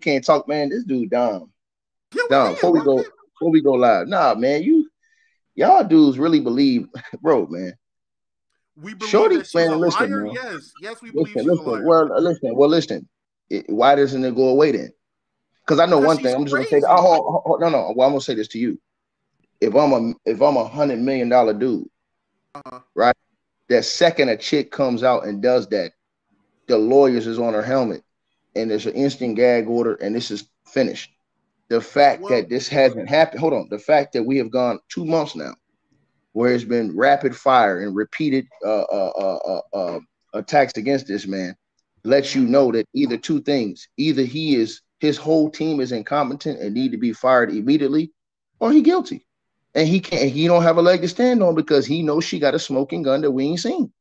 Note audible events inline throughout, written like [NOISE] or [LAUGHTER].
you can't talk, man. This dude dumb. Yeah, dumb. Before we go, before we go live, nah, man, you y'all dudes really believe, [LAUGHS] bro, man. We believe Shorty, that she's man, a listen, liar. Man. Yes, yes, we believe listen, she's listen, a liar. Well, listen, well, listen. It, why doesn't it go away then? Because I know one thing. I'm just gonna say. That, oh, oh, no, no. Well, I'm gonna say this to you. If I'm a if I'm a hundred million dollar dude, uh-huh. right? That second a chick comes out and does that, the lawyers is on her helmet, and there's an instant gag order, and this is finished. The fact well, that this hasn't happened. Hold on. The fact that we have gone two months now, where it's been rapid fire and repeated uh, uh, uh, uh, uh attacks against this man, lets you know that either two things: either he is his whole team is incompetent and need to be fired immediately, or he guilty, and he can't. He don't have a leg to stand on because he knows she got a smoking gun that we ain't seen.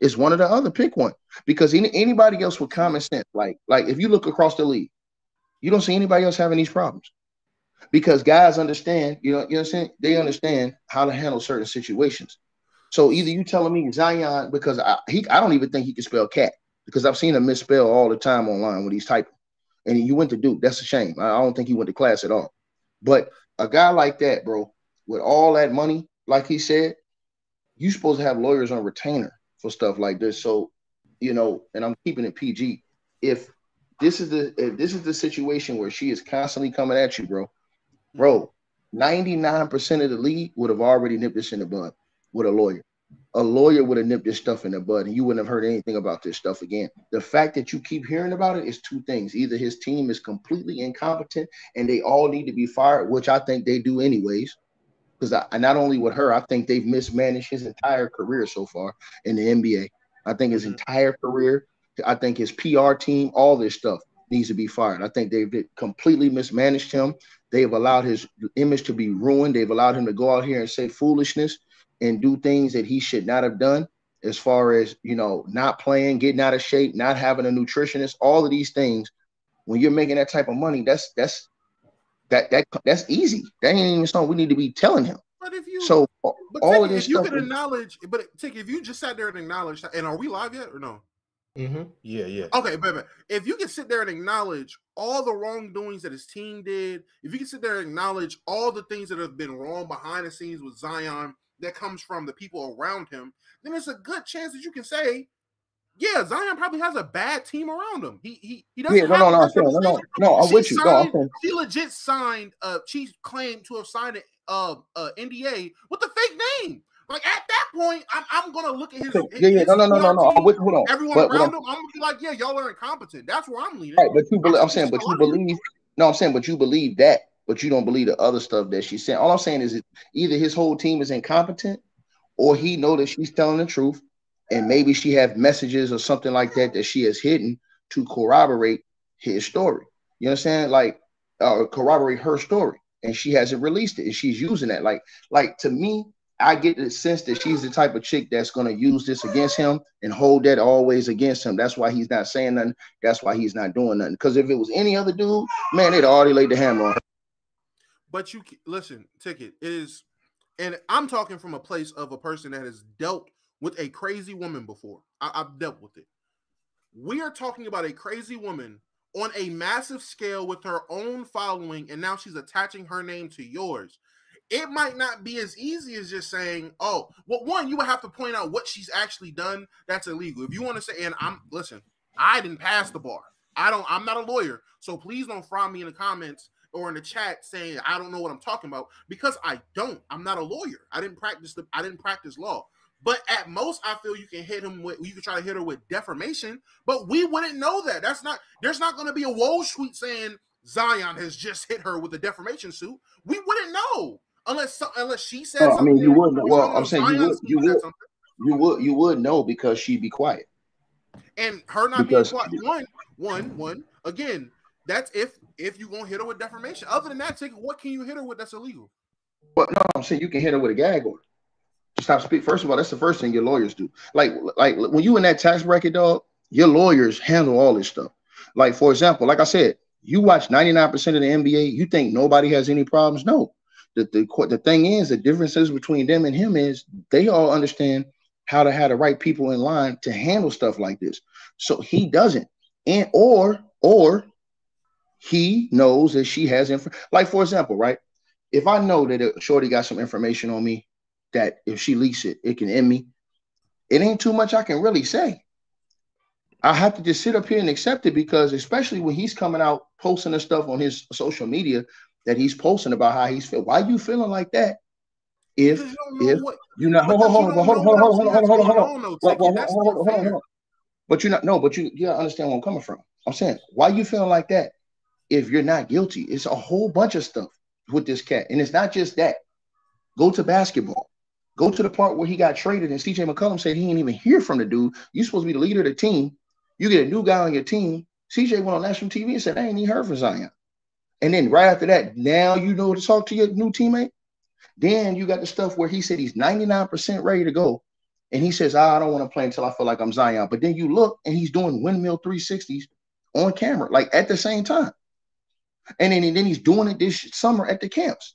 It's one or the other. Pick one. Because any, anybody else with common sense, like like if you look across the league, you don't see anybody else having these problems. Because guys understand, you know, you saying they understand how to handle certain situations. So either you telling me Zion because I he I don't even think he can spell cat because I've seen him misspell all the time online when he's typing. And you went to Duke. That's a shame. I don't think he went to class at all. But a guy like that, bro, with all that money, like he said, you supposed to have lawyers on retainer for stuff like this. So, you know, and I'm keeping it PG. If this is the if this is the situation where she is constantly coming at you, bro, bro, 99% of the league would have already nipped this in the bud with a lawyer. A lawyer would have nipped this stuff in the bud and you wouldn't have heard anything about this stuff again. The fact that you keep hearing about it is two things. Either his team is completely incompetent and they all need to be fired, which I think they do anyways, because I, not only with her, I think they've mismanaged his entire career so far in the NBA. I think his mm-hmm. entire career, I think his PR team, all this stuff needs to be fired. I think they've completely mismanaged him. They've allowed his image to be ruined. They've allowed him to go out here and say foolishness and do things that he should not have done as far as, you know, not playing, getting out of shape, not having a nutritionist, all of these things. When you're making that type of money, that's that's that that that's easy. That ain't even something we need to be telling him. But if you so all of this, if you can acknowledge, but take if you just sat there and acknowledge, that and are we live yet or no? Mm-hmm. Yeah, yeah. Okay, but, if you can sit there and acknowledge all the wrongdoings that his team did, if you can sit there and acknowledge all the things that have been wrong behind the scenes with Zion that comes from the people around him, then it's a good chance that you can say yeah, Zion probably has a bad team around him. He he he doesn't. Yeah, no, no, no, no, no, no, no. I'm with you. Signed, no, she legit signed. Uh, she claimed to have signed a uh, uh NDA with a fake name. Like at that point, I'm, I'm gonna look at his. Yeah, yeah, no, no, no, no, no. With, hold on. Everyone but, around him, I'm gonna be like, yeah, y'all are incompetent. That's where I'm leaning. Right, but you believe. I'm saying, but you believe. No, I'm saying, but you believe that, but you don't believe the other stuff that she's saying. All I'm saying is, either his whole team is incompetent, or he know that she's telling the truth, and maybe she have messages or something like that that she has hidden to corroborate his story. You understand? Like, uh, corroborate her story, and she hasn't released it, and she's using that. Like, like to me, I get the sense that she's the type of chick that's gonna use this against him and hold that always against him. That's why he's not saying nothing. That's why he's not doing nothing. Because if it was any other dude, man, they'd already laid the hammer on. Her. But you listen, ticket is, and I'm talking from a place of a person that has dealt with a crazy woman before. I, have dealt with it. We are talking about a crazy woman on a massive scale with her own following, and now she's attaching her name to yours. It might not be as easy as just saying, "Oh, well." One, you would have to point out what she's actually done. That's illegal. If you want to say, and I'm listen, I didn't pass the bar. I don't. I'm not a lawyer, so please don't frown me in the comments or in the chat saying I don't know what I'm talking about because I don't. I'm not a lawyer. I didn't practice the. I didn't practice law. But at most, I feel you can hit him with you can try to hit her with defamation, but we wouldn't know that. That's not there's not going to be a Wall Street saying Zion has just hit her with a defamation suit. We wouldn't know unless unless she said. Something. I mean, you wouldn't. Well, I'm saying you would. You would. You would. You would know because she'd be quiet. And her not because, being quiet. One, one, one. Again, that's if if you gonna hit her with defamation. Other than that, take what can you hit her with that's illegal? Well, no, I'm saying you can hit her with a gag order stop speak. First of all, that's the first thing your lawyers do. Like, like when you in that tax bracket, dog, your lawyers handle all this stuff. Like, for example, like I said, you watch 99% of the NBA, you think nobody has any problems? No. The, the, the thing is, the differences between them and him is they all understand how to have the right people in line to handle stuff like this. So he doesn't. And or or he knows that she has info. Like for example, right? If I know that Shorty got some information on me that if she leaks it, it can end me. It ain't too much I can really say. I have to just sit up here and accept it because, especially when he's coming out posting the stuff on his social media that he's posting about how he's feeling. Why you feeling like that? If if you're not hold on, hold on, hold on, hold on, hold on, hold on, hold on, hold on, but you're not no, but you you understand where I'm coming from. I'm saying, why you feeling like that? If you're not guilty, it's a whole bunch of stuff with this cat, and it's not just that. Go to basketball. Go to the part where he got traded, and CJ McCollum said he didn't even hear from the dude. You're supposed to be the leader of the team. You get a new guy on your team. CJ went on national TV and said, I ain't even heard from Zion. And then right after that, now you know to talk to your new teammate. Then you got the stuff where he said he's 99% ready to go. And he says, oh, I don't want to play until I feel like I'm Zion. But then you look and he's doing windmill 360s on camera, like at the same time. And then, and then he's doing it this summer at the camps.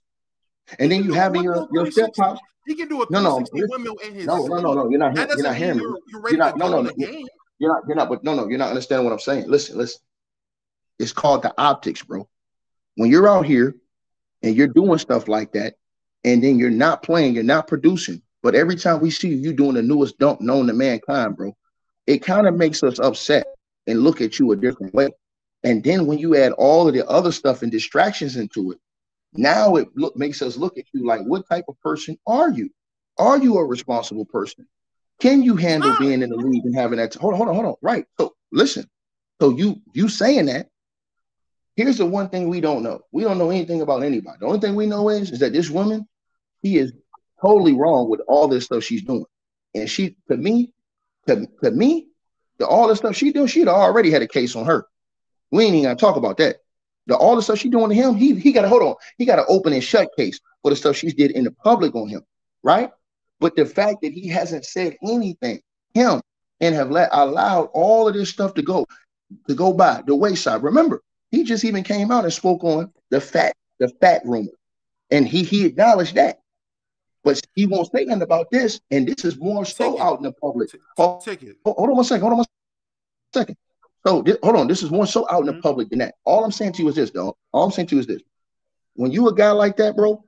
And then you have your, your step pops. He can do a no, no, windmill in his no, no, no, no. You're not, you're not hearing me. You're, you're not, no, no, no. You're not, you're not, but no, no, you're not understanding what I'm saying. Listen, listen. It's called the optics, bro. When you're out here and you're doing stuff like that, and then you're not playing, you're not producing, but every time we see you doing the newest dunk known to mankind, bro, it kind of makes us upset and look at you a different way. And then when you add all of the other stuff and distractions into it, now it look, makes us look at you like, what type of person are you? Are you a responsible person? Can you handle ah. being in the league and having that? T- hold on, hold on, hold on. Right. So listen. So you you saying that? Here's the one thing we don't know. We don't know anything about anybody. The only thing we know is is that this woman, he is totally wrong with all this stuff she's doing. And she, to me, to, to me, the all the stuff she doing, she'd already had a case on her. We ain't even gonna talk about that. The all the stuff she doing to him, he he got to hold on. He got to open and shut case for the stuff she's did in the public on him, right? But the fact that he hasn't said anything, him, and have let allowed all of this stuff to go, to go by the wayside. Remember, he just even came out and spoke on the fat, the fat rumor. And he he acknowledged that. But he won't say nothing about this. And this is more so out in the public. Hold, hold on one second. Hold on one second. So th- hold on. This is more so out in the mm-hmm. public than that. All I'm saying to you is this, though. All I'm saying to you is this. When you a guy like that, bro,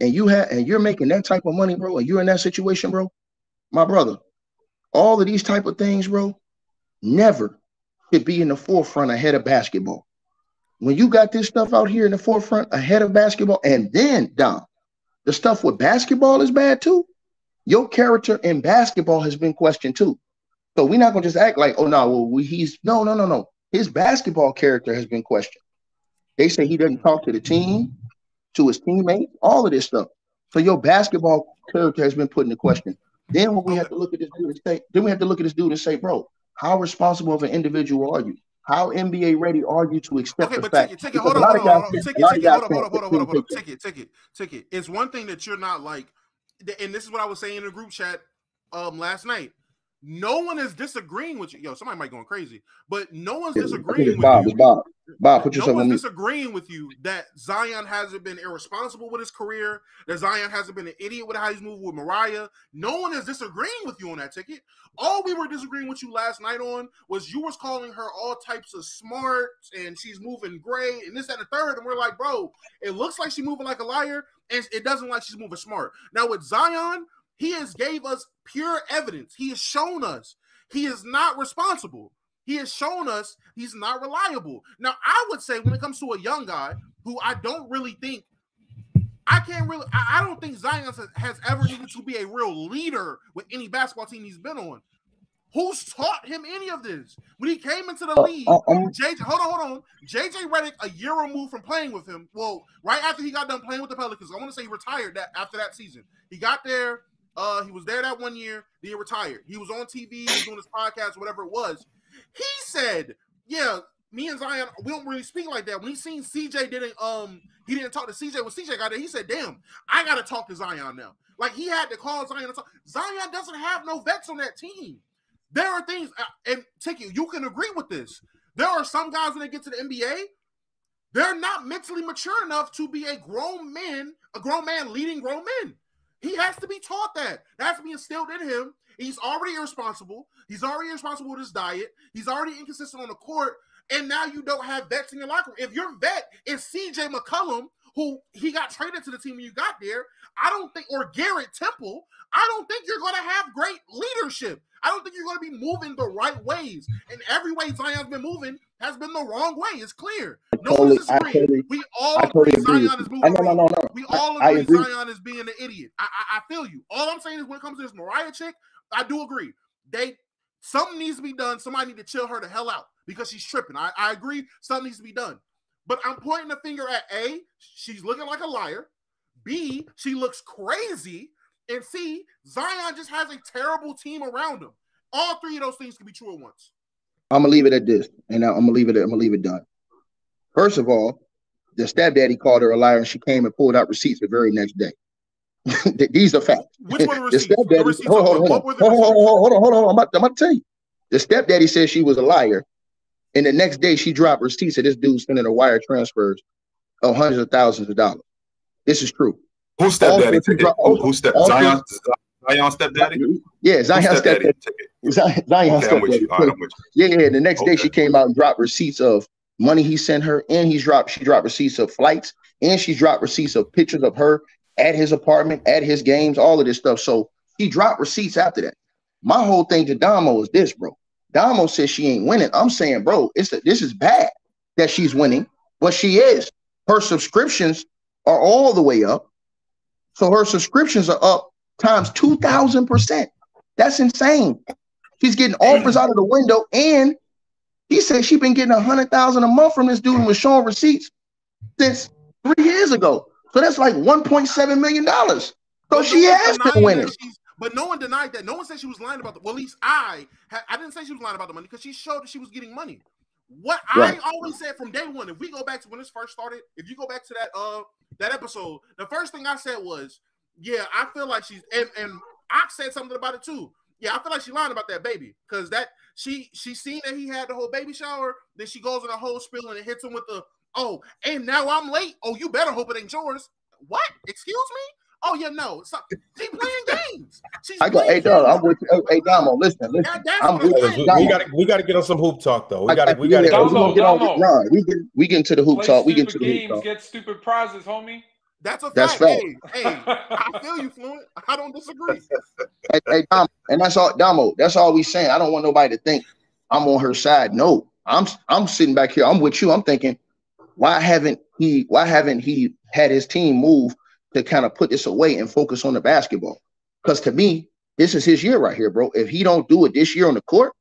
and you have and you're making that type of money, bro, and you're in that situation, bro, my brother, all of these type of things, bro, never should be in the forefront ahead of basketball. When you got this stuff out here in the forefront ahead of basketball, and then Dom, the stuff with basketball is bad too. Your character in basketball has been questioned too. So we're not gonna just act like, oh no, well, we, he's no, no, no, no. His basketball character has been questioned. They say he doesn't talk to the team to his teammates, all of this stuff. So your basketball character has been put into question. Then when we have to look at this dude and say, then we have to look at this dude and say, bro, how responsible of an individual are you? How NBA ready are you to accept okay, the fact? Ticket, ticket, hold on, hold on, hold on, ticket, ticket, hold on, hold on, hold on, hold on, ticket, ticket, ticket. It's one thing that you're not like, and this is what I was saying in the group chat um last night. No one is disagreeing with you. Yo, somebody might going crazy, but no one's disagreeing with Bob, you. Bob. Bob, put yourself no one's disagreeing with you that Zion hasn't been irresponsible with his career, that Zion hasn't been an idiot with how he's moved with Moriah. No one is disagreeing with you on that ticket. All we were disagreeing with you last night on was you was calling her all types of smart and she's moving great and this and the third. And we're like, bro, it looks like she's moving like a liar and it doesn't like she's moving smart. Now with Zion, he has gave us pure evidence. He has shown us he is not responsible. He has shown us he's not reliable. Now, I would say when it comes to a young guy who I don't really think I can't really I, don't think Zion has, has ever needed to be a real leader with any basketball team he's been on. Who's taught him any of this? When he came into the uh, league, uh, um, JJ, hold on, hold on. JJ Redick, a year removed from playing with him. Well, right after he got done playing with the Pelicans, I want to say he retired that after that season. He got there, uh, he was there that one year, then he retired. He was on TV, he was doing his podcast, whatever it was. He said, Yeah, me and Zion, we don't really speak like that. When he seen CJ didn't um he didn't talk to CJ when CJ got there, he said, Damn, I gotta talk to Zion now. Like he had to call Zion. Zion doesn't have no vets on that team. There are things, uh, and you, you can agree with this. There are some guys when they get to the NBA, they're not mentally mature enough to be a grown man, a grown man leading grown men. He has to be taught that. That has to be instilled in him. He's already irresponsible. He's already irresponsible with his diet. He's already inconsistent on the court. and now you don't have vets in your locker room. If your vet is CJ McCollum, who he got traded to the team when you got there, I don't think, or Garrett Temple, I don't think you're going to have great leadership. I don't think you're going to be moving the right ways. And every way Zion's been moving has been the wrong way. It's clear. No totally, disagreeing. Totally, we all agree totally Zion is moving. No, no, no, no. We all agree, agree, Zion is being an idiot. I, I, I feel you. All I'm saying is when it comes to this Moriah chick, I do agree. They something needs to be done. Somebody need to chill her the hell out because she's tripping. I, I agree. Something needs to be done. But I'm pointing the finger at A, she's looking like a liar. B, she looks crazy. And C, Zion just has a terrible team around him. All three of those things can be true at once. I'm gonna leave it at this, and I'm gonna leave it. I'm gonna leave it done. First of all, the stepdaddy called her a liar, and she came and pulled out receipts the very next day. [LAUGHS] These are facts. Which one [LAUGHS] the stepdaddy, the hold, on, hold, on, hold, on, hold on, hold on, hold on. I'm about, I'm about to tell you. The stepdaddy said she was a liar, and the next day she dropped receipts that this dude sending her wire transfers of hundreds of thousands of dollars. This is true. Who's stepdaddy? Who, who step Zion? Zion stepdaddy? Yeah, Zion stepdaddy. Zion, Zion okay, stepdaddy. Yeah, yeah. The next okay. day she came out and dropped receipts of money he sent her, and he's dropped. She dropped receipts of flights, and she dropped receipts of pictures of her at his apartment, at his games, all of this stuff. So he dropped receipts after that. My whole thing to Damo is this, bro. Damo says she ain't winning. I'm saying, bro, it's a, this is bad that she's winning, but she is. Her subscriptions are all the way up. So her subscriptions are up times 2,000%. That's insane. She's getting offers out of the window. And he said she's been getting a 100000 a month from this dude and was showing receipts since three years ago. So that's like $1.7 million. So but she has been winning. But no one denied that. No one said she was lying about the. Well, at least I, I didn't say she was lying about the money because she showed that she was getting money. What right. I always said from day one, if we go back to when this first started, if you go back to that uh that episode, the first thing I said was, yeah, I feel like she's and and I said something about it too. Yeah, I feel like she lying about that baby because that she she seen that he had the whole baby shower. Then she goes in a whole spill and it hits him with the oh, and now I'm late. Oh, you better hope it ain't yours. What? Excuse me? Oh yeah, no. So, she playing games. She's I got hey dog. I'm with you. Hey Damo, listen, listen. That, I'm with you. We got we got to get on some hoop talk though. We got to we got to get on. No, we get we get into the hoop talk. We get into the hoop talk. Get stupid prizes, homie. That's a that's fact. fact. Hey, hey, I feel you, Fluent. I don't disagree. [LAUGHS] hey, hey, Damo, and that's all, Damo. That's all we saying. I don't want nobody to think I'm on her side. No, I'm I'm sitting back here. I'm with you. I'm thinking, why haven't he? Why haven't he had his team move to kind of put this away and focus on the basketball. Because to me, this is his year right here, bro. If he don't do it this year on the court,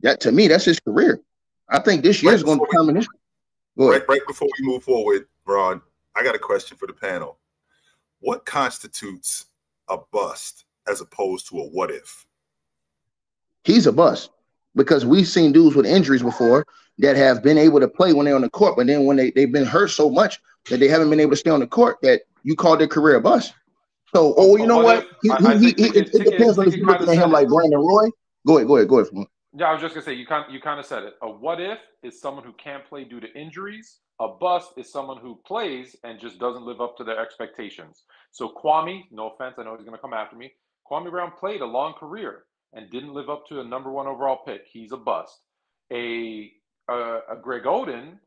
that to me, that's his career. I think this year right is going to determine this. Right, right before we move forward, Ron, I got a question for the panel. What constitutes a bust as opposed to a what if? He's a bust because we've seen dudes with injuries before that have been able to play when they're on the court, but then when they, they've been hurt so much that they haven't been able to stay on the court that you call their career a bust. So, oh, you know what? He, he, he, it, it depends on if you're looking at him like Brandon Roy. Go ahead, go ahead, go ahead. Yeah, I was just gonna say you kind you kind of said it. A what if is someone who can't play due to injuries. A bust is someone who plays and just doesn't live up to their expectations. So Kwame, no offense, I know he's gonna come after me. Kwame Brown played a long career and didn't live up to a number one overall pick. He's a bust. A a, a Greg Oden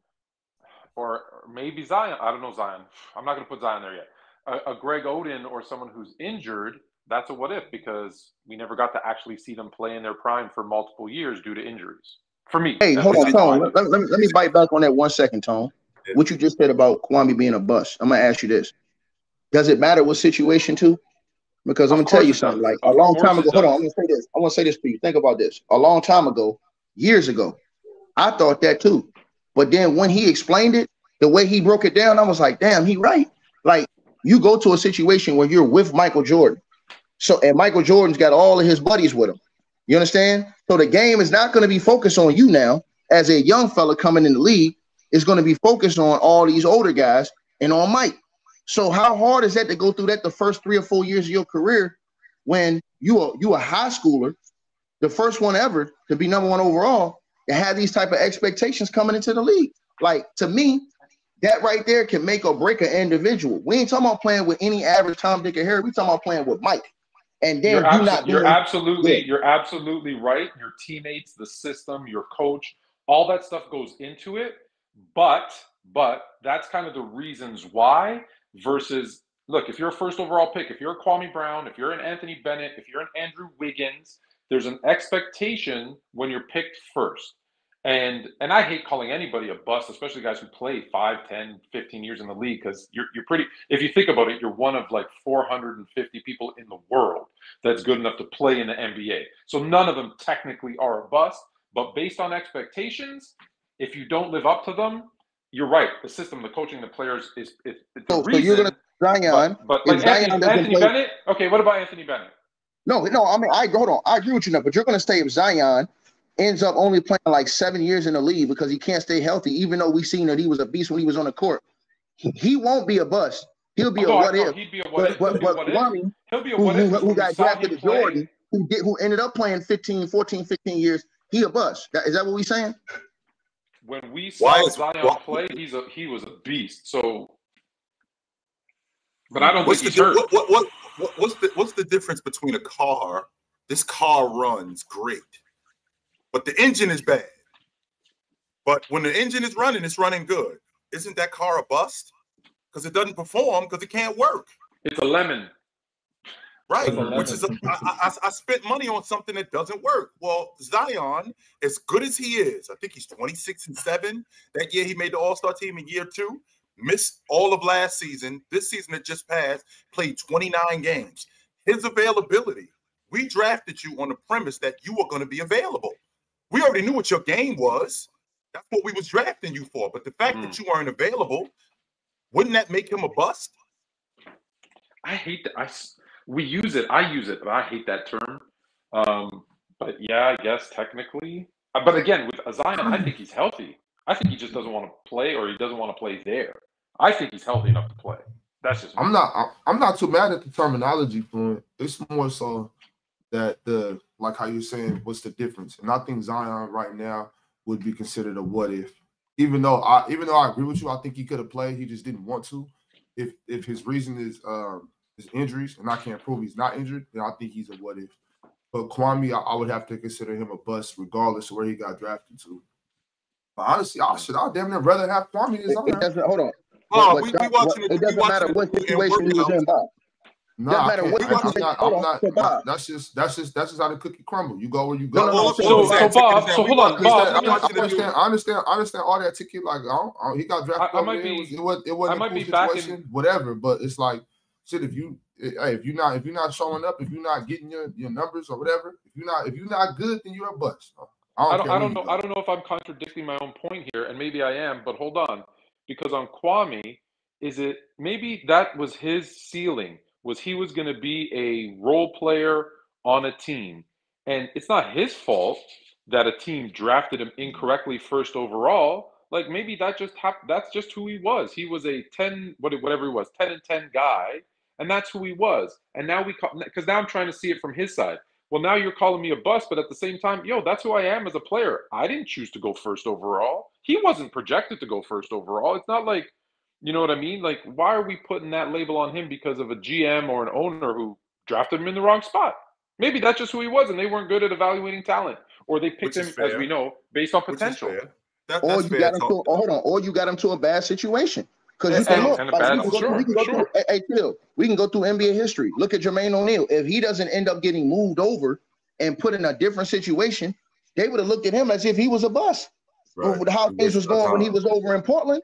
or maybe Zion. I don't know Zion. I'm not going to put Zion there yet. A, a, Greg Oden or someone who's injured. That's a what if because we never got to actually see them play in their prime for multiple years due to injuries. For me. Hey, hold on, Tone. Let, let, me, let me bite back on that one second, Tone. What you just said about Kwame being a bust. I'm gonna ask you this: Does it matter what situation too? Because I'm gonna tell you something. Like a long time ago. Hold on. I'm gonna say this. I want to say this to you. Think about this. A long time ago, years ago, I thought that too. But then when he explained it, the way he broke it down, I was like, damn, he right. Like you go to a situation where you're with Michael Jordan. So and Michael Jordan's got all of his buddies with him. You understand? So the game is not going to be focused on you now as a young fella coming in the league. It's going to be focused on all these older guys and on Mike. So how hard is that to go through that the first three or four years of your career when you are you a high schooler, the first one ever to be number one overall, and have these type of expectations coming into the league. Like to me, that right there can make or break an individual. We ain't talking about playing with any average Tom, Dick, or Harry. We talking about playing with Mike. And then you're, you abso- not you're absolutely good. you're absolutely right. Your teammates, the system, your coach, all that stuff goes into it. But but that's kind of the reasons why. Versus, look, if you're a first overall pick, if you're a Kwame Brown, if you're an Anthony Bennett, if you're an Andrew Wiggins, there's an expectation when you're picked first. And and I hate calling anybody a bust, especially guys who play 5, 10, 15 years in the league because you're you're pretty if you think about it, you're one of like 450 people in the world that's good enough to play in the NBA. So none of them technically are a bust, but based on expectations, if you don't live up to them, you're right. The system, the coaching, the players is it's, it's So, a so you're gonna Zion. but, but like Zion Anthony, Anthony play- Bennett. Okay, what about Anthony Bennett? No, no. I mean, I hold on. I agree with you now, but you're gonna stay if Zion ends up only playing like seven years in the league because he can't stay healthy, even though we seen that he was a beast when he was on the court. He, he won't be a bust. He'll be a oh, what know if. He'd be a what But if. but He'll be but a what if. He'll be a who, what if. who, who got drafted to Jordan, who did who ended up playing 15, 14, 15 years, he a bust. That, is that what we saying? when we Why saw is- Zion why- play, he's a he was a beast. So, but I don't What's think the he's hurt. what, what what what what's the what's the difference between a car? This car runs great, but the engine is bad. But when the engine is running, it's running good. Isn't that car a bust? Because it doesn't perform because it can't work. It's a lemon. Right, It's a which is a, I, I, I spent money on something that doesn't work. Well, Zion, as good as he is, I think he's 26 and 7. That year he made the All-Star team in year two, missed all of last season. This season that just passed, played 29 games. His availability, we drafted you on the premise that you were going to be available. We already knew what your game was. That's what we was drafting you for. But the fact that you weren't available, wouldn't that make him a bust? I hate that. I we use it. I use it, but I hate that term. Um, but yeah, I guess technically. Uh, But again, with Zion, I think he's healthy. I think he just doesn't want to play, or he doesn't want to play there. I think he's healthy enough to play. That's just. I'm not. I'm- I'm not too mad at the terminology, fluent. It's more so that the like how you're saying, what's the difference? And I think Zion right now would be considered a what if. Even though I, even though I agree with you, I think he could have played. He just didn't want to. If if his reason is um his injuries, and I can't prove he's not injured, then I think he's a what if. But Kwame, I, I would have to consider him a bust, regardless of where he got drafted to. But honestly, I should. I damn near rather have Kwame than It, it doesn't. Hold on. Oh, But- we, but we Doc, watching it. it doesn't we matter what situation he was in, Bob. No, Doesn't I matter can't. what I, you am not. I'm not. So, Bob. That's just. That's just. That's just how the cookie crumble. You go where you go. No, no, no. So, So, so Bob, so hold on, Bob. I, Let I'm I ask watching you- it. understand. I understand. I understand all that ticket. Like, I don't, I don't- he got drafted. I- I might there. Be- it was, it wasn't I a might cool be back in- whatever. But it's like, shit. If you, eh, hey, if you're not, if you're not showing up, if you're not getting your, your numbers or whatever, if you're not, if you're not good, then you're a bust. I don't, I don't, I don't know. go. I don't know if I'm contradicting my own point here, and maybe I am. But hold on, because on Kwame, is it maybe that was his ceiling? Was he was going to be a role player on a team, and it's not his fault that a team drafted him incorrectly first overall. Like maybe that just happened. That's just who he was. He was a ten, whatever he was, ten and ten guy, and that's who he was. And now we call because now I'm trying to see it from his side. Well, now you're calling me a bust, but at the same time, yo, that's who I am as a player. I didn't choose to go first overall. He wasn't projected to go first overall. It's not like, you know what I mean? Like, why are we putting that label on him because of a GM or an owner who drafted him in the wrong spot? Maybe that's just who he was, and they weren't good at evaluating talent, or they picked Which is him, as we know, based on potential. fair. That, or you got him to. Oh, hold on. Or you got him to a bad situation. Because you can look. like, bad- we can go, sure, through, we can go sure. through. Hey, hey, Phil, we can go through NBA history. Look at Jermaine O'Neal. If he doesn't end up getting moved over and put in a different situation, they would have looked at him as if he was a bust. Right. With how things was going when he was over in Portland.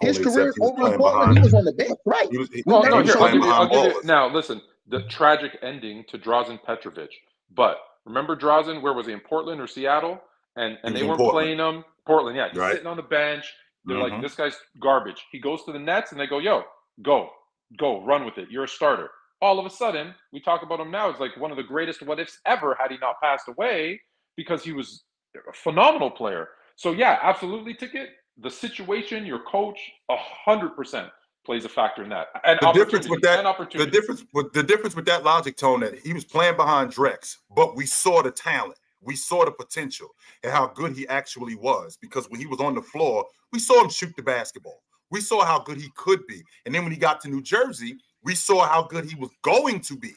His Only career was over in playing Portland, he was on the bench, right? He was, he, Well, no, here, I'll give you, I'll give you now. Listen, the tragic ending to Drazen Petrovic. But remember Drazen, where was he in Portland or Seattle? And and they weren't Portland. playing him. Portland, yeah. He's Right. sitting on the bench. They're like, Mhm. this guy's garbage. He goes to the Nets and they go, yo, go, go, run with it. You're a starter. All of a sudden, we talk about him now It's like one of the greatest what ifs ever had he not passed away because he was a phenomenal player. So yeah, absolutely ticket. The situation, your coach, a hundred percent plays a factor in that. And The difference with that- the difference with the difference with that logic tone that he was playing behind Drex, but we saw the talent, we saw the potential, and how good he actually was. Because when he was on the floor, we saw him shoot the basketball. We saw how good he could be, and then when he got to New Jersey, we saw how good he was going to be.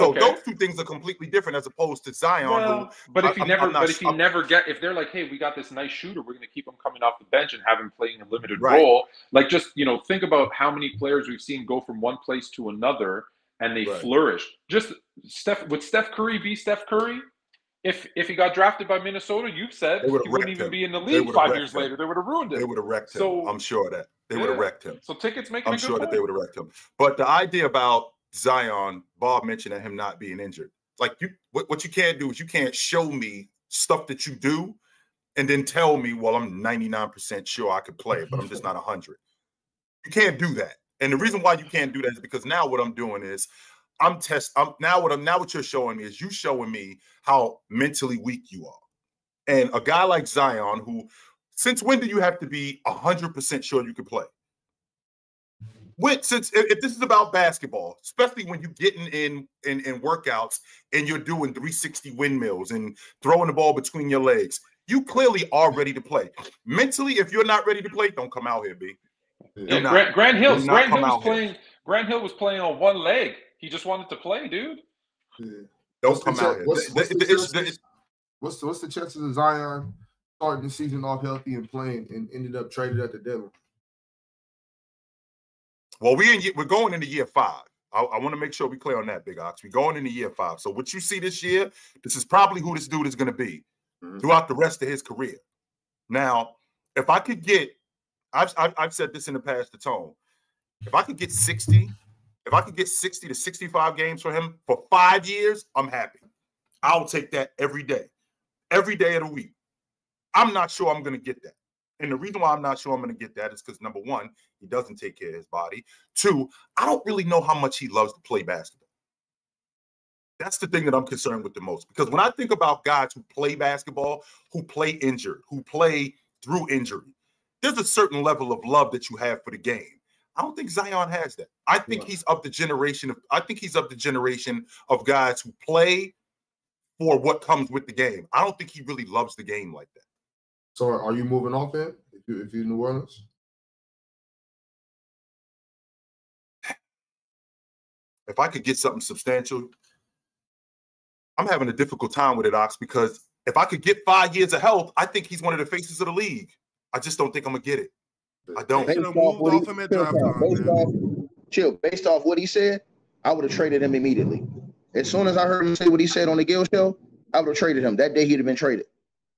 So Okay. those two things are completely different as opposed to Zion, Well, who but if I- you I'm- never, not but if you I'm- never get, if they're like, hey, we got this nice shooter, we're going to keep him coming off the bench and have him playing a limited Right. role. Like, just you know, think about how many players we've seen go from one place to another and they Right. flourish. Just Steph, would Steph Curry be Steph Curry? If if he got drafted by Minnesota, you've said he wouldn't even him. be in the league five years him. later. They would have ruined it. they would have wrecked him. So- I'm sure of that they would have wrecked him. So tickets make. I'm a good sure that they would have wrecked him. But the idea about Zion, Bob mentioned him not being injured. Like you, what, what you can't do is you can't show me stuff that you do, and then tell me, well, I'm 99% sure I could play, but I'm just [LAUGHS] not 100. You can't do that. And the reason why you can't do that is because now what I'm doing is I'm test. I'm now what I'm now what you're showing me is you showing me how mentally weak you are. And a guy like Zion, who since when do you have to be 100% sure you can play? When, since if, if this is about basketball, especially when you're getting in, in in workouts and you're doing 360 windmills and throwing the ball between your legs, you clearly are ready to play. Mentally, if you're not ready to play, don't come out here, B. Yeah, not. Grant, Grant Hill, Grant Hill was out here. playing. Grant Hill was playing on one leg. He just wanted to play, dude. Yeah. Don't What's come chan- out here. what's- The- what's the- the the- chances- What's the, what's the chances of Zion starting the season off healthy and playing and ended up traded at the deadline? Well, we in, we're going into year five. I, I want to make sure we clear on that, Big Ox. We're going into year five. So what you see this year, this is probably who this dude is going to be Mhm. throughout the rest of his career. Now, if I could get, I've, I've I've said this in the past to Tone, if I could get sixty, if I could get sixty to sixty-five games for him for five years, I'm happy. I'll take that every day, every day of the week. I'm not sure I'm going to get that. And the reason why I'm not sure I'm going to get that is because number one, he doesn't take care of his body. Two, I don't really know how much he loves to play basketball. That's the thing that I'm concerned with the most. Because when I think about guys who play basketball, who play injured, who play through injury, there's a certain level of love that you have for the game. I don't think Zion has that. I think he's up the generation of I think he's up the generation of guys who play for what comes with the game. I don't think he really loves the game like that. So are are you moving off it if you if you're New Orleans? if I could get something substantial, I'm having a difficult time with it, Ox, because if I could get five years of health, I think he's one of the faces of the league. I just don't think I'm gonna get it. I don't. Based should've off what he- off him at chill, time, based off- chill, based off what he said, I would have traded him immediately. As soon as I heard him say what he said on the Gill show, I would have traded him. That day he'd have been traded.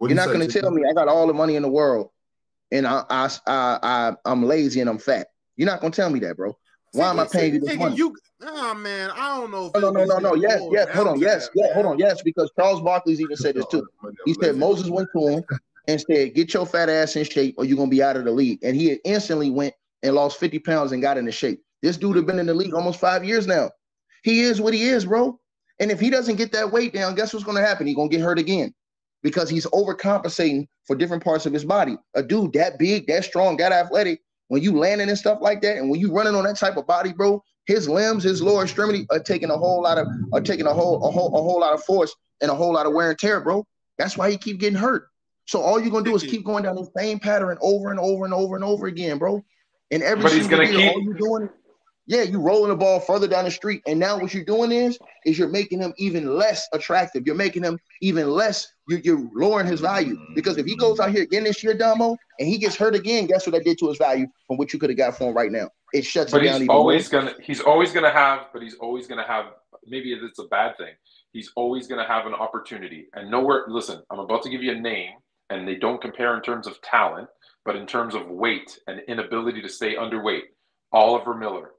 What You're not going to tell me I got all the money in the world and I, I, I, I, I'm lazy and I'm fat. You're not going to tell me that, bro. Why am I Ticket- paying you this ticket, money? You, oh man, I don't know. No, no, no, no, no. Yes, yes. Hold on. Yes, yeah. Hold on. Yes, because Charles Barkley's even said this too. He said Moses went to him and said, "Get your fat ass in shape, or you're gonna be out of the league." And he instantly went and lost 50 pounds and got into shape. This dude have been in the league almost five years now. He is what he is, bro. And if he doesn't get that weight down, guess what's gonna happen? He's gonna get hurt again because he's overcompensating for different parts of his body. A dude that big, that strong, that athletic, when you landing and stuff like that, and when you running on that type of body, bro, his limbs, his lower extremity are taking a whole lot of are taking a whole a whole a whole lot of force and a whole lot of wear and tear, bro. That's why he keep getting hurt. So all you're gonna do is keep going down the same pattern over and over and over and over again, bro. And every But he's single gonna year, keep- all you doing, yeah, you're rolling the ball further down the street, and now what you're doing is is you're making him even less attractive. You're making him even less. You're, you're lowering his value because if he goes out here again this year, Damo, and he gets hurt again, guess what that did to his value from what you could have got for him right now? It shuts But it down he's even always more. gonna he's always gonna have but he's always gonna have maybe it's a bad thing. He's always gonna have an opportunity. And nowhere listen, I'm about to give you a name and they don't compare in terms of talent, but in terms of weight and inability to stay underweight. Oliver Miller.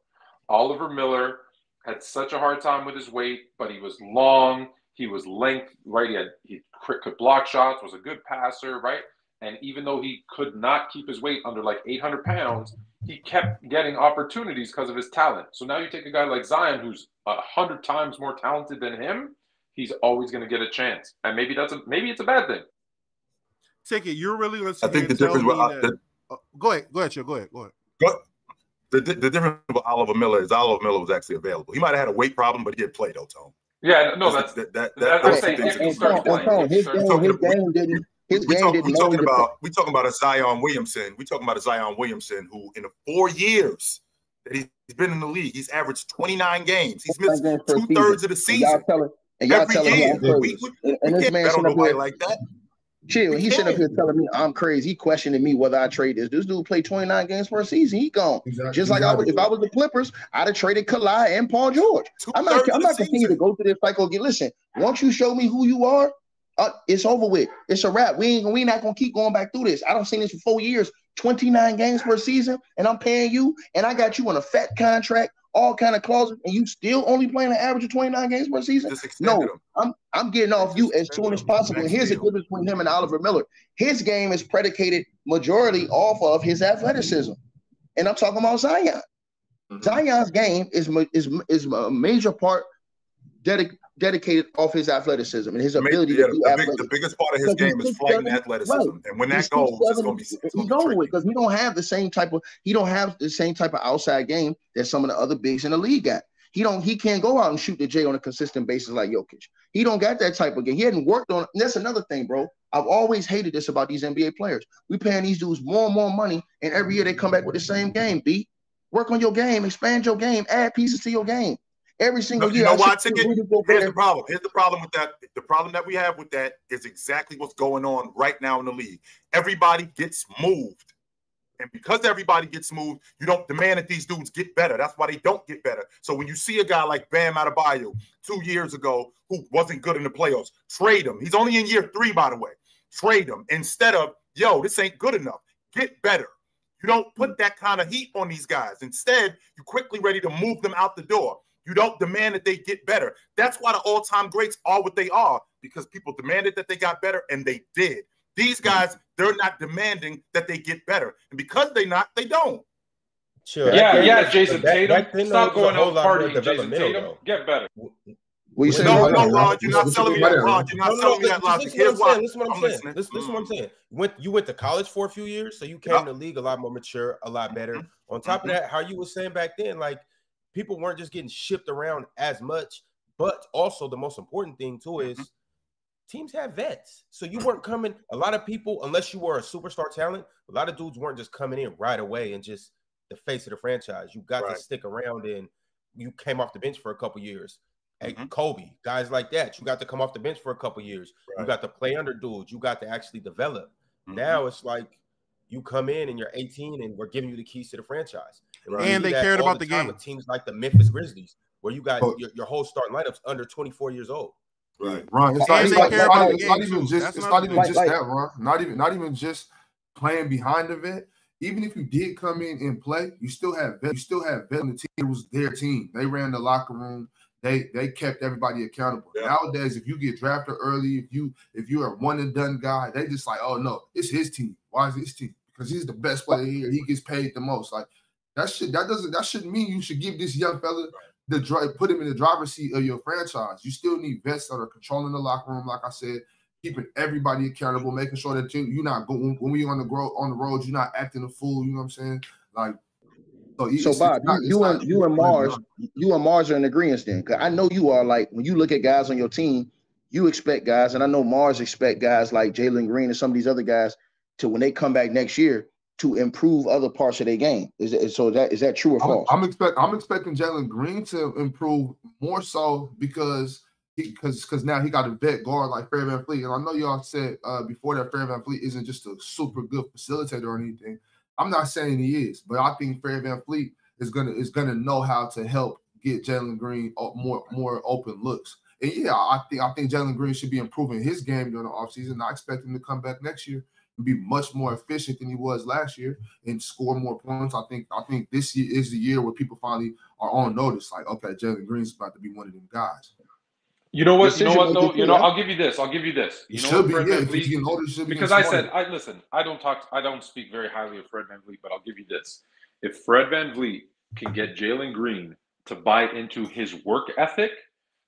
Oliver Miller had such a hard time with his weight, but he was long, he was length, right? He had he could block shots, was a good passer, right? And even though he could not keep his weight under like 800 pounds, he kept getting opportunities because of his talent. So now you take a guy like Zion, who's a hundred times more talented than him, he's always going to get a chance. And maybe that's a maybe it's a bad thing. Ticket, you're really I think the difference with me uh, that- the, uh, go ahead, go ahead, Chill, go ahead, go ahead. the, the, the difference with Oliver Miller is Oliver Miller was actually available. He might have had a weight problem, but he did play though, Tone. Yeah, no, that's that, that, that- that, I'm those saying two things if are he And started completely Tone, playing, Tone, if he his game, playing. his game didn't his we game talk, didn't we talking the- about we talking about a Zion Williamson. We talking about a Zion Williamson who, in the four years that he's He's been in the league. He's averaged 29 games. He's missed two thirds of the And y'all season. telling, and y'all Every telling me year. I'm. We, we, and, we and this can't man bet sitting on up nobody like that. Chill. He sitting up here telling me I'm crazy. He questioning me whether I trade this. This dude played 29 games per season. He gone. Exactly. Just like I would, if I was the Clippers, I'd have traded Kawhi and Paul George. I'm not. I'm not the continue to go through this cycle again. Listen, once you show me who you are, uh, it's over with. It's a wrap. We ain't. We not gonna keep going back through this. I don't seen this for four years. 29 games per season, and I'm paying you, and I got you on a fat contract, all kind of clauses, and you still only playing an average of 29 games per season. No, him. I'm I'm getting off you as soon as possible. And here's the difference between him and Oliver Miller. His game is predicated majority off of his athleticism, and I'm talking about Zion. Mhm. Zion's game is is is a major part dedic- dedicated off his athleticism and his ability yeah, to be the, big, the biggest part of his game is 6'7", flight and right. athleticism. And when that goes, it's gonna be it's he's gonna be tricky. with because he don't have the same type of he don't have the same type of outside game that some of the other bigs in the league got. He don't he can't go out and shoot the J on a consistent basis like Jokic. He don't got that type of game. He hadn't worked on. And that's another thing, bro. I've always hated this about these NBA players. We paying these dudes more and more money, and every year they come back with the same game. B, work on your game, expand your game, add pieces to your game. Every single You year. know I why? Rudy Gobert- Here's the problem. Here's the problem with that. The problem that we have with that is exactly what's going on right now in the league. Everybody gets moved. And because everybody gets moved, you don't demand that these dudes get better. That's why they don't get better. So when you see a guy like Bam Adebayo two years ago who wasn't good in the playoffs, trade him. He's only in year three, by the way. Trade him instead of, yo, this ain't good enough. Get better. You don't put that kind of heat on these guys. Instead, you're quickly ready to move them out the door. You don't demand that they get better. That's why the all-time greats are what they are because people demanded that they got better and they did. These guys, they're not demanding that they get better, and because they're not, they don't. Sure. Yeah, Back yeah, Jayson back- Tatum. back then, Stop there was a going whole out partying, Jayson Tatum. though. Get better. What you? No, no, there, Ron, Ron. you're not What telling me that. there, Ron, Ron. you're not No, no, me that logic. Here's what I'm why. saying. Listen what I'm, I'm saying. listening. Listen, listen what I'm Mm. saying. Went you went to college for a few years, so you came Yep. in the league a lot more mature, a lot better. Mhm. On top of that, how you were saying back then, like people weren't just getting shipped around as much, but also the most important thing too is Mm-hmm. teams have vets. So you weren't coming. A lot of people, unless you were a superstar talent, a lot of dudes weren't just coming in right away and just the face of the franchise. You got Right. to stick around and you came off the bench for a couple years. Hey, Mhm. Kobe, guys like that, you got to come off the bench for a couple years. You got to play under dudes. You got to actually develop. Mhm. Now it's like you come in and you're 18 and we're giving you the keys to the franchise. We Right. And they cared all about the time game. with Teams like the Memphis Grizzlies, where you got But- your, your whole starting lineups under 24 years old. Right. Ron, it's And not, they it's not, care about not, the it's not game, even just That's it's not not even like- just like- that, Ron. Not even not even just playing behind the vet. Even if you did come in and play, you still have vet, you still have vet on the team. It was their team. They ran the locker room. They they kept everybody accountable. Yeah. Nowadays, if you get drafted early, if you if you're a one and done guy, they just like, oh no, it's his team. Why is it his team? Because he's the best player here. He gets paid the most. Like that should that doesn't that shouldn't mean you should give this young fella the drive, put him in the driver's seat of your franchise. You still need vets that are controlling the locker room, like I said, keeping everybody accountable, making sure that you, you're not going when we on the grow on the road, you're not acting a fool. You know what I'm saying? Like, so, So it's- Bob, it's not- you, it's you not- and you and Mars, you and Mars are in agreement then. Cause I know you are like when you look at guys on your team, you expect guys, and I know Mars expect guys like Jalen Green and some of these other guys to when they come back next year to improve other parts of their game. Is it so that is that true or I'm, false? I'm expect I'm expecting Jalen Green to improve more so because because because now he got a vet guard like Fred VanVleet. And I know y'all said uh, before that Fred VanVleet isn't just a super good facilitator or anything. I'm not saying he is, but I think Fred VanVleet is gonna is gonna know how to help get Jalen Green more more open looks. And yeah, I think I think Jalen Green should be improving his game during the offseason. I expect him to come back next year be much more efficient than he was last year and score more points. I think I think this year is the year where people finally are on notice. Like, okay, Jalen Green's about to be one of them guys. You know what? You know what? Though you know. I'll give you this. I'll give you this. You know be, yeah. VanVleet- getting older, because I said. I listen. I don't talk. I don't speak very highly of Fred VanVleet, but I'll give you this. If Fred VanVleet can get Jalen Green to buy into his work ethic,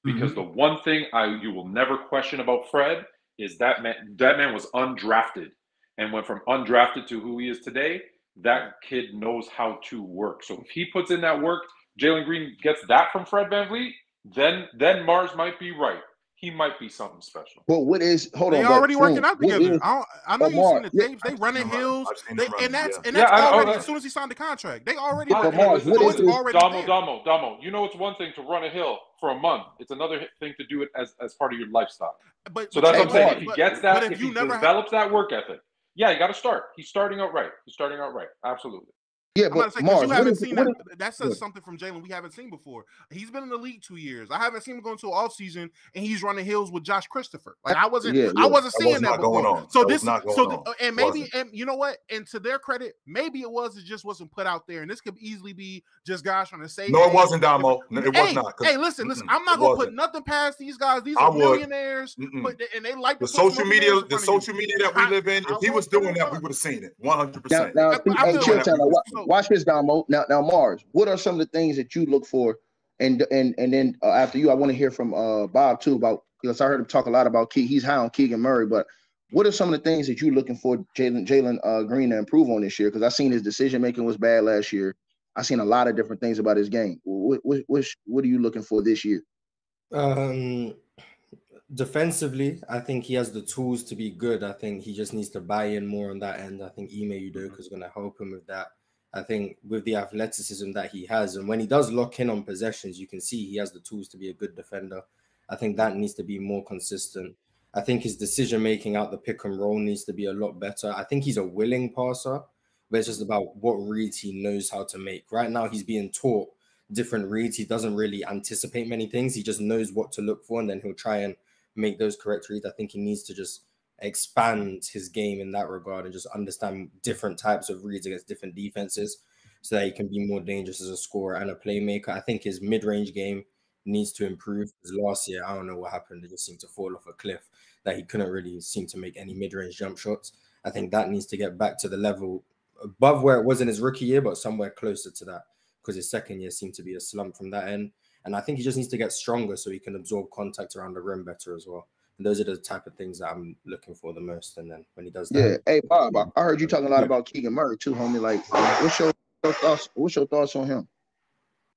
because Mm-hmm. the one thing I you will never question about Fred is that man. That man was undrafted and went from undrafted to who he is today. That kid knows how to work. So if he puts in that work, Jalen Green gets that from Fred VanVleet. Then then Mars might be right. he might be something special. But what is hold They on? but already working out together. is- I, don't, I know you've seen the yeah. tapes. They I've running seen them run. hills. They, run, and that's yeah. and that's Yeah, I- I- I- as soon as he signed the contract. They already But there. Mark, So what it's is this- already Damo, there. Damo, Damo, you know it's one thing to run a hill for a month. It's another thing to do it as, as part of your lifestyle. But So that's Hey, what I'm saying. If he gets that, but if, if he never ha- develops that work ethic, yeah, you got to start. He's starting out right. He's starting out right. Absolutely. Yeah, but say because Mars, you haven't is, seen what that. is, That says Yeah. something from Jalen we haven't seen before. He's been in the league two years. I haven't seen him go into an off season and he's running hills with Josh Christopher. Like I wasn't, Yeah, I wasn't That was seeing that not before. going on. So That this, not going so on. and maybe, and you know what? And to their credit, maybe it was. It just wasn't put out there. And this could easily be just guys trying to say. No, it wasn't, Damo. No, it was hey, not. 'cause- Hey, listen, listen. I'm not gonna put wasn't. nothing past these guys. These are would. millionaires, but and they like The social media, the front of you. social media that we live in, if he was doing that, we would have seen it. One hundred now, percent. Now, now, watch this, Damo. Now, now, Mars, what are some of the things that you look for? And and and then uh, after you, I want to hear from uh Bob too about because I heard him talk a lot about Key. He's high on Keegan Murray, but what are some of the things that you're looking for Jalen Jalen uh, Green to improve on this year? Because I seen his decision making was bad last year. I seen a lot of different things about his game. What what what, what are you looking for this year? Um, defensively, I think he has the tools to be good. I think he just needs to buy in more on that end. I think Ime Udoka is going to help him with that. I think with the athleticism that he has, and when he does lock in on possessions, you can see he has the tools to be a good defender. I think that needs to be more consistent. I think his decision making out the pick and roll needs to be a lot better. I think he's a willing passer, but it's just about what reads he knows how to make. Right now, he's being taught different reads. He doesn't really anticipate many things. He just knows what to look for, and then he'll try and make those correct reads. I think he needs to just expand his game in that regard and just understand different types of reads against different defenses so that he can be more dangerous as a scorer and a playmaker. I think his mid-range game needs to improve. Because last year, I don't know what happened. It just seemed to fall off a cliff that he couldn't really seem to make any mid-range jump shots. I think that needs to get back to the level above where it was in his rookie year, but somewhere closer to that because his second year seemed to be a slump from that end. And I think he just needs to get stronger so he can absorb contact around the rim better as well. And those are the type of things that I'm looking for the most. And then when he does that, Yeah. Hey Bob, I- I heard you talking a lot about Keegan Murray too, homie. Like, what's your, your thoughts? What's your thoughts on him?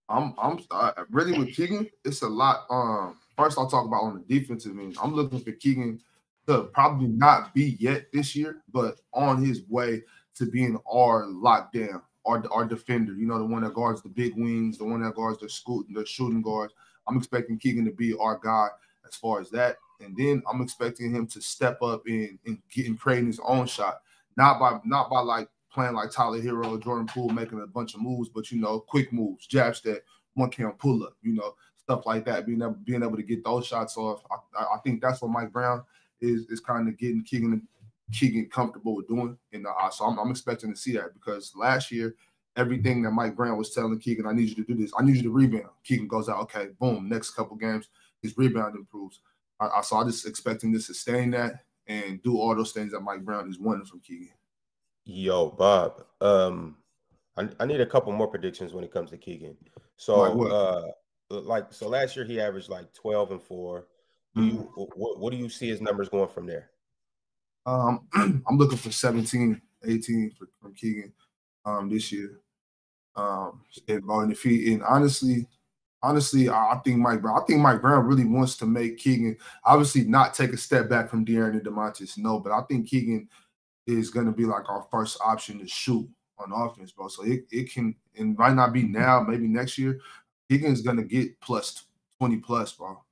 I'm I'm uh, really with Keegan. It's a lot. Um, first I'll talk about on the defensive end. I'm looking for Keegan to probably not be yet this year, but on his way to being our lockdown, our our defender. You know, the one that guards the big wings, the one that guards the school, the shooting guards. I'm expecting Keegan to be our guy as far as that, and then I'm expecting him to step up in and getting creating his own shot, not by not by like playing like Tyler Herro or Jordan Poole, making a bunch of moves, but you know, quick moves, jabs that one can pull up, you know, stuff like that. Being able being able to get those shots off. I, I think that's what Mike Brown is is kind of getting Keegan Keegan comfortable with doing. And uh, so I'm, I'm expecting to see that because last year, everything that Mike Brown was telling Keegan, I need you to do this. I need you to rebound. Keegan goes out, okay, boom. Next couple games, his rebound improves. I, I I just expecting to sustain that and do all those things that Mike Brown is wanting from Keegan. Yo, Bob. Um, I, I need a couple more predictions when it comes to Keegan. So, Like uh, like so last year he averaged like twelve and four. Do you what, what do you see his numbers going from there? Um, [CLEARS THROAT] I'm looking for 17, 18 for, from Keegan um, this year. Um, and, and if he and honestly, honestly, I, think Mike Brown. I think Mike Brown really wants to make Keegan obviously not take a step back from De'Aaron and Domantas. No, but I think Keegan is going to be like our first option to shoot on offense, bro. So it, it can and might not be now, maybe next year. Keegan's going to get plus 20 plus, bro.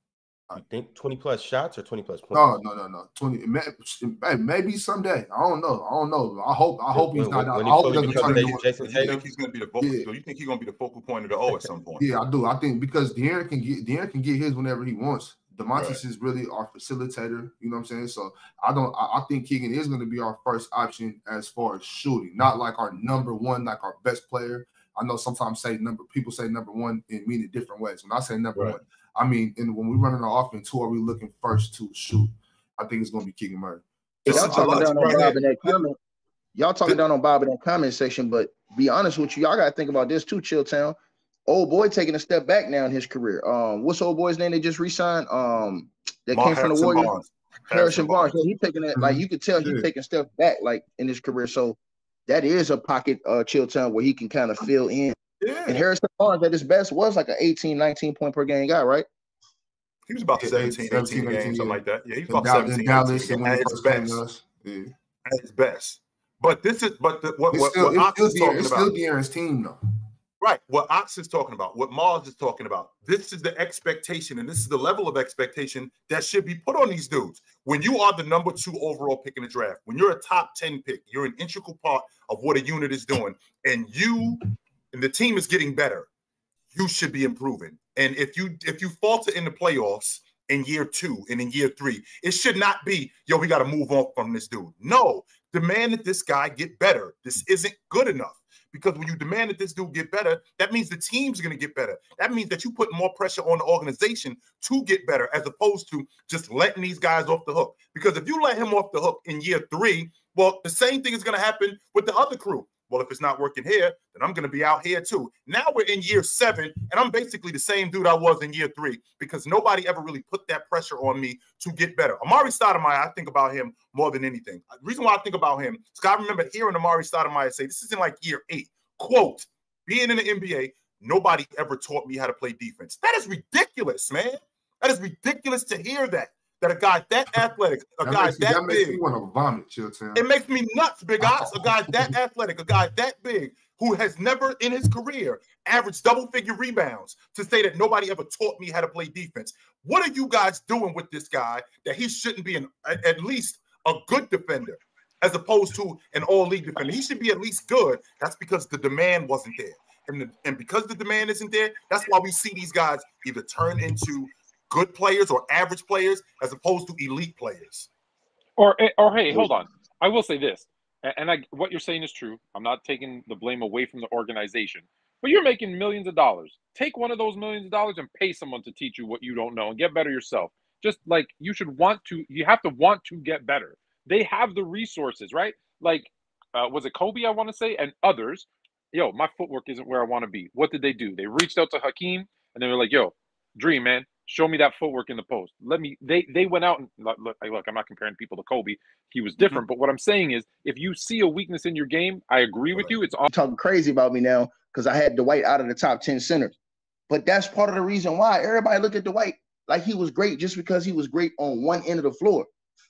You think twenty plus shots or twenty plus points? No, no, no, no. Twenty, may- may- maybe someday. I don't know. I don't know. I hope. I hope he's not. when I he hope he doesn't turn into. Jayson Tatum. you think he's going to be the focal? Yeah. You think he's going to be the focal point of the O at some point? Yeah, I do. I think because De'Aaron can get De'Aaron can get his whenever he wants. Domantas Right. is really our facilitator. You know what I'm saying? So I don't. I, I think Keegan is going to be our first option as far as shooting, not like our number one, like our best player. I know sometimes say number people say number one and mean it different ways. When I say number Right. one, I mean and when we run an offense, who are we looking first to shoot? I think it's going to be Keegan Murray. It's- Y'all I talking down on Brown. Bob in that comment. Y'all talking down on Bob in that comment section, but be honest with you, y'all gotta think about this too, Chilltown. Old boy taking a step back now in his career. Um, what's old boy's name they just re-signed? Um, that Mark came from the Harrison Warriors. Barnes. Harrison Barnes. So he taking it like Mhm. you could tell he's Yeah. taking steps back like in his career. So that is a pocket uh Chilltown where he can kind of fill in. Yeah. And Harrison Barnes at his best was like an 18, 19 point per game guy, right? He was about Yeah, 17, 18, 17, games, 18, something yeah. like that. Yeah, he was about Dal- 17, Dallas, 18, at his best. yeah. At his best. But this is but the, what It's what, still, what it's Ox is talking it's about. still De'Aaron's team though. Right. What Ox is talking about, what Mars is talking about. This is the expectation, and this is the level of expectation that should be put on these dudes. When you are the number two overall pick in the draft, when you're a top 10 pick, you're an integral part of what a unit is doing, and you and the team is getting better, you should be improving. And if you if you falter in the playoffs in year two and in year three, it should not be, yo, we got to move on from this dude. No, demand that this guy get better. This isn't good enough. Because when you demand that this dude get better, that means the team's going to get better. That means that you put more pressure on the organization to get better, as opposed to just letting these guys off the hook. Because if you let him off the hook in year three, well, the same thing is going to happen with the other crew. Well, if it's not working here, then I'm going to be out here too. Now we're in year seven, and I'm basically the same dude I was in year three because nobody ever really put that pressure on me to get better. Amar'e Stoudemire, I think about him more than anything. The reason why I think about him is I remember hearing Amar'e Stoudemire say, this is in like year eight, quote, being in the NBA, nobody ever taught me how to play defense. That is ridiculous, man. That is ridiculous to hear that. That a guy that athletic, a That guy that that big, want to vomit, chill it makes me nuts, big oh. ox. A guy that athletic, a guy that big, who has never in his career averaged double figure rebounds to say that nobody ever taught me how to play defense. What are you guys doing with this guy that he shouldn't be an, at at least a good defender as opposed to an all league defender? He should be at least good. That's because the demand wasn't there. And, the, and because the demand isn't there, that's why we see these guys either turn into good players or average players as opposed to elite players. Or eh, or hey, hold on. I will say this, and I what you're saying is true. I'm not taking the blame away from the organization, but you're making millions of dollars. Take one of those millions of dollars and pay someone to teach you what you don't know and get better yourself. Just like you should want to, you have to want to get better. They have the resources, right? Like, uh, was it Kobe? I want to say, and others. Yo, my footwork isn't where I want to be. What did they do? They reached out to Hakeem and they were like, "Yo, Dream man, show me that footwork in the post. Let me. They they went out and look. Look, look I'm not comparing people to Kobe. He was mm-hmm. different, but what I'm saying is, if you see a weakness in your game, I agree with you. It's on. talking crazy about me now because I had Dwight out of the top 10 centers. But that's part of the reason why everybody look at Dwight like he was great just because he was great on one end of the floor.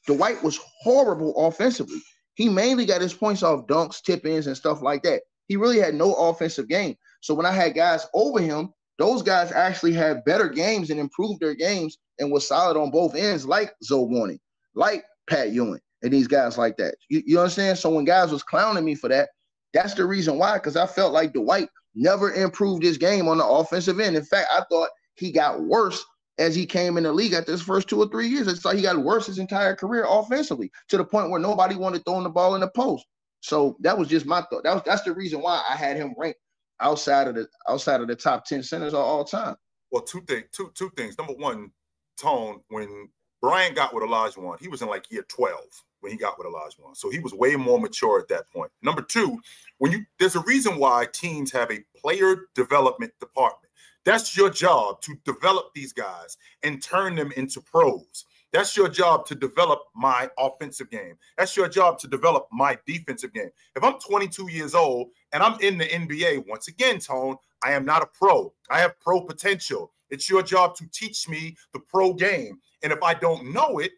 Dwight was horrible offensively. He mainly got his points off dunks, tip ins, and stuff like that. He really had no offensive game. So when I had guys over him, those guys actually had better games and improved their games and was solid on both ends, like Zo Mourning, like Pat Ewing, and these guys like that. You, you understand? So when guys was clowning me for that, that's the reason why, because I felt like Dwight never improved his game on the offensive end. In fact, I thought he got worse as he came in the league after his first two or three years. It's like he got worse his entire career offensively to the point where nobody wanted throwing the ball in the post. So that was just my thought. That was that's the reason why I had him ranked outside of the outside of the top 10 centers of all time. Well, two things. Two two things. Number one, Tone. When Bryant got with Olajuwon, he was in like year twelve when he got with Olajuwon, so he was way more mature at that point. Number two, when you there's a reason why teams have a player development department. That's your job to develop these guys and turn them into pros. That's your job to develop my offensive game. That's your job to develop my defensive game. If I'm 22 years old and I'm in the NBA, once again, Tone, I am not a pro. I have pro potential. It's your job to teach me the pro game. And if I don't know it,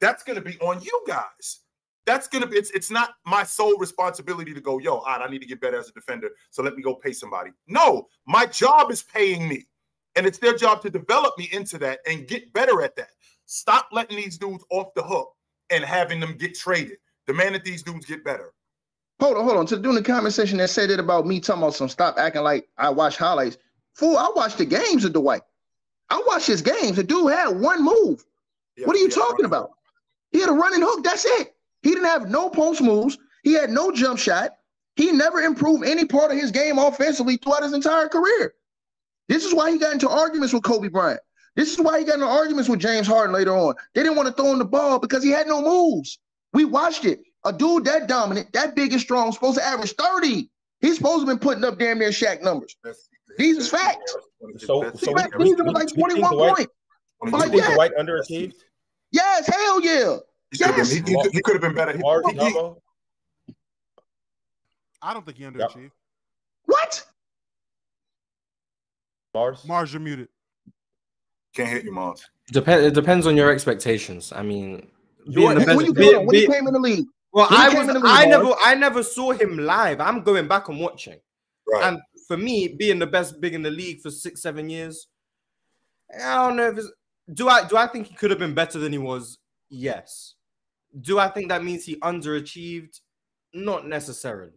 that's going to be on you guys. That's going to be, it's, it's not my sole responsibility to go, yo, all right, I need to get better as a defender. So let me go pay somebody. No, my job is paying me. And it's their job to develop me into that and get better at that. Stop letting these dudes off the hook and having them get traded. Demand that these dudes get better. Hold on, hold on. To doing the comment section that said it about me talking about some stop acting like I watch highlights. Fool, I watched the games of Dwight. I watched his games. The dude had one move. Yeah, what are you talking about? He had a running hook. That's it. He didn't have no post moves. He had no jump shot. He never improved any part of his game offensively throughout his entire career. This is why he got into arguments with Kobe Bryant. This is why he got into arguments with James Harden later on. They didn't want to throw him the ball because he had no moves. We watched it. A dude that dominant, that big and strong, supposed to average 30. He's supposed to have been putting up damn near Shaq numbers. These is facts. So- so He we- was like 21 points. Do Like you think that. Dwight underachieved? Yes, hell yeah. He Yes. been, he, he, he could have been better. He- Mars, he- I don't think he underachieved. What? Mars? Mars, you're muted. Can't hit you, Mons. Depend. It depends on your expectations. I mean, being Jordan, the best, when you be- came, when he be- came in the league, well, I was. in the league, I never. I never saw him live. I'm going back and watching. Right. And for me, being the best big in the league for six, seven years, I don't know if it's. Do I do I think he could have been better than he was? Yes. Do I think that means he underachieved? Not necessarily,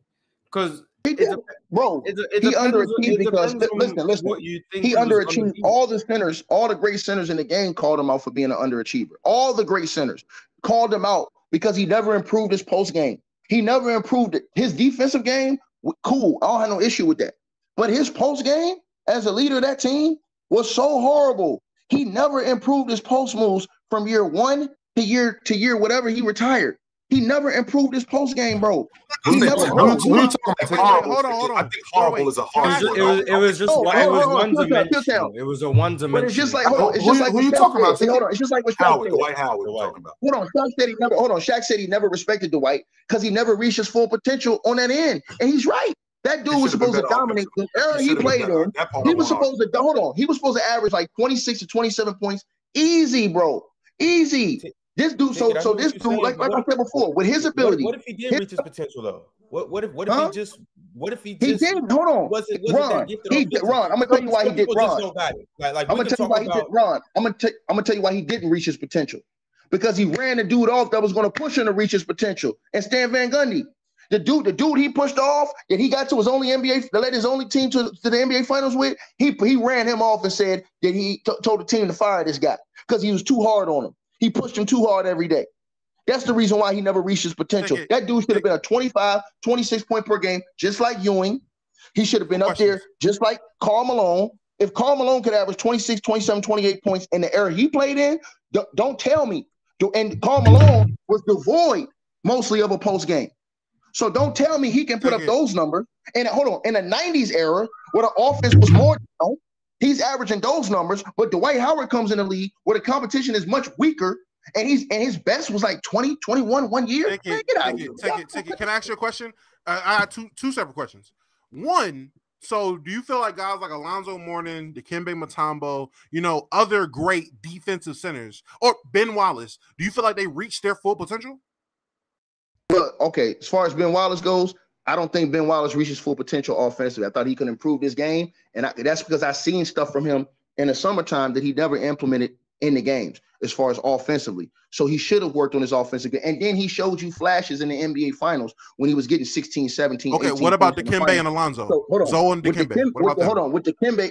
because he did, bro. it, it He underachieved because- listen, listen. what you think He underachieved. All the centers, all the great centers in the game called him out for being an underachiever. All the great centers called him out because he never improved his post game. He never improved it. His defensive game, cool. I don't have no issue with that. But his post game as a leader of that team was so horrible. He never improved his post moves from year one to year to year, whatever he retired. He never improved his post game, bro. He Who- never- who- bro, who- who talking about? Horrible. hold on, hold on. I think horrible Wait, is a wait. It was, It ju- word. it was, it was just Oh, one, oh, it was one chill dimensional. It was a one But it's just like, hold on, it's just you- like who what you talking about, said. Hold on, it's just like what Shaq Howard, said. Dwight Howard, Dwight. talking about. Hold on, Shaq said he never. Hold on, Shaq said he never respected Dwight because he never reached his full potential on that end, and he's right. That dude was supposed to dominate the era He he should've been played in. He was supposed to hold on. He was supposed to average like twenty six to twenty seven points, easy, bro, easy. This dude, so Take it, I so this dude, saying, like like I said before, with his ability, what if he did his- reach his potential though? What what if what if Huh? he just what if he he just did. Hold on, wasn't wasn't Ron. He did. Ron, I'm gonna tell you why he did. Ron, don't got it. Like like I'm gonna tell you why he did. about Ron, I'm gonna tell I'm gonna tell you why he didn't reach his potential because he ran the dude off that was gonna push him to reach his potential, and Stan Van Gundy. The dude, the dude he pushed off that he got to his only NBA, that led his only team to, to the NBA finals with, he he ran him off and said that he t- told the team to fire this guy because he was too hard on him. He pushed him too hard every day. That's the reason why he never reached his potential. That dude should have been a 25, 26 point per game, just like Ewing. He should have been up there just like Karl Malone. If Karl Malone could average 26, 27, 28 points in the era he played in, don't, tell me. And Karl Malone was devoid mostly of a post game. So don't tell me he can put up those numbers. And hold on, in the 90s era, where the offense was more down, he's averaging those numbers. But Dwight Howard comes in the league where the competition is much weaker, and he's and his best was like 20, 21 one year. Take Man, it, get out take it, take it, take it. Can I ask you a question? Uh, I got two two separate questions. One, so do you feel like guys like Alonzo Mourning, Dikembe Mutombo, you know, other great defensive centers, or Ben Wallace, do you feel like they reached their full potential? Well, okay, as far as Ben Wallace goes, I don't think Ben Wallace reaches full potential offensively. I thought he could improve this game, and I, that's because I've seen stuff from him in the summertime that he never implemented in the games as far as offensively. So he should have worked on his offensive game. And then he showed you flashes in the NBA finals when he was getting 16, 17. Okay, 18 what about the finals. and Alonzo? So, hold on. Zoe and With Dikembe. Dikembe- What hold on. With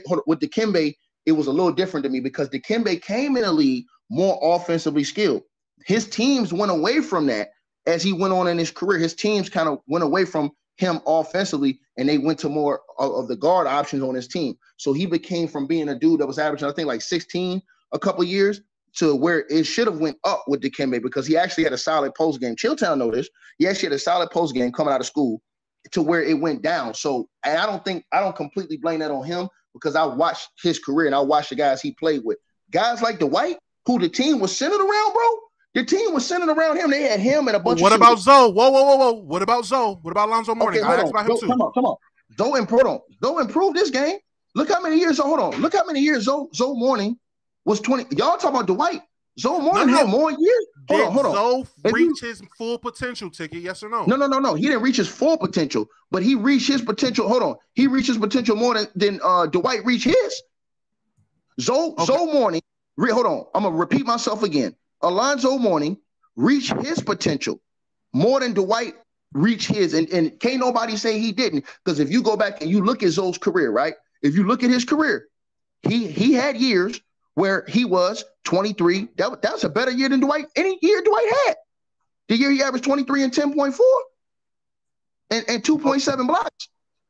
hold on. with Dikembe, it was a little different to me because Dikembe came in the league more offensively skilled. His teams went away from that as he went on in his career. His teams kind of went away from him offensively and they went to more of, the guard options on his team. So he became from being a dude that was averaging, I think, like 16 a couple years to where it should have went up with Dikembe because he actually had a solid post game. Chilltown noticed he actually had a solid post game coming out of school to where it went down. So and I don't think I don't completely blame that on him because I watched his career and I watched the guys he played with. Guys like Dwight, who the team was centered around, bro. The team was centered around him. They had him and a bunch of. What of about. Zoe? Whoa, whoa, whoa, whoa. What about Zoe? What about Alonzo Mourning? Okay, I asked about him Zoe, too. come on, come on. Zoe improve, hold on. Zoe improved this game. Look how many years. Hold on. Look how many years Zoe, Zo Mourning was 20. Y'all talking about Dwight. Zo Mourning no. had more years. Hold Did on, hold on. Zoe reach his full potential ticket? Yes or no? No, no, no, no. He didn't reach his full potential, but he reached his potential. Hold on. He reached his potential more than, than uh, Dwight reached his. Zoe, Okay. Zo Mourning, re, hold on. I'm going to repeat myself again. Alonzo Mourning reached his potential more than Dwight reached his. And, and can't nobody say he didn't. Because if you go back and you look at Zoe's career, right? If you look at his career, he he had years where he was 23. That, was- that's a better year than Dwight, any year Dwight had. The year he averaged 23 and 10.4 and, and 2.7 blocks.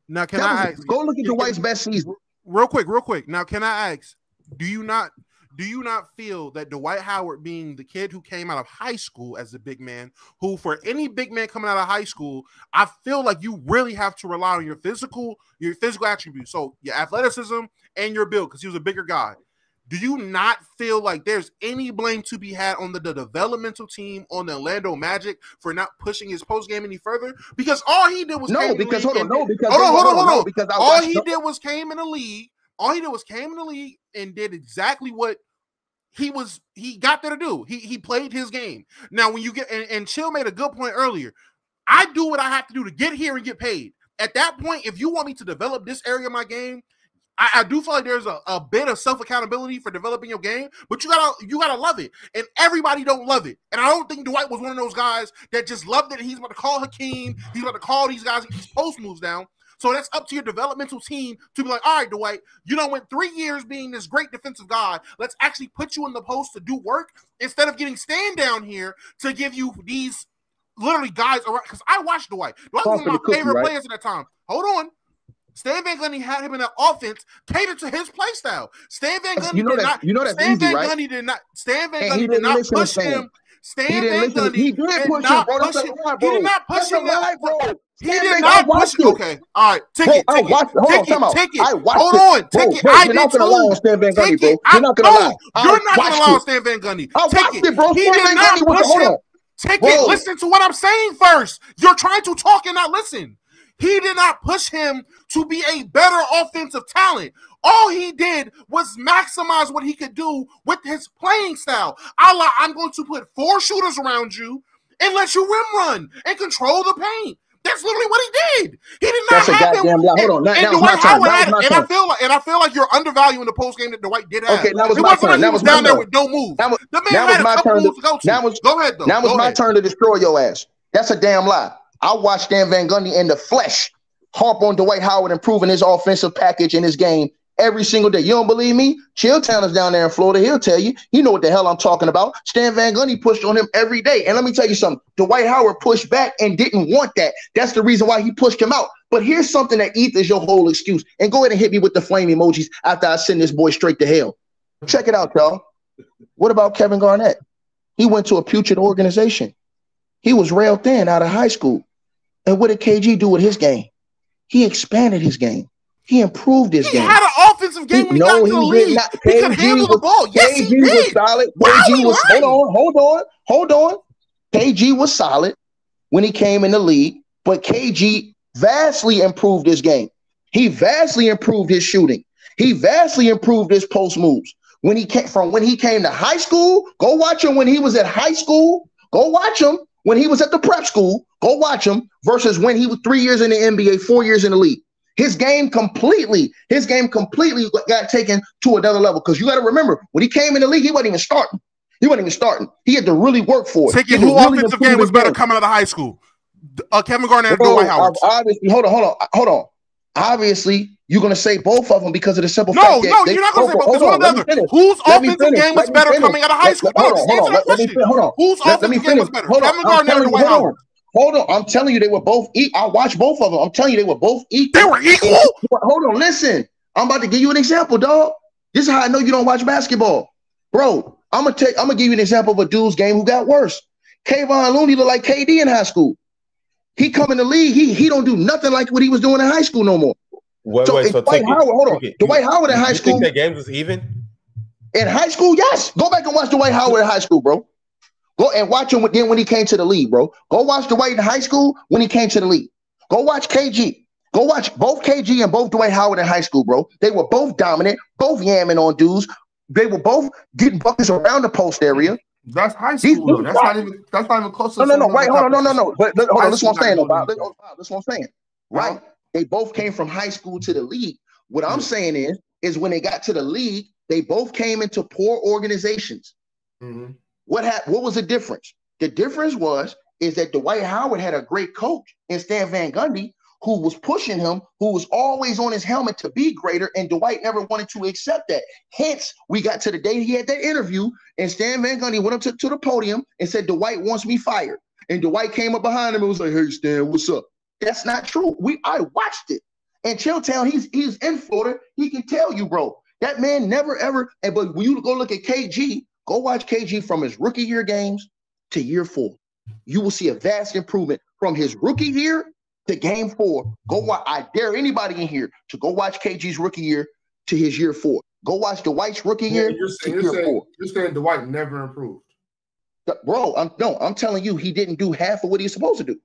Now, can That I was- ask? go look at Dwight's best season. real quick, real quick. Now, can I ask? Do you not? Do you not feel that Dwight Howard, being the kid who came out of high school as a big man, who for any big man coming out of high school, I feel like you really have to rely on your physical, your physical attributes, so your athleticism and your build, because he was a bigger guy. Do you not feel like there's any blame to be had on the, the developmental team on the Orlando Magic for not pushing his post game any further? Because all he did was No, came in the because hold on, no, because hold on, hold on, hold on. because all he did was came in the league. All he did was came in the league and did exactly what he was he got there to do. He he played his game. Now, when you get and, and Chill made a good point earlier. I do what I have to do to get here and get paid. At that point, if you want me to develop this area of my game, I, I do feel like there's a, a bit of self accountability for developing your game, but you gotta you gotta love it, and everybody don't love it. And I don't think Dwight was one of those guys that just loved it. He's about to call Hakeem, he's about to call these guys these post moves down. So that's up to your developmental team to be like, all right, Dwight, you know, went three years being this great defensive guy. Let's actually put you in the post to do work instead of getting stand down here to give you these literally guys around. Because I watched Dwight. Dwight was one of my cookie, favorite right? players at that time. Hold on. Stan Van Gundy had him in an offense catered to his play style. Stan Van Gundy You know did that- not. you know that's Stan easy, Van right? Gundy did not. Stan Van And Gundy did not push him. Stan He didn't Van listen. He did did push him, not bro. Push him. lie, He did not push That's him. bro. He did not push him. it. Okay, all right, take Bro, it, I take it, take it, take it. I watched Hold on, Bro, take it. bro, I you're not gonna too. lie on Stan Van Gundy, bro. You're not gonna lie. You're not gonna lie on. Stan Van Gundy. I Take watched it. bro. He did not push him. Take it. Listen to what I'm saying first. You're trying to talk and not listen. He did not push him to be a better offensive talent. All he did was maximize what he could do with his playing style. A I'm going to put four shooters around you and let you rim run and control the paint. That's literally what he did. He did not That's have him. goddamn. Hold on. And now it's Dwight my turn. Howard Now had it. my And I feel like, and I feel like you're undervaluing the post game that Dwight did have. Okay, now it's it my turn. Now was it's my down there turn. with no moves. Now, The man now had a my turn to to go to. now was go ahead though. now was Go my ahead. turn to destroy your ass. That's a damn lie. I watched Stan Van Gundy in the flesh harp on Dwight Howard improving his offensive package in his game every single day. You don't believe me? Chilltown is down there in Florida. He'll tell you. You know what the hell I'm talking about. Stan Van Gundy pushed on him every day. And let me tell you something. Dwight Howard pushed back and didn't want that. That's the reason why he pushed him out. But here's something that ETH is your whole excuse. And go ahead and hit me with the flame emojis after I send this boy straight to hell. Check it out, y'all. What about Kevin Garnett? He went to a putrid organization. He was railed thin out of high school. And what did KG do with his game? He expanded his game. He improved his He game. had an offensive game when he got no, into the he league. not. He could KG handle the was- ball. Yes, he KG was solid. Why KG was lying? hold on, hold on, hold on. KG was solid when he came in the league, but KG vastly improved his game. He vastly improved his shooting. He vastly improved his post moves. When he came from when he came to high school, go watch him when he was at high school. Go watch him when he was at the prep school. Go watch him versus when he was three years in the NBA, four years in the league. His game completely, his game completely got taken to another level. Because you got to remember, when he came in the league, he wasn't even starting. He wasn't even starting. He had to really work for it. It. Who really offensive game was better game. coming out of high school? Uh, Kevin Garnett or Bro, Dwight Howard? Obviously, hold on, hold on, hold on. Obviously, you're gonna say both of them because of the simple No, fact that no, they- you're not gonna say both. on, It's one or hold on, finish. Whose Let offensive game was better coming out of high school? let- hold on, hold on. Let me question. hold on. Whose Let- offensive game was better? Kevin Garnett or Dwight Howard? On. Hold on. I'm telling you, they were both. E- I watched both of them. I'm telling you, they were both equal. They were equal. Hold on, listen. I'm about to give you an example, dog. This is how I know you don't watch basketball, bro. I'm gonna take. I'm gonna give you an example of a dude's game who got worse. Kevon Looney looked like KD in high school. He come in the league. He he don't do nothing like what he was doing in high school no more. Wait, So, wait. and So Dwight take Howard, hold on. take it. You- Dwight Howard in you high think school. that game was even? In high school, yes. Go back and watch Dwight Howard in high school, bro. Go and watch him again when he came to the league, bro. Go watch Dwight in high school when he came to the league. Go watch KG. Go watch both KG and both Dwight Howard in high school, bro. They were both dominant, both yamming on dudes. They were both getting buckets around the post area. That's high school dudes not even that's not even close to No, no, no. Right, hold on, no, no, no. But, hold on, this is what I'm saying, not Bob. going This, is what I'm saying. Right. They both came from high school to the league. What I'm saying is, is when they got to the league, they both came into poor organizations. Mhm. What happened? What was the difference? The difference was is that Dwight Howard had a great coach in Stan Van Gundy who was pushing him, who was always on his helmet to be greater, and Dwight never wanted to accept that. Hence, we got to the day he had that interview, and Stan Van Gundy went up to, to the podium and said, Dwight wants me fired. And Dwight came up behind him and was like, Hey Stan, what's up? That's not true. We I watched it. And Chilltown, he's he's in Florida. He can tell you, bro. That man never ever. And but when you go look at KG, go watch KG from his rookie year games to year four. You will see a vast improvement from his rookie year to game four. Go watch. I dare anybody in here to go watch KG's rookie year to his year four. Go watch Dwight's rookie Yeah, year you're to saying, year you're, saying, four. you're saying Dwight never improved. Bro, I'm no, I'm telling you, he didn't do half of what he's supposed to do.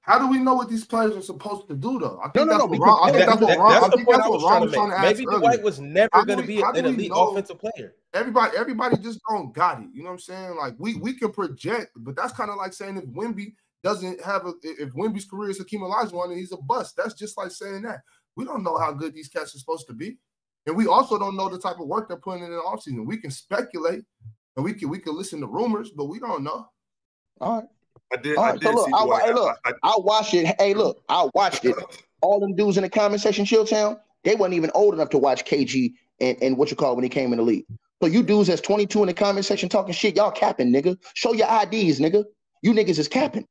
How do we know what these players are supposed to do, though? I think No, no, that's no, what Ron, I think That- that's what Ron, I that's the think point that's I what was Ron trying was to trying to make. ask Maybe earlier. Dwight was never going to be an elite know- offensive player. Everybody, everybody just don't got it. You know what I'm saying? Like we we can project, but that's kind of like saying if Wemby doesn't have a if Wemby's career is Hakeem Olajuwon and he's a bust. That's just like saying that. We don't know how good these cats are supposed to be. And we also don't know the type of work they're putting in the offseason. We can speculate and we can we can listen to rumors, but we don't know. All right. I did. All I did so look, see I, Dwight. hey, look, I, I, I watched it. Hey, look, I watched it. All them dudes in the comment section, Chilltown, they wasn't even old enough to watch KG and, and what you call when he came in the league. So you dudes that's 22 in the comment section talking shit, y'all capping, nigga. Show your IDs, nigga. You niggas is capping.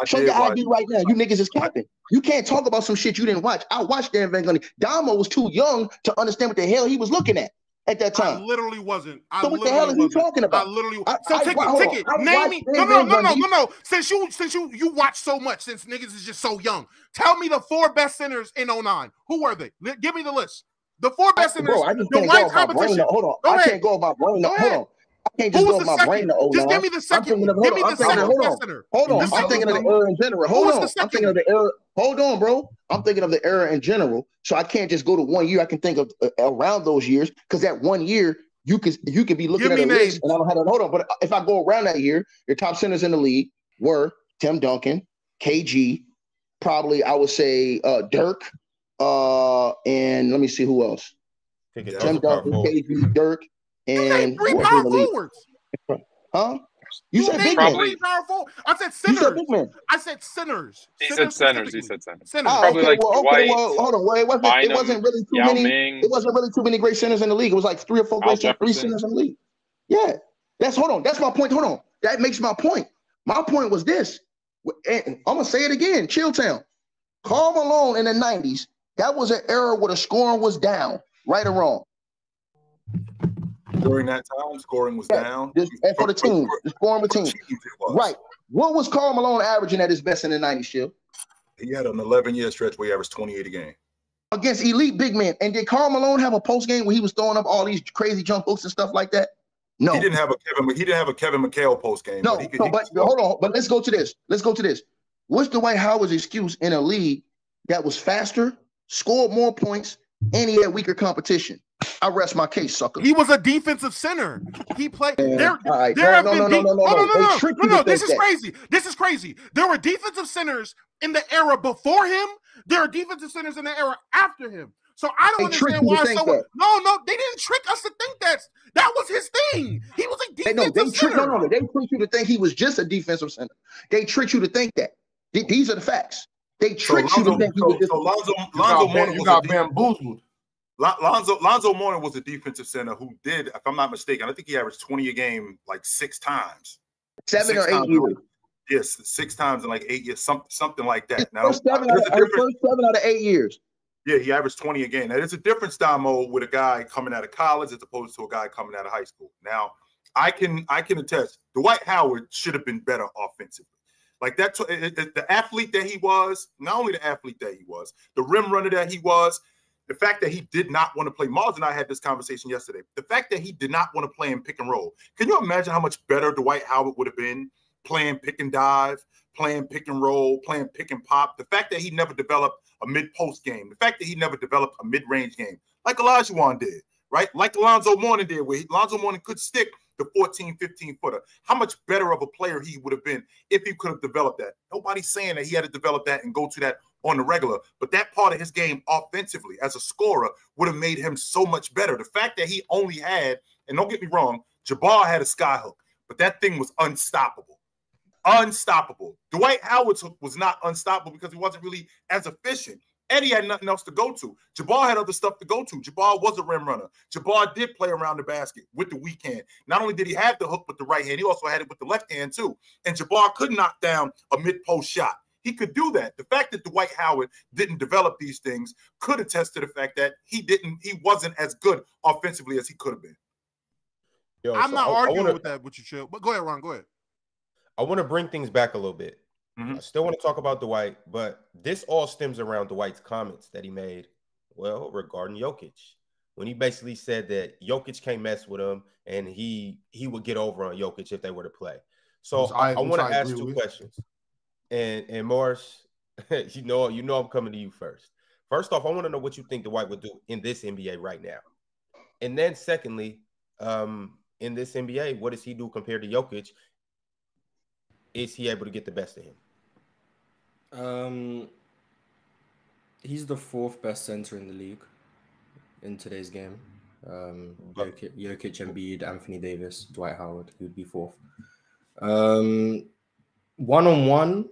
I Show your ID right now. You niggas is capping. You can't talk about some shit you didn't watch. I watched Stan Van Gundy. Damo was too young to understand what the hell he was looking at at that time. I literally wasn't. I So what the hell are you talking I about? literally. I- so I- ticket, on. ticket. I Name me. No, no, no, no, no, no. Since you, since you, you watch so much, since niggas is just so young. Tell me the four best centers in 09. Who were they? Give me the list. The four best centers. Bro, I just the can't white go off my brain. competition. Hold on. Go I ahead. can't go off my brain. to- Go Hold on. I can't Who just go was off the my second? brain to 09. Just give me the I'm second. thinking of, Give hold me on. the I'm thinking second of, hold on. center. Hold on. The I'm second thinking of the number- era in general. Who Hold was the on. I'm thinking of the era. Hold on, bro. I'm thinking of the era in general. So I can't just go to one year. I can think of uh, around those years because that one year you could you could be looking Give at a me list names. and I don't have to Hold on. But if I go around that year, your top centers in the league were Tim Duncan, KG, probably I would say uh, Dirk, uh, and let me see who else. Ticket, Yeah. those Tim Duncan. KG, Dirk, You named and three who power in the league? forwards. Huh? You, said big Probably- man. three power forwards. I said You said centers. big man. I said centers. He said centers. He said centers. centers. Oh, Probably okay. like well, okay. Dwight, Well, hold on. Well, it wasn't. Bynum, it wasn't really too Yao many. Ming. It wasn't really too many great centers in the league. It was like three or four Al great centers, three centers in the league. Yeah, that's hold on. That's my point. Hold on. That makes my point. My point was this. And I'm gonna say it again. Chilltown. Karl Malone in the '90s. That was an era where the scoring was down, right or wrong. During that time, scoring was Yeah, down. This, and for the team, the scoring For the team. teams. Right. What was Karl Malone averaging at his best in the '90s? Chill He had an 11 year stretch where he averaged 28 a game. against elite big men. And did Karl Malone have a post game where he was throwing up all these crazy jump hooks and stuff like that? No. He didn't have a Kevin. He didn't have a Kevin McHale post game. No, but he could, no, he but hold on. But let's go to this. Let's go to this. What's Dwight Howard's excuse in a league that was faster, scored more points, and he had weaker competition? I rest my case, sucker. He was a defensive center. He played. Yeah, There, right. there No, have no, been no, de- no, no, oh, no, no, no. No, no, no. This is that. crazy. This is crazy. There were defensive centers in the era before him. There are defensive centers in the era after him. So I don't They understand why think someone. that. No, no, they didn't trick us to think that that was his thing. He was a They, no, defensive they trick. center. No, no, they trick you to think he was just a defensive center. They trick you to think that. Th- These are the facts. They tricked you to Lonzo, think he was so, just. so Lonzo, You Lonzo got, Mourning you was got a bamboozled. Lon- Lonzo Lonzo Mourning was a defensive center who did, if I'm not mistaken, I think he averaged 20 a game like six times. Seven six or eight times. years. Yes, six times in like eight years, some, something like His that. Now, first seven, out of, a his difference. first seven out of eight years. Yeah, he averaged 20 a game. Now, there's a difference, Damo, with a guy coming out of college as opposed to a guy coming out of high school. Now, I can I can attest, Dwight Howard should have been better offensively. Like that, the athlete that he was, not only the athlete that he was, the rim runner that he was, the fact that he did not want to play. Mars and I had this conversation yesterday. The fact that he did not want to play in pick and roll. Can you imagine how much better Dwight Howard would have been playing pick and dive, playing pick and roll, playing pick and pop? The fact that he never developed a mid post game, the fact that he never developed a mid range game, like Olajuwon did, right? Like Alonzo Mourning did, where he, Alonzo Mourning could stick the 14, 15 footer. How much better of a player he would have been if he could have developed that. Nobody's saying that he had to develop that and go to that on the regular, but that part of his game offensively as a scorer would have made him so much better. The fact that he only had, and don't get me wrong, Jabbar had a skyhook, but that thing was unstoppable. Unstoppable. Dwight Howard's hook was not unstoppable because he wasn't really as efficient. And he had nothing else to go to. Jabbar had other stuff to go to. Jabbar was a rim runner. Jabbar did play around the basket with the weak hand. Not only did he have the hook with the right hand, he also had it with the left hand too. And Jabbar could knock down a mid post shot. He could do that. The fact that Dwight Howard didn't develop these things could attest to the fact that he didn't, he wasn't as good offensively as he could have been. Yo, I'm so not I- I arguing wanna- with that with you, chill. But go ahead, Ron. Go ahead. I want to bring things back a little bit. Mhm. I still want to talk about Dwight, but this all stems around Dwight's comments that he made, well, regarding Jokic. When he basically said that Jokic can't mess with him and he he would get over on Jokic if they were to play. So I, I- I want to ask two questions. And and Morris, [LAUGHS] you know, you know, I'm coming to you first. First off, I want to know what you think Dwight would do in this NBA right now, and then secondly, um, in this NBA, what does he do compared to Jokic? Is he able to get the best of him? Um, he's the fourth best center in the league in today's game. Um, Jokic, Jokic Embiid, Anthony Davis, Dwight Howard, he would be fourth. Um, one on one,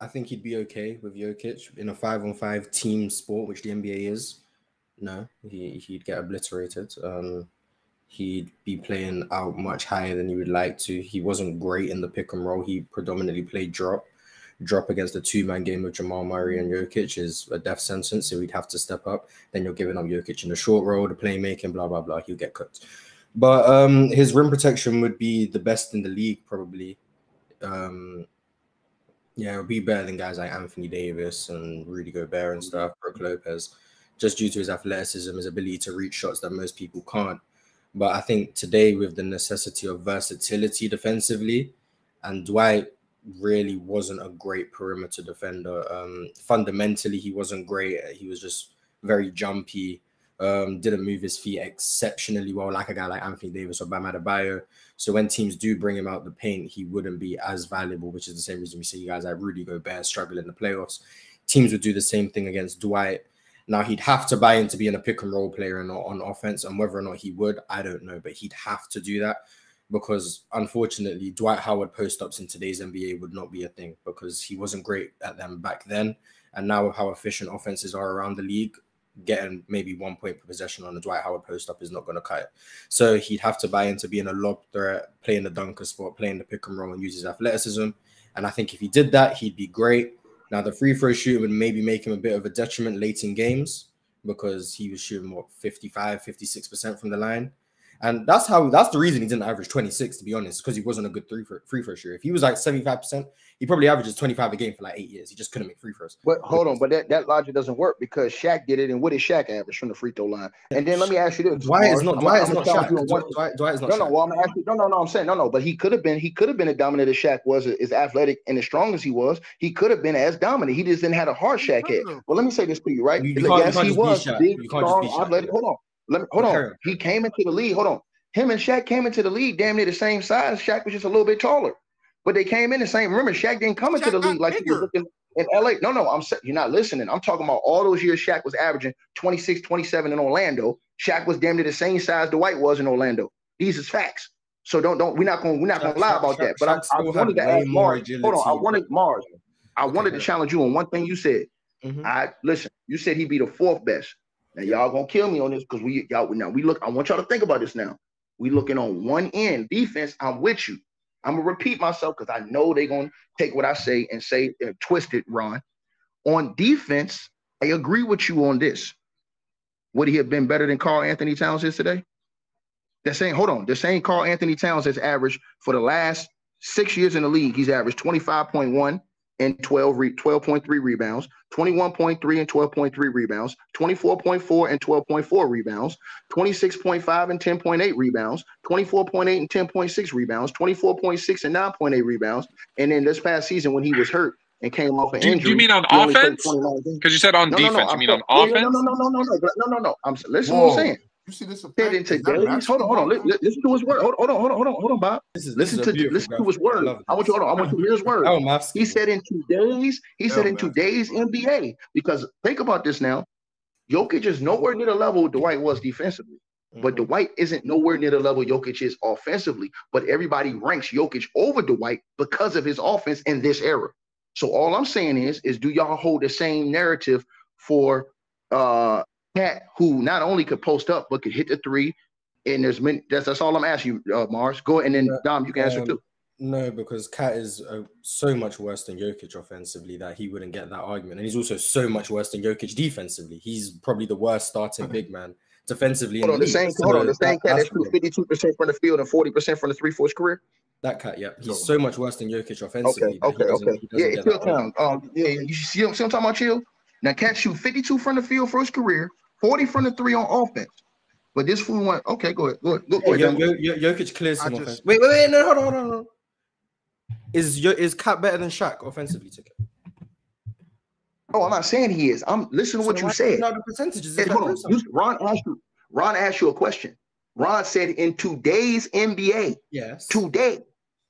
I think he'd be okay with Jokic in a five on five team sport, which the NBA is. No, he he'd get obliterated. Um, he'd be playing out much higher than he would like to. He wasn't great in the pick and roll. He predominantly played drop. Drop against the two man game of Jamal Murray and Jokic is a death sentence. So he'd have to step up. Then you're giving up Jokic in the short roll, the playmaking, blah, blah, blah. He'll get cooked. But um, his rim protection would be the best in the league, probably. Um, yeah, it would be better than guys like Anthony Davis and Rudy Gobert and stuff, Brook Lopez, just due to his athleticism, his ability to reach shots that most people can't. But I think today, with the necessity of versatility defensively, and Dwight really wasn't a great perimeter defender. Um, fundamentally, he wasn't great. He was just very jumpy. Um, didn't move his feet exceptionally well, like a guy like Anthony Davis or Bam Adebayo. So when teams do bring him out the paint, he wouldn't be as valuable, which is the same reason we see you guys like Rudy Gobert struggle in the playoffs. Teams would do the same thing against Dwight. Now he'd have to buy into being a pick and roll player and on offense, and whether or not he would, I don't know, but he'd have to do that because unfortunately Dwight Howard post ups in today's NBA would not be a thing because he wasn't great at them back then, and now with how efficient offenses are around the league, getting maybe one point per possession on a Dwight Howard post up is not going to cut it. So he'd have to buy into being a lob threat, playing the dunker spot, playing the pick and roll, and use his athleticism. And I think if he did that, he'd be great. Now the free throw shooting would maybe make him a bit of a detriment late in games because he was shooting what 55, 56% from the line. And that's how that's the reason he didn't average 26, to be honest, because he wasn't a good three for free throw shooter. If he was like 75%, he probably averages 25 a game for like eight years. He just couldn't make free throws. But hold on, but that, that logic doesn't work because Shaq did it. And what did Shaq average from the free throw line? And then let me ask you this. Dwight is not Dwight is not Shaq. Dwight, Dwight is not No, no, well, I'm asking no, no, no, I'm saying no, no, but he could have been, he could have been as dominant as Shaq was, as athletic and as strong as he was. He could have been as dominant. He just didn't have a hard Shaq head. Well, let me say this to you, right? You, you yes, he was big, strong, athletic. Hold on. Let me hold on. He came into the league. Hold on. Him and Shaq came into the league damn near the same size. Shaq was just a little bit taller, but they came in the same. Remember, Shaq didn't come into Shaq the league like he was looking in LA. No, no, I'm you're not listening. I'm talking about all those years Shaq was averaging 26, 27 in Orlando. Shaq was damn near the same size Dwight was in Orlando. These is facts. So don't don't we're not gonna we're not gonna lie about that. But I, I wanted to ask Mars. Hold on, I wanted Mars. I wanted to challenge you on one thing you said. Mm-hmm. I listen. You said he'd be the fourth best. Now y'all gonna kill me on this because we y'all now we look. I want y'all to think about this now. We looking on one end defense. I'm with you. I'm gonna repeat myself because I know they're gonna take what I say and say uh, twist it, Ron. On defense, I agree with you on this. Would he have been better than Karl-Anthony Towns is today? They're saying, hold on, they're saying Karl-Anthony Towns has averaged for the last six years in the league, he's averaged 25.1, and 12 re- 12.3 rebounds, 21.3 and 12.3 rebounds, 24.4 and 12.4 rebounds, 26.5 and 10.8 rebounds, 24.8 and 10.6 rebounds, 24.6 and 9.8 rebounds. And then this past season when he was hurt and came off an do, injury. Do you mean on offense? Because you said on no, defense. No, no, you mean on offense? No, no, no, no, no, no, no, no, no. I'm listen what I'm saying. You see this said in today's hold on, hold on, listen to his word. Hold on, hold on, hold on, hold on, Bob. This is, listen this is to listen to his word. I, I want you hold on, I want you to hear his word. Oh, he said in today's, he said in today's NBA, because think about this now. Jokic is nowhere near the level Dwight was defensively. But mm-hmm. Dwight isn't nowhere near the level Jokic is offensively. But everybody ranks Jokic over Dwight because of his offense in this era. So all I'm saying is, is do y'all hold the same narrative for uh cat who not only could post up but could hit the three. And there's many. That's that's all I'm asking you, uh, Mars. Go ahead, and then Dom, you can answer um, too. No, because Cat is uh, so much worse than Jokic offensively that he wouldn't get that argument, and he's also so much worse than Jokic defensively. He's probably the worst starting big man defensively. Hold on, the, the same. Hold on, the same cat that's 52 percent from the field and 40 percent from the three fourths career. That cat, yeah, he's so, so much worse than Jokic offensively. Okay, okay, okay. Yeah, chill town. Um, yeah, you see, see what I'm talking about, chill. Now, Cat shoot 52 from the field for his career, 40 from the three on offense. But this fool went, okay, go ahead. Go ahead. Go, go ahead. Yo, Yo, Jokic clears some offense. Wait, wait, wait, no, hold on, hold on, hold on. Is your, is Cat better than Shaq offensively? Ticket. Oh, I'm not saying he is. I'm listening to what you said. No, the percentages. Hey, hold on. You- Ron asked you. Ron asked you a question. Ron said in today's NBA, Yes. today.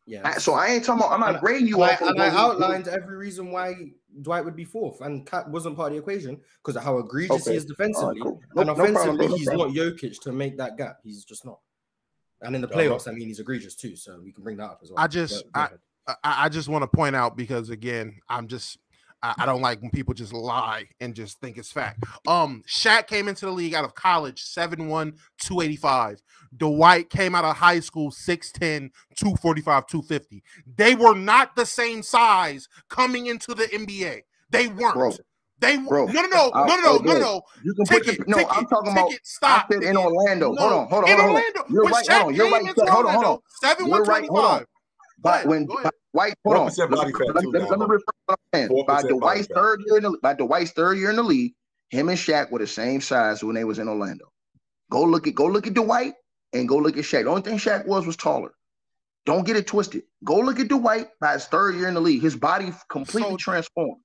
Yes. So I ain't talking about. I'm not And- grading you I, off. of and I what outlined every reason why Dwight would be fourth, and Cat wasn't part of the equation because of how egregious Okay. he is defensively, cool. No- and no problem, offensively no he's problem. not Jokic to make that gap. He's just not. And in the playoffs, I mean, he's egregious too, so we can bring that up as well. I just- I- I, I just want to point out because again, I'm just I, I don't like when people just lie and just think it's fact. Um, Shaq came into the league out of college 7'1, 285. Dwight came out of high school 6'10, 245, 250. They were not the same size coming into the NBA. They weren't. Bro, they bro, were no no no I- no no oh, no no. You can put your, no. ticket, I'm talking about. stop. I said in. Orlando. No, Hold on, hold on, in hold on. Orlando. You're right. Hold on. You're right. Hold on, hold on. 7 You're right. Hold on. But when by. White, hold on. body fat, Let, too, let, let me Damo. rephrase what I'm saying. By 4% Dwight's third year in the by Dwight's third year in the league, him and Shaq were the same size when they was in Orlando. Go look at go look at Dwight and go look at Shaq. The only thing Shaq was was taller. Don't get it twisted. Go look at Dwight by his third year in the league. His body completely So- transformed.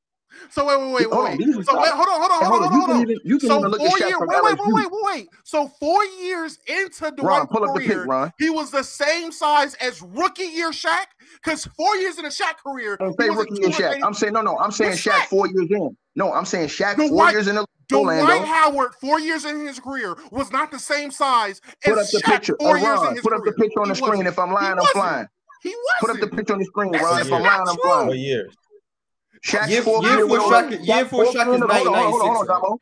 So wait, wait, wait, Hold wait. these wait. are So wait, stop. hold on, hold on, Hey, hold on, you hold can on. even you can So even look four at years, from wait, wait, wait, wait, wait. So four years into Ron, Dwight's pull up the pic, career, Ron. he was the same size as rookie year Shaq. Because four years in the Shaq career, I don't he say was at rookie and Shaq. I'm saying no, no. I'm saying What's Shaq Shaq? four years in. No, I'm saying Shaq four years in the Dwight Orlando. Howard, four years in his career, was not the same size Put up as the Shaq picture. four Uh, years in Ron, his put up the picture on He the screen. wasn't. If I'm lying, I'm wasn't. flying. He Put up the picture on the screen, Ron. If I'm lying, I'm true. flying. What years? Shaq's Year- fourth year year for with Shaq- year for fourth Shaq in is the- hold on, hold on, hold on, 1996, hold on, Damo.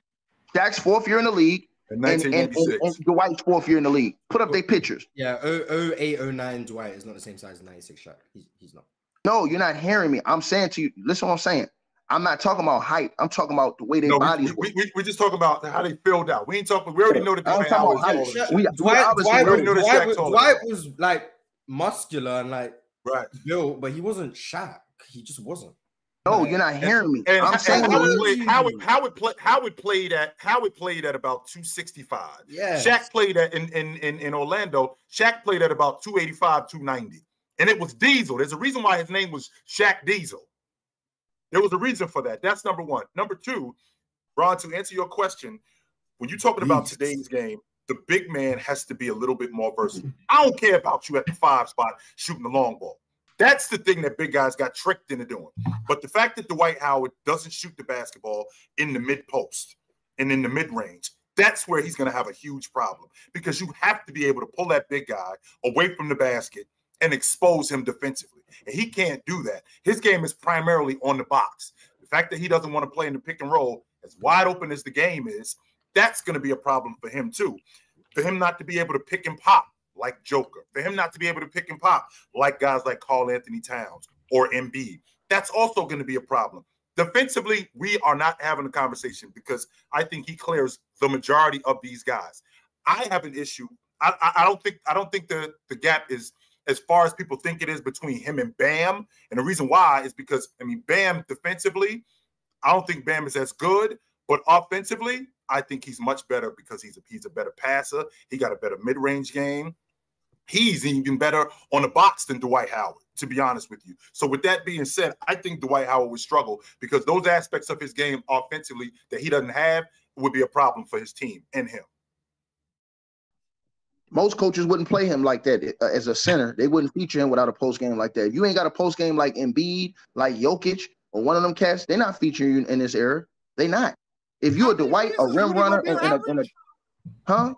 Shaq's fourth year in the league, In and, and, and, and Dwight's fourth year in the league. Put up their pictures. Yeah, 0, 08, 09 Dwight is not the same size as 96 Shaq. He's, he's not. No, you're not hearing me. I'm saying to you, listen what I'm saying. I'm not talking about height. I'm talking about the way their No, bodies we, work. we, we, we just talking about how they filled out. We ain't talking. We already know that I'm Dwight talking Howard about height. We, we Dwight, obviously Dwight, know already know was, that Dwight, Shaq was, Dwight was like muscular and like Right. built, but he wasn't Shaq. He just wasn't. No, you're not hearing me. And, I'm and saying how you- played, Howard, Howard, play, Howard played at Howard played at about 265. Yeah. Shaq played at in, in, in, in Orlando. Shaq played at about 285, 290. And it was Diesel. There's a reason why his name was Shaq Diesel. There was a reason for that. That's number one. Number two, Ron, to answer your question, when you're talking about today's game, the big man has to be a little bit more versatile. I don't care about you at the five spot shooting the long ball. That's the thing that big guys got tricked into doing. But the fact that Dwight Howard doesn't shoot the basketball in the mid post and in the mid range, that's where he's going to have a huge problem because you have to be able to pull that big guy away from the basket and expose him defensively. And he can't do that. His game is primarily on the box. The fact that he doesn't want to play in the pick and roll, as wide open as the game is, that's going to be a problem for him too. For him not to be able to pick and pop like Joker, for him not to be able to pick and pop like guys like Karl-Anthony Towns or Embiid, that's also going to be a problem. Defensively, we are not having a conversation because I think he clears the majority of these guys. I have an issue. I, I, I don't think I don't think the the gap is as far as people think it is between him and Bam. And the reason why is because I mean Bam defensively, I don't think Bam is as good, but offensively, I think he's much better because he's a he's a better passer. He got a better mid range game. He's even better on the box than Dwight Howard, to be honest with you. So, with that being said, I think Dwight Howard would struggle because those aspects of his game offensively that he doesn't have would be a problem for his team and him. most coaches wouldn't play him like that uh, as a center. They wouldn't feature him without a post game like that. If you ain't got a post game like Embiid, like Jokic, or one of them cats, they're not featuring you in this era. They not. If you How a Dwight, a rim runner, Gobert and, and, a, and a, huh?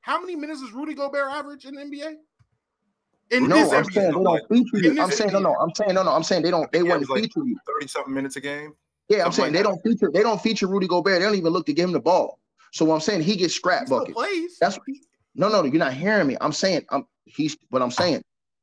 How many minutes does Rudy Gobert average in the NBA? In No, I'm saying they don't feature you. I'm saying no, no. I'm saying no, no. I'm saying they don't. They He wouldn't like feature you. 30 something minutes a game. Yeah, I'm saying like they that. don't feature. They don't feature Rudy Gobert. They don't even look to give him the ball. So what I'm saying he gets scrap buckets. plays. That's no, no. You're not hearing me. I'm saying I'm. He's what I'm saying.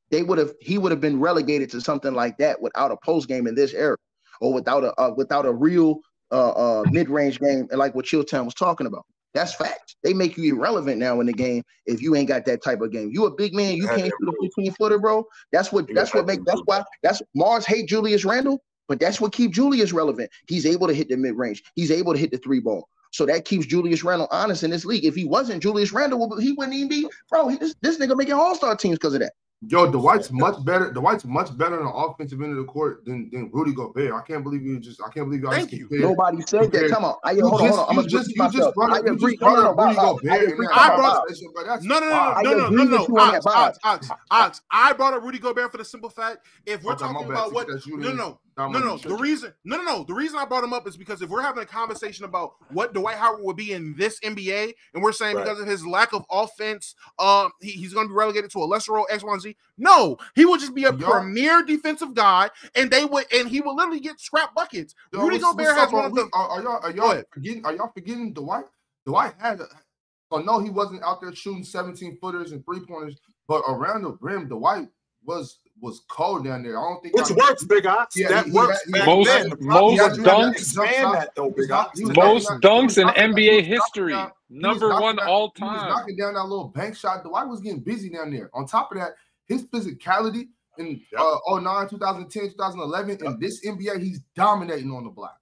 They would have. He would have been relegated to something like that without a post game in this era, or without a uh, without a real uh, uh mid range game, like what Chilltown was talking about. That's fact. They make you irrelevant now in the game if you ain't got that type of game. You a big man, you can't shoot a 15 footer, bro. That's what that's what make that's why that's Mars hate Julius Randle, but that's what keep Julius relevant. He's able to hit the mid range. He's able to hit the three ball. So that keeps Julius Randle honest in this league. If he wasn't Julius Randle, he wouldn't even be, bro. He, this, this nigga making all star teams because of that. Yo, Dwight's much better. Dwight's much better on the offensive end of the court than, than Rudy Gobert. I can't believe you just. I can't believe you. Thank you. Nobody said that. Come on. I, hold on, hold on. I'm gonna just, just, you just brought, I you agree. just brought No, no, up no, Rudy Bob, Bob, I Gobert. in agree. that I brought- conversation, but that's No, no, no, wild. no, no, no, agree no, with no. you on Ox, that, Ox, Bob. Ox, Ox. I brought up Rudy Gobert for the simple fact if we're Okay, my talking bad, about see, what because you no, didn't no, no, no. the reason, no, no, no. The reason I brought him up is because if we're having a conversation about what Dwight Howard would be in this NBA, and we're saying Right. because of his lack of offense, um, he- he's going to be relegated to a lesser role X, Y, and Z. No, he would just be a Yo. premier defensive guy, and they would, and he would literally get scrap buckets. Yo, Rudy what's- Gobert what's has one are of the. Are, are y'all are y'all forgetting? Are y'all forgetting Dwight? Dwight had. A, oh no, he wasn't out there shooting 17 footers and three pointers, but around the rim, Dwight was was cold down there. I don't think Which y'all- works, Big Ox. Yeah, that he- he works had- he back Most- then. Most problem is you have to dunks- expand that though, Big not- Ox. he was today. knocking Most down- dunks in NBA he was knocking history. down- Number one down- all He was knocking down that little bank shot. Dwight was getting busy down there. On top of that, his physicality in Yep. uh, 09, 2010, 2011, in this NBA, he's dominating on the block.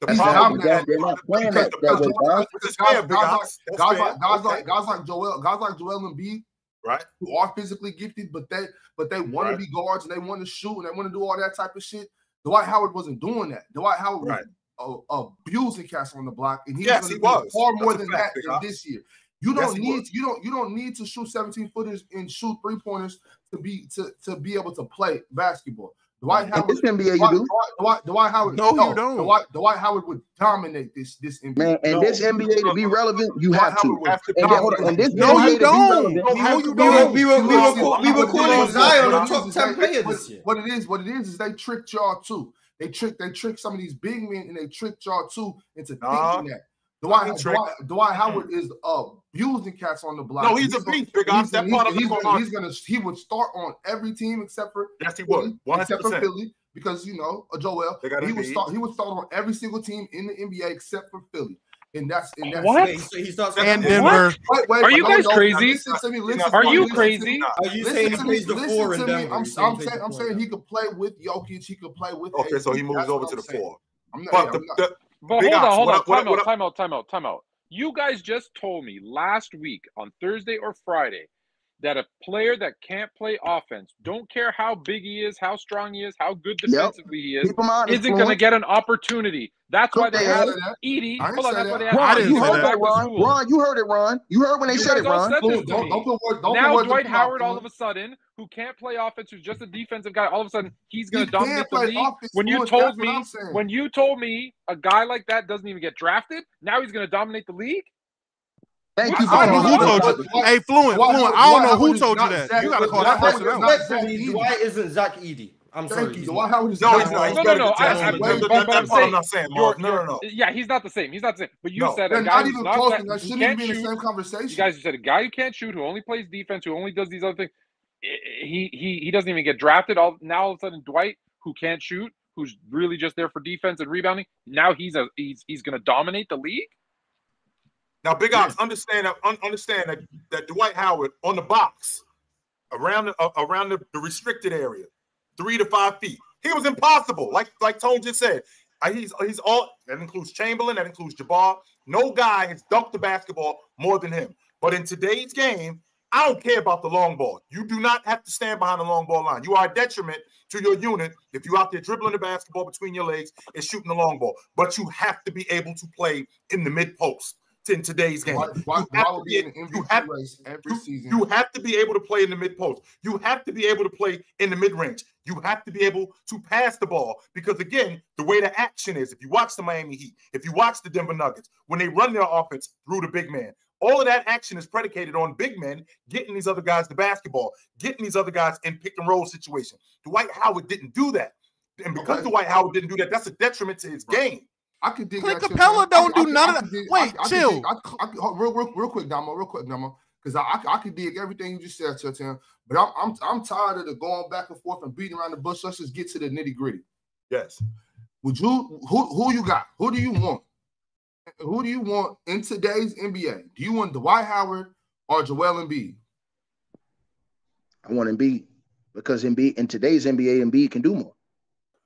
The He's problem dominating. is They're not playing that, that way, because- Bob. Which is guys- fair, guys Ox. That's guys fair. like guys guys like Joel, guys like Joel Embiid, right. who are physically gifted, but they but they want Right. to be guards and they want to shoot and they want to do all that type of shit. Dwight Howard wasn't doing that. Dwight Howard was Right. uh, abusing cats on the block, and he Yes, was, he was. far That's more than fact, that this year. You don't he need you don't you don't need to shoot 17 footers and shoot three pointers to be to, to be able to play basketball. Dwight Howard this NBA, you do. Dwight, Dwight, Dwight Howard. No, you don't. Dwight, Dwight Howard would dominate this this NBA. Man, and No. this NBA to be relevant, you Dwight have to. Have to And, then, hold on, and this No, NBA you don't. relevant, No, You have you to don't. We were- we were- we were calling Zion what a top 10 player this year. What it is, what it is, is they tricked y'all too. They tricked, they tricked some of these big men, and they tricked y'all too into thinking that Dwight, He. Dwight, Dwight Howard is uh, abusing cats on the block. No, he's a beast, Big Ox. he's- That he's- part of he's going gonna, he's gonna he would start on every team except for Yes, he Philly, would. One except for. Philly because you know uh, Joel. They got He would Embiid. start. He would start on every single team in the NBA except for Philly, and that's and that's What? it. So he starts And with- Denver. Wait, wait, Are you guys no, no, crazy? listen me, listen Are you listen crazy? Are you Listen saying to he me, plays the listen four to in me. Denver? I'm, saying I'm he saying, I'm saying he could play with Jokic. He could play with. Okay, so he moves That's over to the saying. four. I'm not, But yeah, the, I'm not- the But Big hold on, hold on, what time what out, I- time out, time out, time out. You guys just told me last week on Thursday or Friday that a player that can't play offense, don't care how big he is, how strong he is, how good Yep. defensively he is, Keep them honest, isn't going to get an opportunity. That's why they they have. Edey. Hold on, that's that. why they have I Ron, didn't you heard that. that, back to Ron. Ron, you heard it, Ron. You heard when they You said it, Ron. said Don't, to don't, don't put word, don't now put words Dwight Howard, all of a sudden, who can't play offense, who's just a defensive guy, all of a sudden he's going He to dominate can the play league. offense, When you Fluent, told me, when you told me a guy like that doesn't even get drafted, now he's going to dominate the league. Thank you I for don't know who on. told you. Dwight- Hey, Fluent, Fluent. I don't know who told you that. Zach- You got to call that person is out. not Respectfully, Zach Dwight isn't Zach Edey. I'm sorry. Thank you. he's Dwight not. Howard is No, he's not. No, no, no. I, I, but, but, but I'm saying, I'm not saying, you're, Mark. No, no, no. yeah, he's not the same. He's not the same. But you No. said a They're guy not who's even not close. that, That shouldn't can't be in the same conversation. You guys said a guy who can't shoot, who only plays defense, who only does these other things. He he he doesn't even get drafted. All now all of a sudden Dwight, who can't shoot, who's really just there for defense and rebounding. Now he's a he's he's going to dominate the league. Now, Big Ox, understand that understand that, that Dwight Howard on the box, around the, uh, around the, the restricted area, three to five feet, he was impossible. Like like Tone just said, Uh, he's he's all that includes Chamberlain, that includes Jabbar. No guy has dunked the basketball more than him. But in today's game, I don't care about the long ball. You do not have to stand behind the long ball line. You are a detriment to your unit if you're out there dribbling the basketball between your legs and shooting the long ball. But you have to be able to play in the mid post in today's game. Why, why, You have to be- be in an you have- you, you have to be able to play in the mid post. You have to be able to play in the mid range. You have to be able to pass the ball because, again, the way the action is, if you watch the Miami Heat, if you watch the Denver Nuggets, when they run their offense through the big man, all of that action is predicated on big men getting these other guys the basketball, getting these other guys in pick and roll situation. Dwight Howard didn't do that. And because Okay. Dwight Howard didn't do that, that's a detriment to his game. I could dig Clint that shit, Capela man. don't I- I do could- none I of could that. dig- Wait, I- I chill. dig- I could- I real, real, real quick, Damo, real quick, Damo, because I, I, could- I could dig everything you just said, Tim. But I'm, I'm, I'm tired of the going back and forth and beating around the bush. Let's just get to the nitty gritty. Yes. Would you who who you got? Who do you want? who do you want in today's NBA? Do you want Dwight Howard or Joel Embiid? I want Embiid because Embiid in today's NBA, Embiid can do more.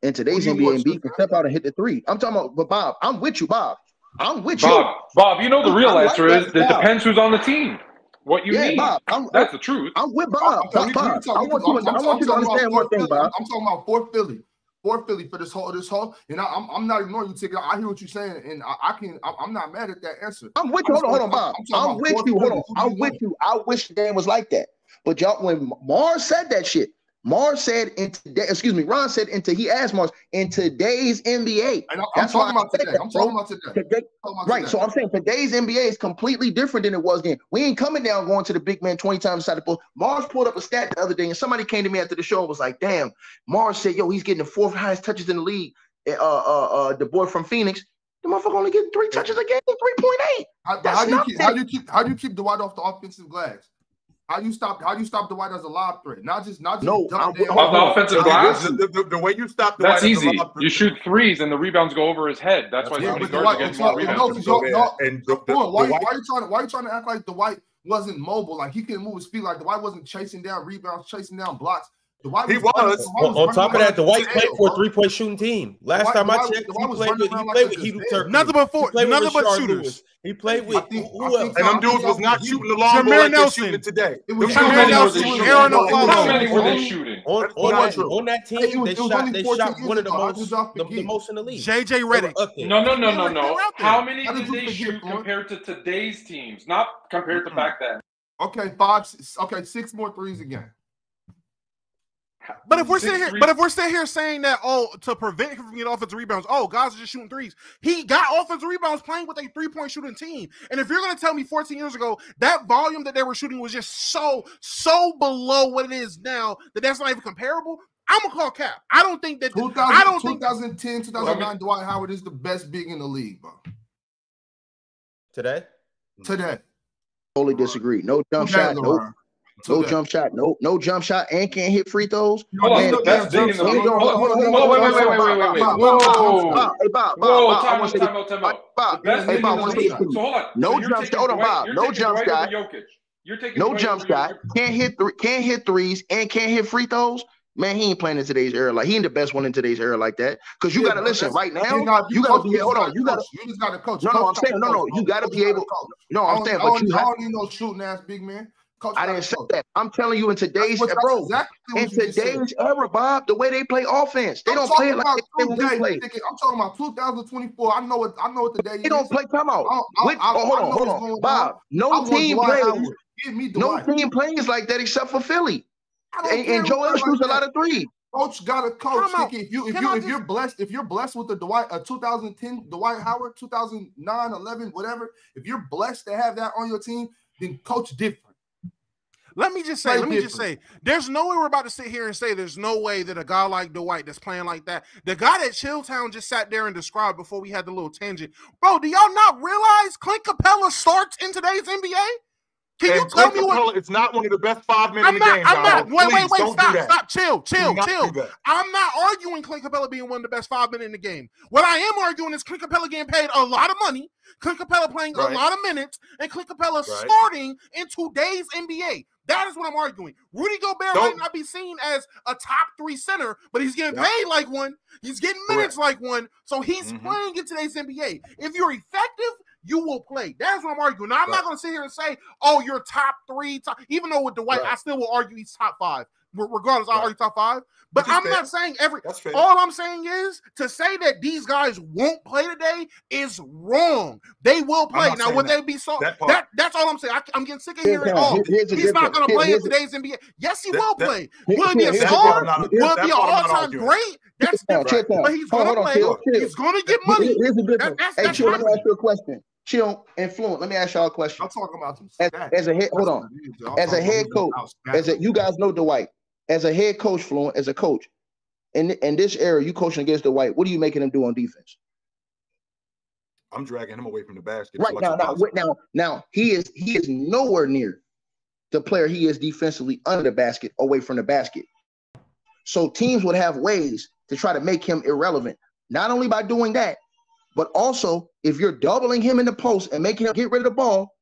In today's NBA, Embiid can step out and hit the three. I'm talking about, but Bob, I'm with you, Bob. I'm with Bob, you, Bob. You know the real I'm answer like is that depends who's on the team. What you yeah, need, Bob, I'm, That's I'm, the truth. I'm with Bob. I want you. I want you to understand one thing, Bob. I'm talking about Fort Philly for Philly for this whole this whole. And I, am I'm, I'm not ignoring you, Ticket. I hear what you're saying, and I, I can. I, am not mad at that answer. I'm with you. I'm hold on, hold on, Bob. I'm, I'm with you. Hold on. I'm with you. I wish the game was like that. But y'all, when Mars said that shit, Mars said in today, excuse me, Ron said into he asked Mars in today's NBA. I'm That's talking about today. That, I'm talking about today. today I'm talking about right. Today. So I'm saying today's NBA is completely different than it was then. We ain't coming down going to the big man 20 times inside the post. Mars pulled up a stat the other day, and somebody came to me after the show and was like, damn, Mars said, yo, he's getting the fourth highest touches in the league. Eh, uh uh uh the boy from Phoenix. The motherfucker only getting three touches a game, 3.8. How, how, do you keep, how do you keep how do you keep Dwight off the offensive glass? How do you stop? How do you stop Dwight as a lob threat? Not just not just no. I, I, offensive glass. The, the, the, way you stop Dwight that's easy. you shoot threes and the rebounds go over his head. That's, that's why he's Dwight, getting more rebounds. No, no, and the, the, why, why are you trying? Why are you trying to act like Dwight wasn't mobile? Like he couldn't move his feet. Like Dwight wasn't chasing down rebounds, chasing down blocks. The he was. was well, on top of that, the Dwight played for a three point shooting team. Last Dwight, time I checked, Dwight he played with, he played like with Hedo Turkoglu. Nothing but four, nothing but shooters. He played with think, who else? And them dudes was not shooting the long ball like Nelson. today. It was Jameer Nelson, Aaron O'Connell. How many were they shooting? On, that, team, they shot, they shot one of the most, the, most in the league. J.J. Redick. No, no, no, no, no. How many did they shoot compared to today's teams? Not compared to back then. Okay, five. Okay, six more threes again. But if we're sitting here, but if we're sitting here saying that, oh, to prevent him from getting offensive rebounds, oh, guys are just shooting threes. He got offensive rebounds playing with a three-point shooting team. And if you're gonna tell me 14 years ago that volume that they were shooting was just so so below what it is now that that's not even comparable, I'm gonna call cap. I don't think that. The, I don't 2010, think, 2009. Dwight Howard is the best big in the league, bro. Today. Today. Totally disagree. No jump shot. No, no jump shot. No, no jump shot, and can't hit free throws. Hold on, no, hold on. Jump shot. Hold on, Bob. No jump shot. No jump shot. Can't hit three. Can't hit threes, and can't hit free throws man, he ain't playing in today's era. Like he ain't the best one in today's era like that. Cause you yeah, gotta listen right now. Not, you, gotta be, hold on. You gotta you just gotta coach. No, no, coach, I'm saying no, no. You gotta be able. No, I'm saying, but you I don't need no shooting ass big man. Coach I didn't say that. I'm telling you in today's that's, bro, exactly in today's era, Bob, the way they play offense, they I'm don't play it like they, play. I'm talking about 2024. I know what I know what the day. They is. don't play. Come out. I, I, oh, hold on, hold on, Bob. No team plays. No team plays like that except for Philly. And, and Joel shoots a lot of three. Coach got a coach. If you if Can you if just... you're blessed if you're blessed with the Dwight uh, a 2010 Dwight Howard 2009 11 whatever if you're blessed to have that on your team then coach different. Let me just say, Play let me different. just say, there's no way we're about to sit here and say there's no way that a guy like Dwight that's playing like that, the guy that Chilltown just sat there and described before we had the little tangent. Bro, do y'all not realize Clint Capela starts in today's NBA? Can and you tell Clint me Capela, what? It's not one of the best five men I'm in the game. I'm not. Wait, Please, wait, wait. Stop, stop. Chill, chill, chill. I'm not arguing Clint Capela being one of the best five men in the game. What I am arguing is Clint Capela getting paid a lot of money, Clint Capela playing right. a lot of minutes, and Clint Capela right. starting in today's NBA. That is what I'm arguing. Rudy Gobert Don't. might not be seen as a top three center, but he's getting paid like one. He's getting minutes Correct. like one. So he's mm-hmm. playing in today's NBA. If you're effective, you will play. That's what I'm arguing. Now, I'm not going to sit here and say, oh, you're top three, top, even though with Dwight, right. I still will argue he's top five regardless. Right. I argue top five, but I'm fair. not saying every. All I'm saying is to say that these guys won't play today is wrong. They will play now. Would that. they be so? That, that, that's all I'm saying. I, am getting sick of hearing all. He's not going to play in today's NBA. Yes, he that, will play. Will he be a star? Will he be an all-time great? That's different. But he's going to play. He's going to get money. A good one. Hey, Chill, let me ask you a question. Chill, influence. Let me ask y'all a question. I'm talking about as, as a head. Hold on. As a head coach, as a you guys know Dwight, as a head coach, fluent as a coach, in in this era, you coaching against the Dwight. What are you making him do on defense? I'm dragging him away from the basket. Right now, now, now, now he is he is nowhere near the player he is defensively under the basket, away from the basket. So teams would have ways to try to make him irrelevant, not only by doing that, but also if you're doubling him in the post and making him get rid of the ball,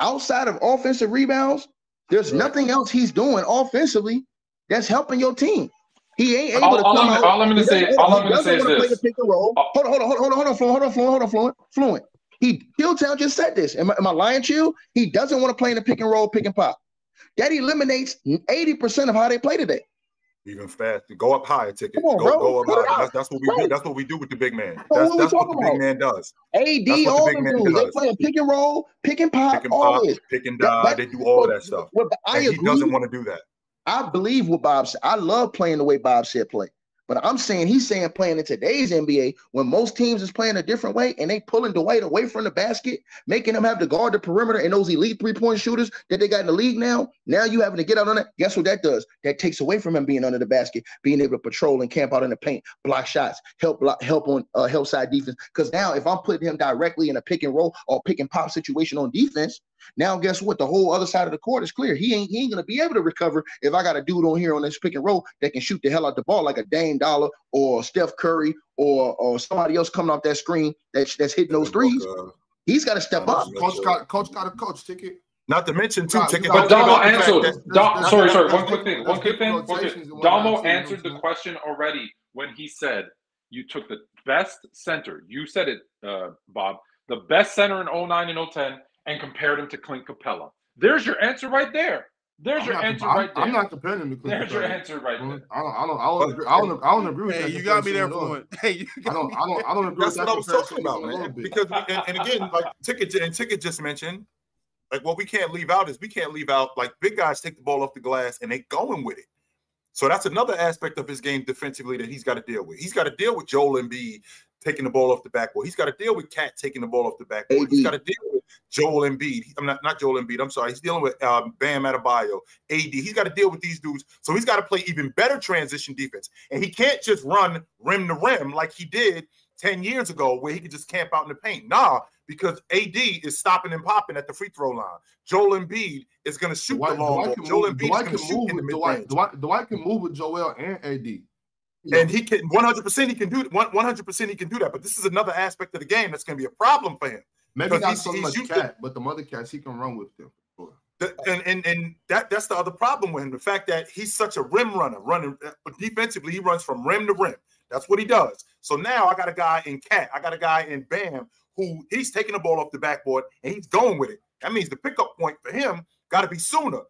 outside of offensive rebounds, there's right. nothing else he's doing offensively that's helping your team. He ain't able all, to come I'm, out. All I'm gonna say, all I'm gonna say is this. Pick and roll. Uh, hold on, hold on, hold on, hold on, Fluent, hold on, Fluent, hold on, Fluent, Fluent. He Chilltown just said this. Am I, am I lying to you? He doesn't want to play in the pick and roll, pick and pop. That eliminates 80% of how they play today. Even faster, go up higher ticket. On, go, go, up higher. That's, that's, what we right. do. That's what we do with the big man. So that's, what, that's what the big man does. AD all the dudes. Does. They play a pick and roll, pick and pop, pick and pop, always. pick and die. That, they do all that stuff. Well, I and agree. He doesn't want to do that. I believe what Bob said. I love playing the way Bob said play. But I'm saying he's saying playing in today's NBA when most teams is playing a different way and they pulling Dwight away from the basket, making him have to guard the perimeter and those elite three-point shooters that they got in the league now. Now you having to get out on it. Guess what that does? That takes away from him being under the basket, being able to patrol and camp out in the paint, block shots, help block, help on uh, help side defense. Because now if I'm putting him directly in a pick and roll or pick and pop situation on defense, now guess what? The whole other side of the court is clear. He ain't he ain't gonna be able to recover if I got a dude on here on this pick and roll that can shoot the hell out the ball like a Dame Dollar or Steph Curry or or somebody else coming off that screen that's that's hitting those threes. Uh, He's got to step up. Coach got coach got a coach ticket. not to mention two tickets. But don't Damo forget about the fact answered. that- Dom, sorry, sorry. One quick thing. One quick thing. different One quick. rotations and whatnot, Damo too, you know what I'm answered the question already when he said you took the best center. You said it, uh, Bob. The best center in 09 and 010 and compared him to Clint Capela. There's your answer right there. There's I'm your not, answer I'm, right there. I'm not comparing him to Clint There's your Capela. answer right I there. I don't, I don't, I don't agree. I don't, I don't agree with Hey, that. you got me there for one. [LAUGHS] Hey, you I don't, me I don't, I don't agree That's with what I that was talking about, even a little man. bit. Because and, and again, [LAUGHS] like ticket and ticket just mentioned, like what we can't leave out is we can't leave out like big guys take the ball off the glass and they going with it. So that's another aspect of his game defensively that he's got to deal with. He's got to deal with Joel Embiid taking the ball off the backboard. He's got to deal with KAT taking the ball off the backboard. He's got to deal with Joel Embiid. I'm not not Joel Embiid. I'm sorry. He's dealing with um, Bam Adebayo, AD. He's got to deal with these dudes. So he's got to play even better transition defense. And he can't just run rim to rim like he did 10 years ago where he could just camp out in the paint. Nah, because AD is stopping and popping at the free throw line. Joel Embiid is going to shoot Dwight, the long Dwight ball. can Joel move, Embiid is going can to shoot in the Dwight. Dwight, Dwight can move with Joel and AD. And he can 100% he can do 100% he can do that. But this is another aspect of the game that's going to be a problem for him. Maybe not he's- so he's much to- cat, but the mother cats he can run with them. The- and and and that that's the other problem with him. The fact that he's such a rim runner, running uh, defensively, he runs from rim to rim. That's what he does. So now I got a guy in KAT, I got a guy in Bam who he's taking the ball off the backboard and he's going with it. That means the pickup point for him got to be sooner.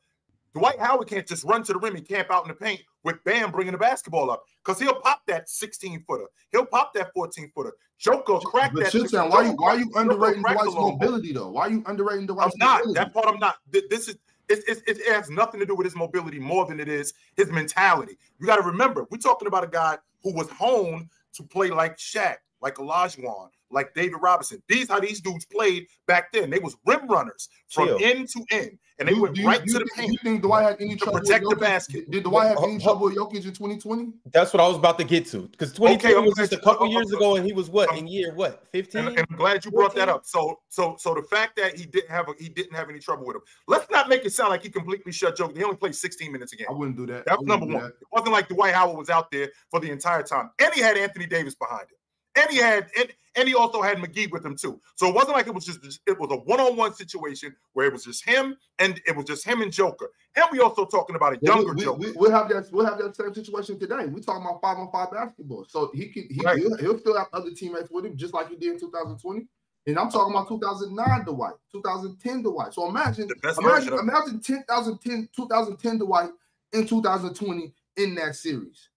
Dwight Howard can't just run to the rim and camp out in the paint with Bam bringing the basketball up because he'll pop that 16 footer. He'll pop that 14 footer. Joker crack But that. Chilltown, why you why you underrating Dwight's mobility though? Why are you underrating I'm Dwight's not. mobility? That part I'm not. This is it, it, it, it has nothing to do with his mobility more than it is his mentality. You got to remember, we're talking about a guy who was honed to play like Shaq, like Olajuwon, like David Robinson. These how these dudes played back then. They was rim runners from Chill. end to end, and they Do- went you- right do to the paint. You think Dwight had any to trouble protect the basket. Did Dwight have Ho- any ho- trouble with Jokic in 2020? That's what I was about to get to. Because 2020 I'm was glad just a couple I'm- years I'm- ago, and he was what I'm- in year what 15? And, and I'm glad you brought that up. So, so, so the fact that he didn't have a, he didn't have any trouble with him. Let's not make it sound like he completely shut Joker. He only played 16 minutes a game. I wouldn't do that. I That's number one. that. It wasn't like Dwight Howard was out there for the entire time. And he had Anthony Davis behind him. And he had and, and he also had McGee with him too. So it wasn't like it was just it was a one-on-one situation where it was just him and it was just him and Joker. And we also talking about a younger we, Joker. we, we'll have that. We'll have that same situation today. We're talking about five on five basketball, so he can he, Right. he'll, he'll still have other teammates with him, just like he did in 2020. And I'm talking about 2009 Dwight, 2010 Dwight. So imagine, imagine, imagine 2010, 2010 Dwight in 2020 in that series.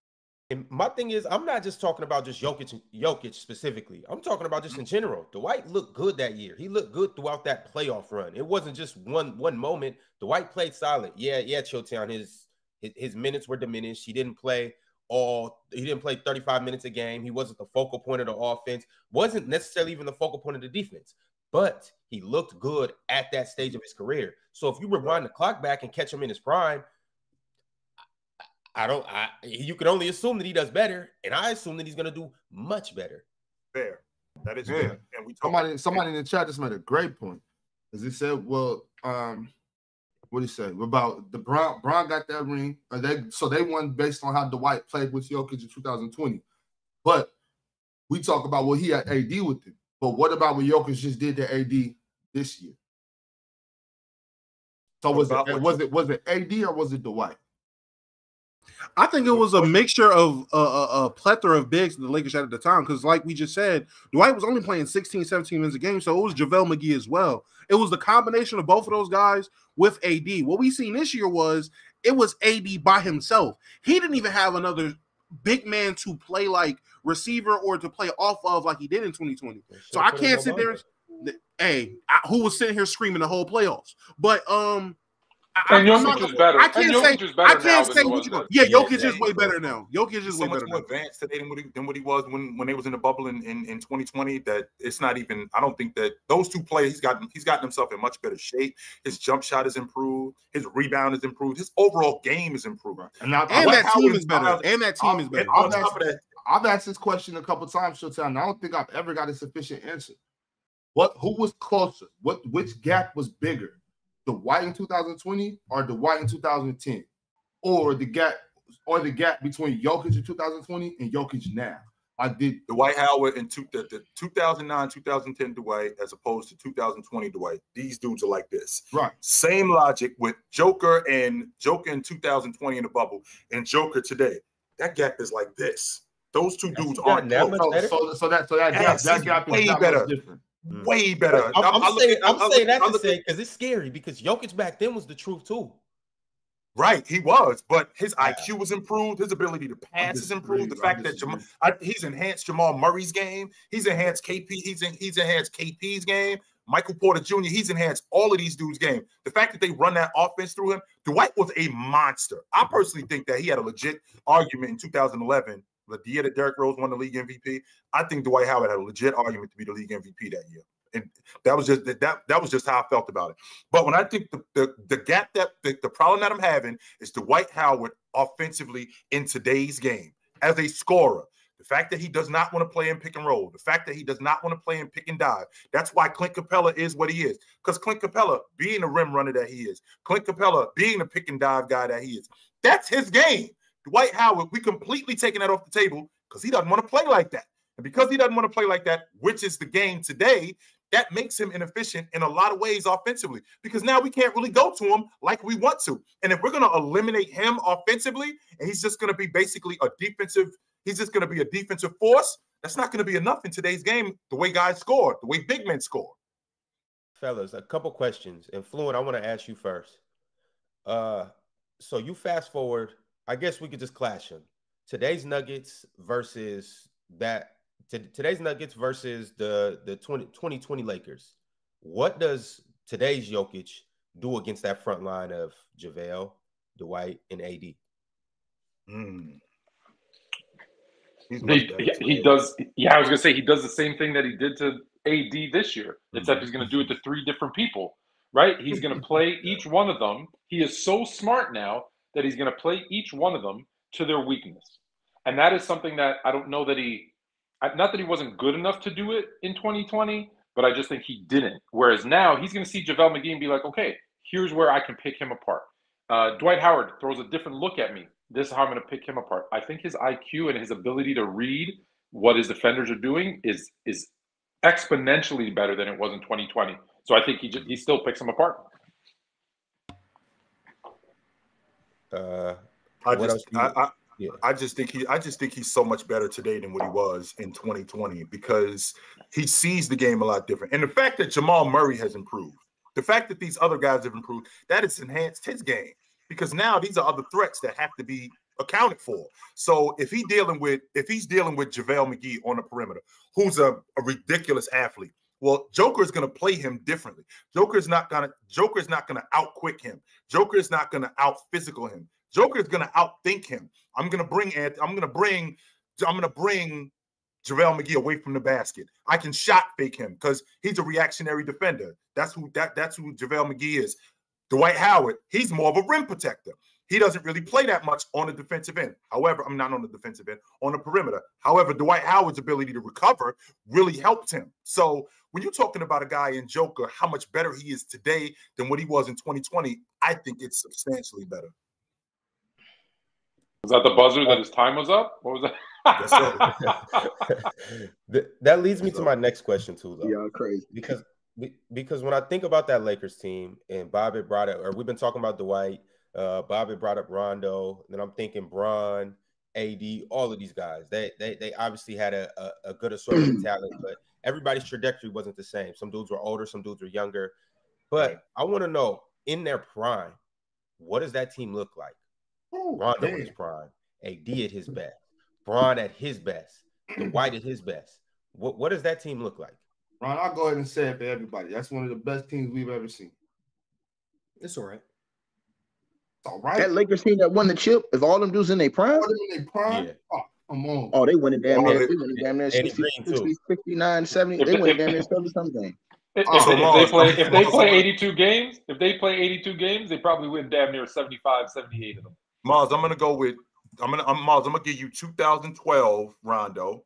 And my thing is, I'm not just talking about just Jokic, Jokic specifically. I'm talking about just in general. Dwight looked good that year. He looked good throughout that playoff run. It wasn't just one one moment. Dwight played solid. Yeah, yeah, Chilltown. His, his his minutes were diminished. He didn't play all. He didn't play 35 minutes a game. He wasn't the focal point of the offense. wasn't necessarily even the focal point of the defense. But he looked good at that stage of his career. So if you rewind the clock back and catch him in his prime, I don't. I you can only assume that he does better, and I assume that he's going to do much better. Fair. That is Yeah. fair. And we talk Somebody, somebody in the chat just made a great point. As he said, well, um, what did he say about the Brown? Brown got that ring. They so they won based on how Dwight played with Jokic in 2020. But we talk about what he had AD with him. But what about what Jokic just did to AD this year? So was it was it was it AD or was it Dwight? I think it was a mixture of uh, a, a plethora of bigs in the Lakers had at the time. Because, like we just said, Dwight was only playing 16, 17 minutes a game. So it was JaVale McGee as well. It was the combination of both of those guys with AD. What we seen this year was it was AD by himself. He didn't even have another big man to play like receiver or to play off of like he did in 2020. So I can't sit there. And, hey, I, who was sitting here screaming the whole playoffs? But um, and Jokic is better. I can't say. I can't say what you going Yeah, Jokic is way better now. Jokic is so way much better more now. advanced today than what, he, than what he was when, when they was in the bubble in, in, in 2020. That it's not even. I don't think that those two players. He's gotten he's gotten himself in much better shape. His jump shot is improved. His rebound is improved. His overall game is improved. And, now, And that team is is better. now- And that team is better. On I've top of asked, that, I've asked this question a couple times, Showtime, and I don't think I've ever got a sufficient answer. What who was closer? What which gap was bigger? The Dwight in 2020 or the Dwight in 2010? Or the gap or the gap between Jokic in 2020 and Jokic now? I did the Dwight Howard in two, the, the 2009 2010 Dwight as opposed to 2020 Dwight. These dudes are like this. right. Same logic with Joker and Joker in 2020 in the bubble and Joker today. That gap is like this. Those two dudes aren't that much So, better? so, so that so that gap that gap is way that much better. different. Way better. I'm, I- I'm I look saying, at- I- I'm saying look- that I to say because it's scary because Jokic back then was the truth too. Right, he was, but his Yeah. IQ was improved. His ability to pass is improved. The fact that Jamal. I, he's enhanced Jamal Murray's game. He's enhanced KP. He's in, he's enhanced KP's game. Michael Porter Jr. He's enhanced all of these dudes' game. The fact that they run that offense through him, Dwight was a monster. I personally think that he had a legit argument in 2011, the year that Derrick Rose won the league MVP. I think Dwight Howard had a legit argument to be the league MVP that year. And that was just that that was just how I felt about it. But when I think the the, the gap that the, the problem that I'm having is Dwight Howard offensively in today's game as a scorer. The fact that he does not want to play in pick and roll, the fact that he does not want to play in pick and dive. That's why Clint Capela is what he is. Because Clint Capela, being the rim runner that he is, Clint Capela being the pick and dive guy that he is, that's his game. Dwight Howard, we completely taking that off the table because he doesn't want to play like that. And because he doesn't want to play like that, which is the game today, that makes him inefficient in a lot of ways offensively because now we can't really go to him like we want to. And if we're going to eliminate him offensively and he's just going to be basically a defensive, he's just going to be a defensive force, that's not going to be enough in today's game the way guys score, the way big men score. Fellas, a couple questions. And Fluent, I want to ask you first. Uh, so you fast forward, I guess we could just clash them. Today's Nuggets versus that to, today's Nuggets versus the the 20, 2020 Lakers. What does today's Jokic do against that front line of JaVale, Dwight, and AD? Mm. He, he, he does. Yeah, I was gonna say he does the same thing that he did to AD this year, except he's gonna do it to three different people. Right? He's gonna [LAUGHS] play each one of them. He is so smart now that he's gonna play each one of them to their weakness, and that is something that I don't know that he. Not that he wasn't good enough to do it in 2020, but I just think he didn't. Whereas now he's going to see JaVale McGee and be like, okay, here's where I can pick him apart. Uh, Dwight Howard throws a different look at me. This is how I'm going to pick him apart. I think his IQ and his ability to read what his defenders are doing is is exponentially better than it was in 2020. So I think he just, he still picks them apart. Uh, I just, I, I, yeah. I just think he, I just think he's so much better today than what he was in 2020 because he sees the game a lot different. And the fact that Jamal Murray has improved, the fact that these other guys have improved, that has enhanced his game because now these are other threats that have to be accounted for. So if he dealing with, if he's dealing with JaVale McGee on the perimeter, who's a, a ridiculous athlete, well, Joker is going to play him differently. Joker is not going to Joker is not going to outquick him. Joker is not going to out physical him. Joker is going to outthink him. I'm going to bring I'm going to bring I'm going to bring JaVale McGee away from the basket. I can shot fake him because he's a reactionary defender. That's who that that's who JaVale McGee is. Dwight Howard, he's more of a rim protector. He doesn't really play that much on the defensive end. However, I'm not on the defensive end, on the perimeter. However, Dwight Howard's ability to recover really helped him. So when you're talking about a guy in Joker, how much better he is today than what he was in 2020, I think it's substantially better. Was that the buzzer that his time was up? What was that? Yes, sir. [LAUGHS] That leads me to my next question too, though. Y'all crazy. because because when I think about that Lakers team and Bob had brought it, or we've been talking about Dwight, Uh, Bobby brought up Rondo. Then I'm thinking Bron, AD, all of these guys. They they they obviously had a, a, a good assortment of [CLEARS THROAT] talent, but everybody's trajectory wasn't the same. Some dudes were older, some dudes were younger. But I want to know in their prime, what does that team look like? Ooh, Rondo at his prime, AD at his best, Bron at his best, Dwight at his best. What what does that team look like? Ron, I'll go ahead and say it for everybody. That's one of the best teams we've ever seen. It's all right. It's all right. That Lakers team that won the chip, if all them dudes in their prime, Put them in their prime. Yeah. Oh, come on. oh, they win it damn near, they- they win it damn near Danny 60, 60, 59, 70. They the- win it damn near 70 something. If, Oh, if they, if they play if they play 82 games, if they play 82 games, they probably win damn near 75, 78 of them. Mars, I'm gonna go with I'm gonna I'm Mars, I'm gonna give you 2012 Rondo.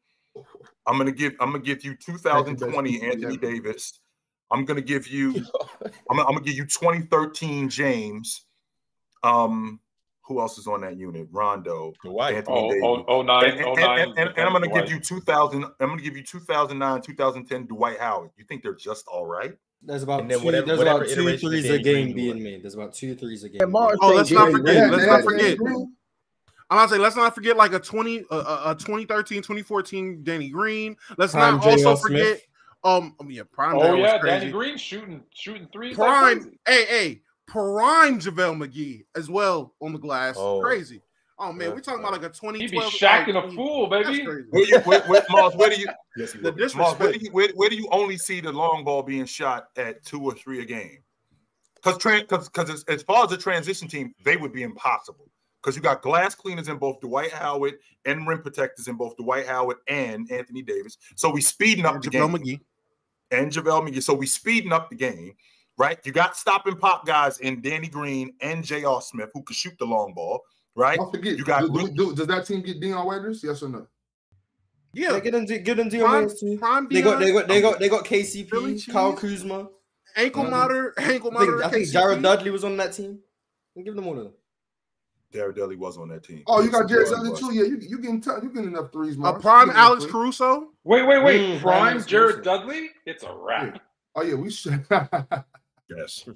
I'm gonna give I'm gonna give you 2020 That's the best Anthony. Davis. I'm gonna give you I'm I'm gonna give you 2013 James. Um, who else is on that unit? Rondo, Dwight. Anthony Oh, Davis. oh, oh, nine, and, and, oh, and- nine, and- and- and I'm going to give you 2000. I'm going to give you 2009, 2010 Dwight Howard. You think they're just all right? There's about two, whatever- there's whatever about two iteration threes Danny a game being made. There's about two threes a game. And Mars Oh, let's not forget. Green Let's had not forget. I'm gonna say let's not forget like a 20 uh, uh, uh 2013 2014 Danny Green. Let's Prime not also forget Smith. um I mean, yeah prime Oh J.R. yeah, crazy. Danny Green shooting shooting threes. prime crazy. hey hey prime JaVale McGee as well on the glass. Oh. Crazy. Oh man, Yeah. we're talking about like a He be 2012 shacking like, a fool, That's baby. crazy. Where you, where, where, Mars, where do you, [LAUGHS] yes, The Mars, where do you, where, where do you only see the long ball being shot at two or three a game? Because because because as, as far as the transition team, they would be impossible. Because you got glass cleaners in both Dwight Howard and rim protectors in both Dwight Howard and Anthony Davis. So we speeding up And the JaVale game. McGee. and JaVale McGee. So we speeding up the game, right? You got stop and pop guys in Danny Green and J.R. Smith who can shoot the long ball, right? Don't forget. You got do, Luke- do, do, does that team get Dion Waiters? Yes or no? Yeah, They get them, get them Dion Waiters too. prime They got, they got, they got, they got Philly KCP, Kyle. Kuzma. ankle Mhm. monitor, ankle I think, monitor. I think KCP. Jared Dudley was on that team. I'll give them one of them. Derek Dudley was on that team. Oh, you got Jared Yes, Dudley was. too. Yeah, you you getting t- you getting enough threes, A Mars. prime You getting enough Alex threes. Caruso. Wait, wait, wait. Mm, Prime Jared Caruso. Dudley? It's a wrap. Oh yeah, we should. [LAUGHS] [LAUGHS] Yes.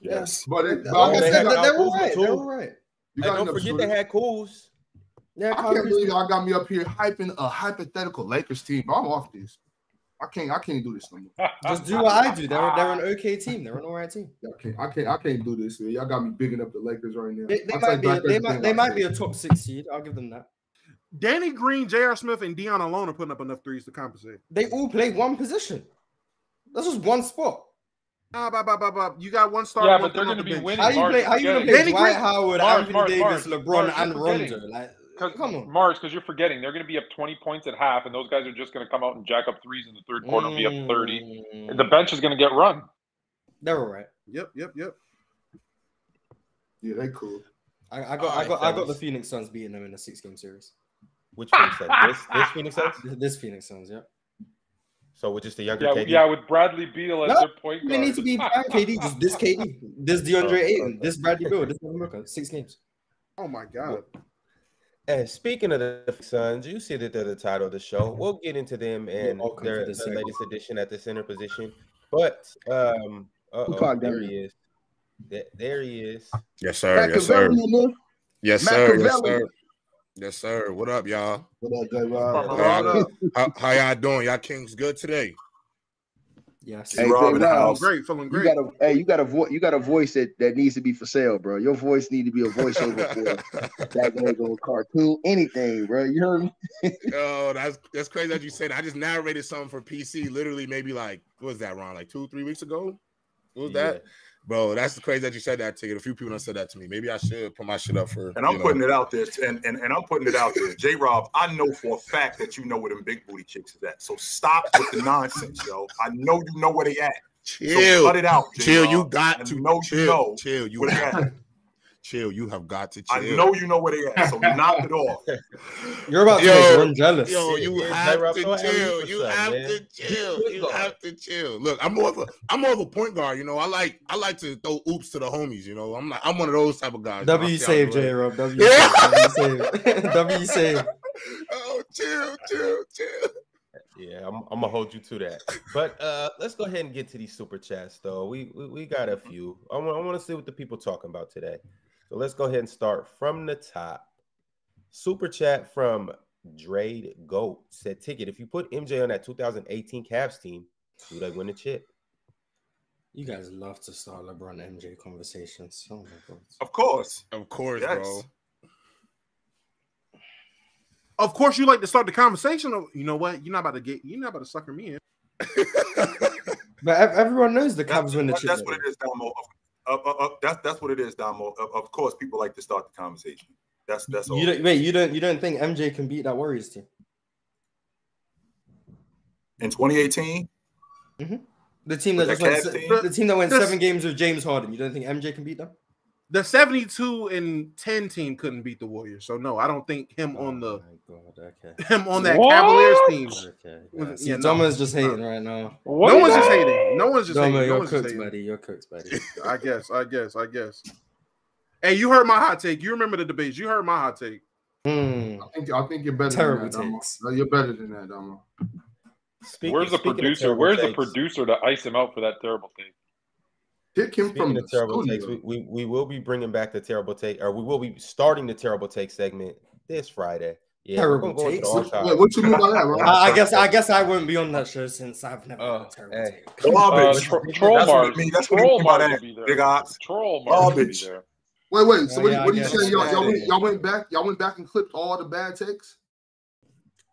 Yes. but it, but Like I I guess they said, you had got, they're Kyle all Kuzma right. too. They're all right. you Hey, got don't enough forget they shooters. had Cools. Yeah, I can't believe y'all got me up here hyping a hypothetical Lakers team. But I'm off this. I can't. I can't do this no more. [LAUGHS] Just do what I do. They're, they're an okay team. They're an all right team. Y'all can't. I can't. I can't do this. Man. Y'all got me bigging up the Lakers right now. They, they might be. A, they might. They might be a top six seed. I'll give them that. Danny Green, J.R. Smith, and Dion alone are putting up enough threes to compensate. They all play one position. That's just one spot. Ah, bah, bah, bah, bah. You got one star. Yeah, one but they're gonna be bench. winning. How you play? How you gonna play Danny Dwight Green- Howard, Mark, Anthony Mark, Davis, Mark, LeBron, Mark, and you're. Rondo? Like, Because come on. Mars, because you're forgetting, they're going to be up 20 points at half, and those guys are just going to come out and jack up threes in the third quarter and be up 30. Mm, And the bench is going to get run. They're all right. Yep, yep, yep. Yeah, they cool. I, I got. All I right, got. I got the. Phoenix Suns beating them in a six-game series. Which Phoenix Suns? This, this [LAUGHS] Phoenix Suns? This Phoenix Suns, yeah. So with just a younger Yeah, KD. yeah, with Bradley Beal as No, their point They guard. need to be prime KD. [LAUGHS] Just this KD, this DeAndre Oh, Ayton, this Bradley Beal, this Devin Booker. Six games. Oh my god. And speaking of the Suns, you see that they're the title of the show. We'll get into them and welcome their, to the segment. latest addition at the center position. But um, uh-oh, there he is. There, there he is. Yes, sir. Yes, sir. Machiavelli in there. Yes, sir. Yes, sir. Yes, sir. What up, y'all? What up, J. From Rob? How, how, how y'all doing? Y'all Kings good today? Yes. Hey, Rob J. in the Rob. Great, feeling You great. got a hey, you got a voice. You got a voice that, that needs to be for sale, bro. Your voice need to be a voiceover for [LAUGHS] that Lego cartoon, anything, bro. You heard me? [LAUGHS] oh, that's that's crazy that you said. I just narrated something for PC. Literally, maybe like what was that, Ron? Like two, three weeks ago. What was that, bro? That's the crazy that you said that. Ticket. A few people have said that to me. Maybe I should put my shit up for. And I'm know. putting it out there, and, and, and I'm putting it out there. J Rob, I know for a fact that you know where them big booty chicks is at. So stop with the nonsense, yo. I know you know where they at. Chill, So Chill, cut it out, chill. J-Rob. You got I to know you know chill. You chill. You have got to chill. I know you know where they at. So knock it [LAUGHS] off. You're about to Yo, make one jealous. Yo, Yeah, you yeah, have to go ahead chill. You have man. to chill. You have to chill. Look, I'm more of a I'm more of a point guard. You know, I like I like to throw oops to the homies. You know, I'm like I'm one of those type of guys. you know, I W see save, how to do J it. Rob. W Yeah. save. W save. [LAUGHS] W save. [LAUGHS] Oh, chill, chill, chill. Yeah, I'm, I'm gonna hold you to that. But uh, let's go ahead and get to these super chats, though. We we, we got a few. I want I want to see what the people talking about today. So let's go ahead and start from the top. Super chat from Drade Goat said, "Ticket. If you put MJ on that 2018 Cavs team, do they win the chip?" You guys love to start LeBron MJ conversations. Oh my god. Of course. Of course, Yes. bro. Of course, you like to start the conversation. You know what? You're not about to get. You're not about to sucker me in. [LAUGHS] But everyone knows the That's, Cavs win the that- chip. that's what it is, Damo. Uh, uh, uh, that's that's what it is, Damo. Of, of course, people like to start the conversation. That's that's all. You don't wait. You don't. You don't think MJ can beat that Warriors team? In 2018, The team that With just that went, team? the team that went This- seven games with James Harden. You don't think MJ can beat them? The 72 and 10 team couldn't beat the Warriors. So no, I don't think him on the Oh god. Okay. [LAUGHS] him on that What? Cavaliers team. Okay. Yeah. it- See, yeah, no. Doma's just hating right now. What no is one's just hating. No one's just Doma, hating. No you're just cooked, hating. buddy. You're cooked, buddy. [LAUGHS] I guess. I guess. I guess. Hey, you heard my hot take. You remember the debates. You heard my hot take. Hmm. I think I think you're better Terrible than that, takes. No, You're better than that, Damo. Speaking, Where's the producer? terrible Where's the producer to ice him out for that terrible thing? Pick him Speaking from the of terrible takes, we, we, we will be bringing back the terrible take, or we will be starting the terrible take segment this Friday. Yeah, we're Terrible gonna go into takes? the Wait, what you mean by that, bro? I, I guess. I guess I wouldn't be on that show since I've never Oh, had a terrible hey. take. Uh, garbage. tro- troll That's what Mars. That's what it Troll means by that, will be there. big ox. Troll Mars Garbage. Wait, wait. So Oh, what, yeah, what I are you guess saying? Y'all, y'all, went, y'all went back. Y'all went back and clipped all the bad takes.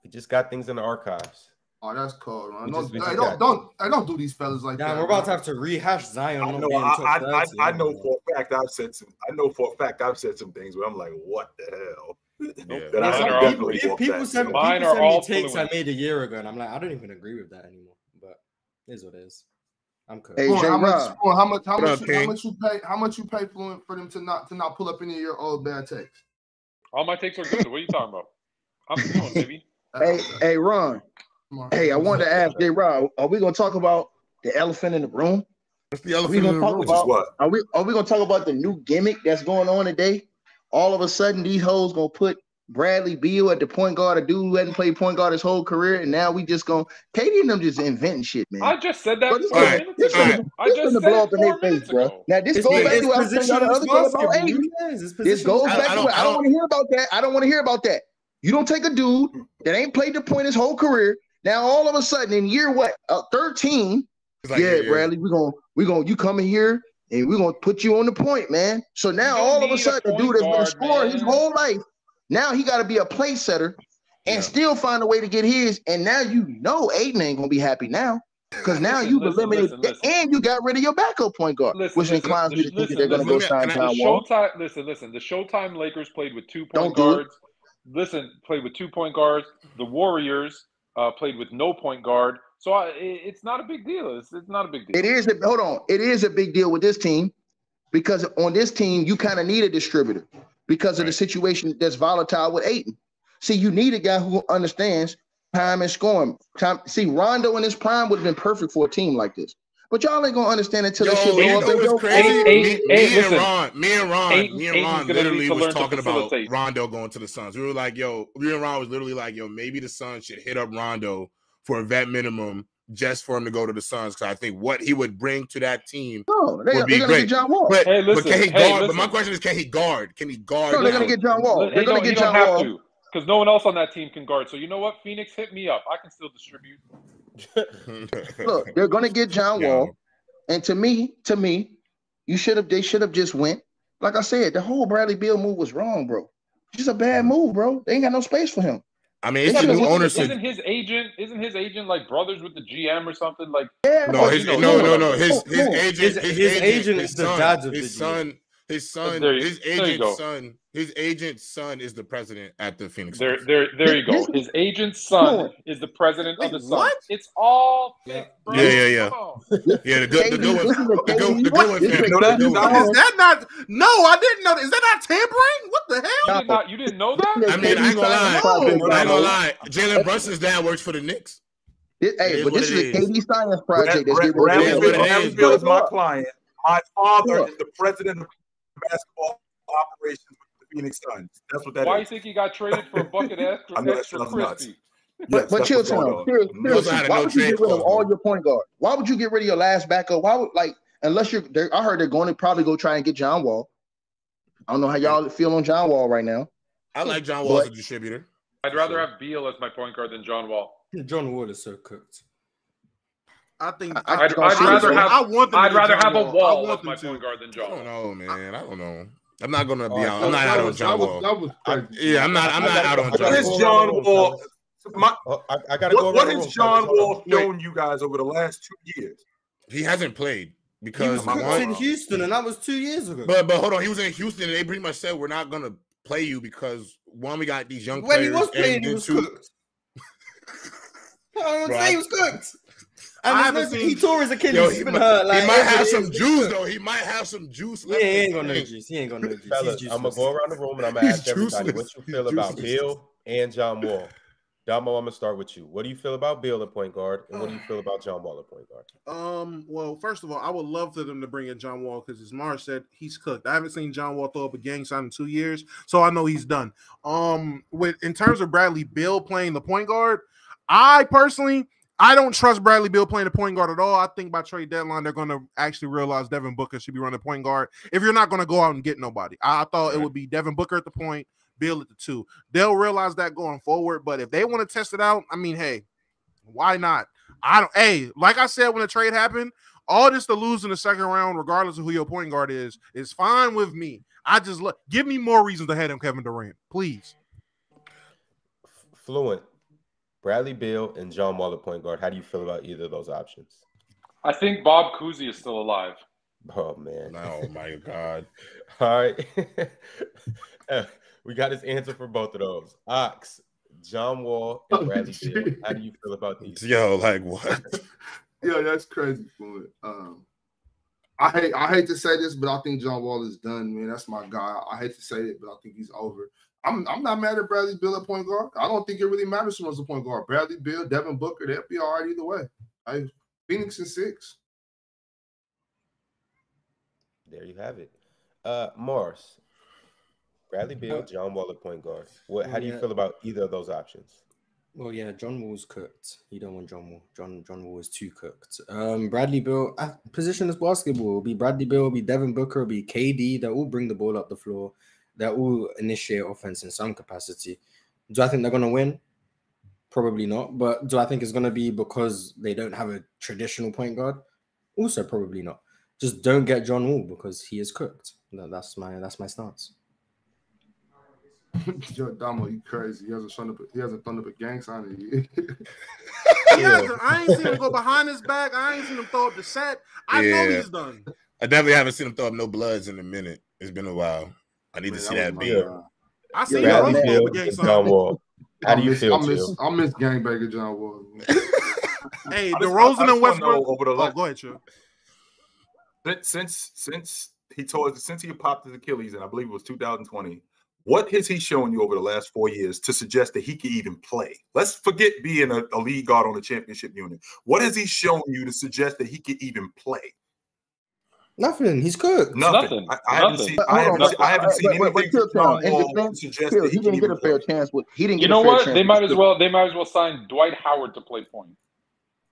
We just got things in the archives. Oh, that's cold. Man. We Don't, just- hey, don't, got- don't, hey, don't do these fellas like Yeah, that. we're about to have to rehash Zion. I know. I, I, I, I know for a fact I've said some. I know for a fact I've said some things where I'm like, what the hell? Yeah. That Yeah, I Mine some people, definitely fluid. people send, Mine people are send me all takes I made a year ago, and I'm like, I don't even agree with that anymore. But it is what it is. I'm cool. Hey, Fluent, how much, Rob. Fluent, how much, how much, up, you, how much you pay? How much you pay Fluent for them to not to not pull up any of your old bad takes? All my takes are good. What are you talking about? I'm fluent, baby. [LAUGHS] Hey, hey, Ron. Come on. Hey, I wanted to ask J Rob, are we gonna talk about the elephant in the room? What's the elephant in the talk room? Which is what? Are we are we gonna talk about the new gimmick that's going on today? All of a sudden, these hoes gonna put Bradley Beal at the point guard, a dude who hadn't played point guard his whole career, and now we just gonna KD and them just inventing shit, man. I just said that Bro, this four Alright, minutes this ago. I this just gonna said blow up in four their face, minutes bro. ago. Now this It's, goes back to what I was telling the other day about basketball. Aiden. This goes back I to what I I don't don't- want to hear about that. I don't want to hear about that. You don't take a dude that ain't played the point his whole career. Now all of a sudden in year what? Uh, 13, like, yeah, Bradley, we're gonna we're gonna you come in here and we're gonna put you on the point, man. So now all of a need a sudden the dude that's been scoring his whole life, now he gotta be a play setter and Yeah. still find a way to get his. And now you know Ayton ain't gonna be happy now. Because now Listen, you've listen, eliminated listen, and you got rid of your backup point guard, Listen, which listen, inclines me to think that they're gonna go sign and John The Wall. Showtime, listen, listen. The Showtime Lakers played with two Don't point do it. guards. Listen, played with two point guards. The Warriors uh, played with no point guard. So I, it's not a big deal. It's, it's not a big deal. It is a, hold on. It is a big deal with this team because on this team you kind of need a distributor because of the situation that's volatile with Ayton. See, you need a guy who understands time and scoring. Time. See, Rondo in his prime would have been perfect for a team like this, but y'all ain't gonna understand until Yo, this shit you blow up. and what's go crazy? Eight- me, eight- me eight- and. Ron, me and Ron, Eight- me and Ron literally was talking about. Rondo going to the Suns. We were like, yo, me and Ron was literally like, yo, maybe the Suns should hit up Rondo for a vet minimum just for him to go to the Suns. Because I think what he would bring to that team No, they, would be they're gonna great. get John Wall. But, Hey, but can he hey, guard? But my question is, can he guard? Can he guard? no, they're now? gonna get John Wall. They're gonna get John Wall. because no one else on that team can guard. So you know what? Phoenix hit me up. I can still distribute. [LAUGHS] Look, they're gonna get John Yo. Wall. And to me, to me, you should have. They should have just went. Like I said, the whole Bradley Beal move was wrong, bro. It's just a bad mm. move, bro. They ain't got no space for him. I mean, it's Yeah, the new isn't- ownership. Isn't his agent? Isn't his agent like brothers with the GM or something? Like Yeah, No, his, you no, know, no, you no. His his No, no. agent, His- his, his agent, agent his is the son, dad of his the son, his son, There you- his there agent's son, his agent's son is the president at the Phoenix. there, Suns. there, there you go. His agent's son is the president of the Suns. what? It's all fixed, bro. Yeah, yeah, yeah. Come on. Yeah, the good, the KD, good one, this is a the good, the KD. good one, This is fam. a know that? The good Nah, one. Is that not? No, I didn't know. Is that not tampering? What the hell? You did not. You didn't know that? This is I mean, I ain't gonna lie. KD I science ain't project, gonna bro. lie. Jalen Brunson's dad works for the Knicks. This- It Hey, is but what this it is a is. KD science Brad, project that's Brad, getting ready Bradley to Bradley is what it Beal is, Beal is bro. my client. My father Look. is the president of basketball operations with the Phoenix Suns. That's what that is. Why you think he got traded for a bucket of [LAUGHS] extra, I know extra sounds nuts. crispy? But, Yes, but that's chill, what's Tom. on. Seriously, seriously, why no would you get rid of all your point guard? Why would you get rid of your last backup? Why would like unless you're? I heard they're going to probably go try and get John Wall. I don't know how y'all feel on John Wall right now. I like John Wall as a distributor. I'd rather have Beal as my point guard than John Wall. John Wall is so cooked. I think I- I I, I'd, I'd rather have I want them I'd rather John have a Wall. I want as my them to. point guard than John. I don't know, man. I don't know. I'm not gonna be All right, out. I'm not that out on was- John that was- Wall. That was I- crazy. yeah, I'm not. I'm not out on John What has Wall. around John Wall? My, Oh, I, I gotta go what, around what has John fellas. Wall shown you guys over the last two years? He hasn't played because He was my in Houston, and that was two years ago. But but hold on, he was in Houston and they pretty much said we're not gonna play you because one, we got these young when he players. was playing, he was two, cooked. I'm Bro, saying I- he was cooked. I And haven't no- seen- he tore his Achilles. Yo, he, been might, hurt. Like, he might have every- some juice though. He might have some juice. Yeah, he in ain't got no him. juice. He ain't got no juice. Fellas, I'm gonna go around the room and I'm gonna He's ask everybody what juiceless. you He's feel about juiceless. Beal and John Wall. Damo, I'm gonna start with you. What do you feel about Beal at point guard, and what do you feel about John Wall at point guard? Um, well, first of all, I would love for them to bring in John Wall because as Mars said, he's cooked. I haven't seen John Wall throw up a gang sign in two years, so I know he's done. Um, with in terms of Bradley Beal playing the point guard, I personally I don't trust Bradley Beal playing the point guard at all. I think by trade deadline, they're gonna actually realize Devin Booker should be running point guard. If you're not gonna go out and get nobody, I, I thought it would be Devin Booker at the point, Beal at the two. They'll realize that going forward. But if they want to test it out, I mean, hey, why not? I don't. Hey, like I said when the trade happened, all this to lose in the second round, regardless of who your point guard is, is fine with me. I just look. Give me more reasons to head him Kevin Durant, please. Fluent, Bradley Beal and John Wall at point guard. How do you feel about either of those options? I think Bob Cousy is still alive. Oh man. Oh my [LAUGHS] god. All right. [LAUGHS] We got his answer for both of those. Ox, John Wall, and Oh, Bradley Beal. shit. How do you feel about these? Yo, like what? [LAUGHS] Yeah, that's crazy, fluid. Um, I hate I hate to say this, but I think John Wall is done, man. That's my guy. I hate to say it, but I think he's over. I'm I'm not mad at Bradley Beal at point guard. I don't think it really matters who was the point guard. Bradley Beal, Devin Booker, they'll be all right either way. I Phoenix and six. There you have it. Uh Morris. Bradley Beal, Uh, John Wall at point guard. What how do you yeah. feel about either of those options? Well, yeah, John Wall's cooked. You don't want John Wall. John John Wall is too cooked. Um, Bradley Beal, uh, position is basketball. It'll be Bradley Beal, it'll be Devin Booker, it'll be KD. They all bring the ball up the floor. They all initiate offense in some capacity. Do I think they're gonna win? Probably not. But do I think it's gonna be because they don't have a traditional point guard? Also, probably not. Just don't get John Wall because he is cooked. That- That's my that's my stance. [LAUGHS] Yo, Damo, you crazy. He hasn't shown up. He hasn't thrown up a gang sign in you. [LAUGHS] He hasn't- I ain't seen him go behind his back. I ain't seen him throw up the set. I know he's done. I definitely haven't seen him throw up no bloods in a minute. It's been a while. I need Man, to see was that my beat. I see Yeah, him man. throw up a Bill gang and. John uh, Wall. How do you miss, feel, I miss, Jill? I miss gangbanger John Wall. [LAUGHS] Hey, I just- I DeRozan and Westbrook. over the Oh, last- go ahead, Chill. since since since he told since he popped his Achilles, and I believe it was 2020. What has he shown you over the last four years to suggest that he can even play? Let's forget being a, a lead guard on the championship unit. What has he shown you to suggest that he can even play? Nothing. He's cooked. Nothing. Nothing. I, I haven't seen. But I haven't. on, seen- I haven't seen but- but- but anything Chill, from John uh, Chill, in Wall defense, suggest Chill, that he he didn't get a fair play. chance with. He didn't You get know a fair what? They might the as well. They might as well sign Dwight Howard to play point.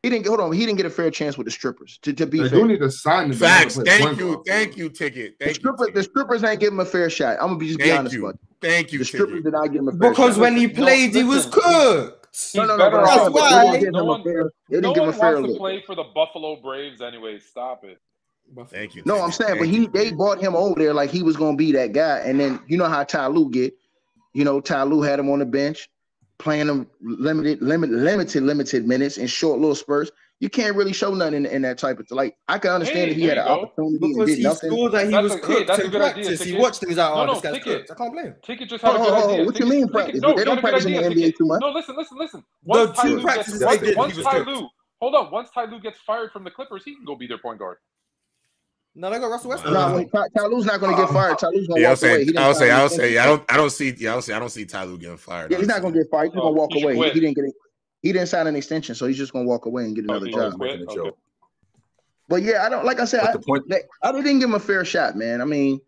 He didn't get hold on. He didn't get a fair chance with the strippers. To, to be They fair, do need to sign the Facts. Thank you. Thank you, Ticket. the Thank you. strippers, the Ticket. strippers ain't give him a fair shot. I'm gonna be just be honest you. you. Thank you, The strippers did not give him a fair Because shot. when he played, he was listen, cooked. He's no, no, no, better but I'm off. saying, but they why didn't give No him a one, fair. They no didn't give him one a fair wants to look. play for the Buffalo Braves, anyway. Stop it. Thank you. No, I'm saying, but he you, they Ticket. bought him over there like he was gonna be that guy, and then you know how Ty Lue get. You know, Ty Lue had him on the bench, playing him limited, limited, limited, limited minutes in short little spurts. You can't really show nothing in, in that type of like. I can understand Hey, if he had an go. opportunity and Because did he nothing. saw that he That's was a- cooked that's a in good idea, practice. He Ticket. watched him. He's like, No, "Oh, no, this guy's Ticket. cooked. I can't blame him." Ticket just had a Oh, good oh, oh, idea. what you mean Ticket- practice? No, They don't had a practice in the. NBA too much. No, listen, listen, listen. The Once Ty two gets, practices once, they did, he once was Ty cooked. Lue, hold on. Once Ty Lue gets fired from the Clippers, he can go be their point guard. No, they got Russell Westbrook. No, when Ty, Ty not going to get fired. Ty Lue's going to Yeah, I'll walk away. say. He didn't I'll sign say. I'll extension. say. I don't. I don't see. Yeah, I'll say. I don't see Ty Lue getting fired. Yeah, he's not going to get fired. He's Oh, going to walk he away. quit. He didn't get it. He didn't sign an extension, so he's just going to walk away and get Oh, another he job. Making a Okay. joke. But yeah, I don't like I said. I, the point- they, I didn't give him a fair shot, man. I mean,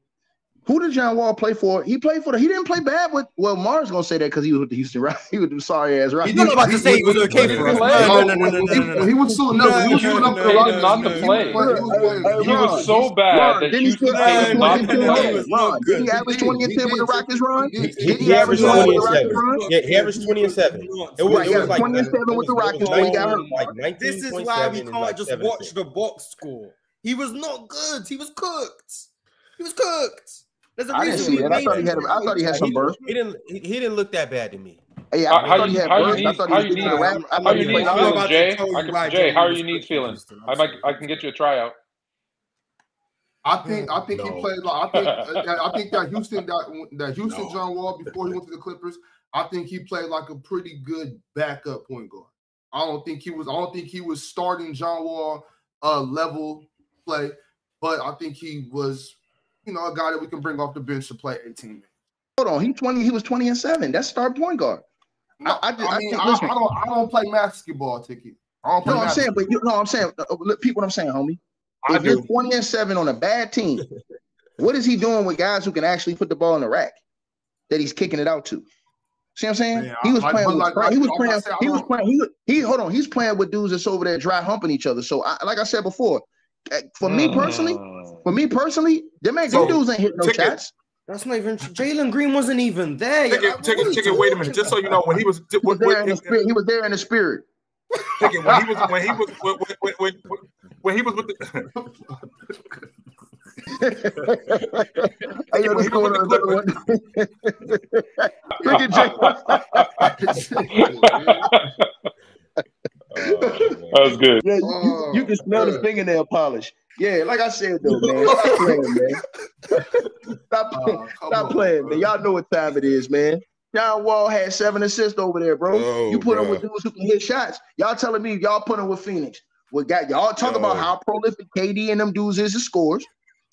Who did John Wall play for? He played for the. He didn't play bad with. Well, Mars gonna say that because he was with the Houston [LAUGHS] Rock. He was the sorry ass Rock. He's not about to say he was okay for us. No, no, no, no, no, no, no. He was suiting up. He was suiting up for the He Rockets. did not to He play. was- he was playing- Hey, He Ron, was so bad Ron, that didn't he Houston still paid average him 20 not and to 10? play. Ron, did he average 20 and 10 with the Rockets, Ron? He- Did he- he He average averaged 20 20 with and the Rockets, 7. Ron? Yeah, he averaged 20 and 7. It was, Right, it he was had like 20 and 7 with the Rockets before he got hurt. Like 19, This is why we can't just watch the box score. He was not good. He was cooked. He was cooked. There's a I didn't reason see we that. I thought he had. I thought he had some burst. He didn't. He, he didn't look that bad to me. Hey, I, How- I how thought he you- had how burst. I thought he how was you getting to rap. I How thought you he need played I'm feeling, about to Jay? tell you I can, why Jay, how are was you need feeling? I might, I can get you a tryout. I think I think No. he played like I think uh, [LAUGHS] I think that Houston that that Houston No. John Wall before he went to the Clippers, I think he played like a pretty good backup point guard. I don't think he was I don't think he was starting John Wall uh level play, but I think he was you know a guy that we can bring off the bench to play 18 minutes. Hold on, he 20. He was 20 and 7. That's star point guard. No, I- I, I just- I mean think- I. I don't I don't play basketball ticket. I don't play No, I'm saying, but you no, I'm saying, uh, repeat what I'm saying, homie. I If you're do. 20 and 7 on a bad team, what is he doing with guys who can actually put the ball in the rack that he's kicking it out to? See what I'm saying? Yeah, he was like- playing but with like- Frank- like- he was playing said, he was playing he, was- he hold on, he's playing with dudes that's over there dry humping each other. So I, like I said before, uh, for me personally, Mm. for me personally, them ain't So, them dudes ain't hitting no ticket. shots. That's not even Jalen Green wasn't even there. Take Like, it, take what are it, you take it. Wait a minute, just so you know, when he was, He was when, there in the when, spirit. He was there in the spirit. take it, when he was, when he was, when, when, when, when, when he was with the, [LAUGHS] hey, yo, this going on another one. [LAUGHS] Look at Jay. [LAUGHS] That was good. Yeah, you, you, you can smell the Oh, fingernail polish. Yeah, like I said though, man. Stop [LAUGHS] playing, man. Stop, oh, playing, come stop on, playing, bro. man. Y'all know what time it is, man. John Wall had seven assists over there, bro. Oh, you put him bro. with dudes who can hit shots. Y'all telling me y'all put him with Phoenix. We got y'all talk about how prolific KD and them dudes is as scores.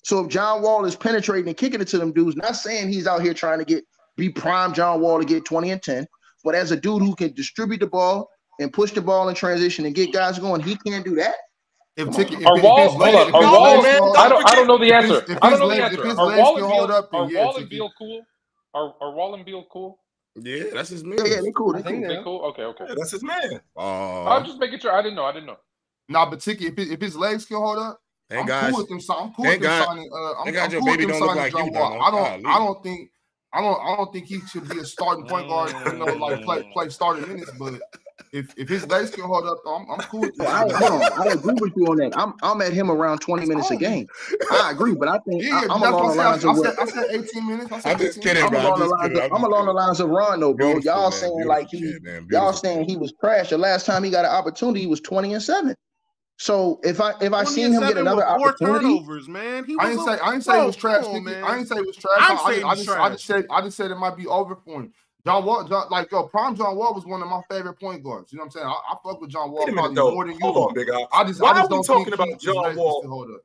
So if John Wall is penetrating and kicking it to them dudes, not saying he's out here trying to get be prime John Wall to get 20 and 10, but as a dude who can distribute the ball and push the ball in transition and get guys going, he can't do that. If Come ticket, if, Are if walls? his Hold legs- on. if Are his walls? I don't. I don't know the if answer. his- if I don't know the legs- if answer. his Are legs Wall and Beal? up, then yeah, Wall and. Beal cool? Are Are Wall and Beal cool? Yeah, that's his man. Yeah, yeah, they cool. They cool. They they cool? Okay, okay. that's his man. Oh, I'm just making sure. I didn't know. I didn't know. Nah, but ticket, if, his- if his legs can hold up, thank I'm God. cool with them. si- I'm cool Thank with them God- signing. Uh, I'm, thank God I'm your cool with baby them don't look signing like John you, Wall. I don't. Golly. I don't think. I don't. I don't think he should be a starting point guard. You know, like play play starting minutes. But if if his legs can hold up, I'm, I'm cool with So I, hold on, I agree with you on that. I'm I'm at him around 20 minutes a game. I agree, but I think Yeah, I, I'm that's along the I lines said. I of said, I said 18 minutes. I said I'm just 18 kidding, I'm bro. along the I'm just lines kidding. of, I'm I'm just along the lines of Ron though, bro. Beautiful, Y'all man. saying Beautiful like he kid, man. y'all saying he was trash. The last time he got an opportunity, he was 20 and 7. So if I if I seen him get another four opportunity, turnovers, man. He I was didn't say I didn't say Bro, it was trash. on, man. I didn't say it was trash. I'm I, I, saying I I just said I just said it might be over for him. John Wall, John, like yo, prime John Wall was one of my favorite point guards. You know what I'm saying? I, I fuck with John Wall minute, probably though. more than you. Hold on, big guy. I just Why I just are we don't talking think about he- his John legs Wall? hold up.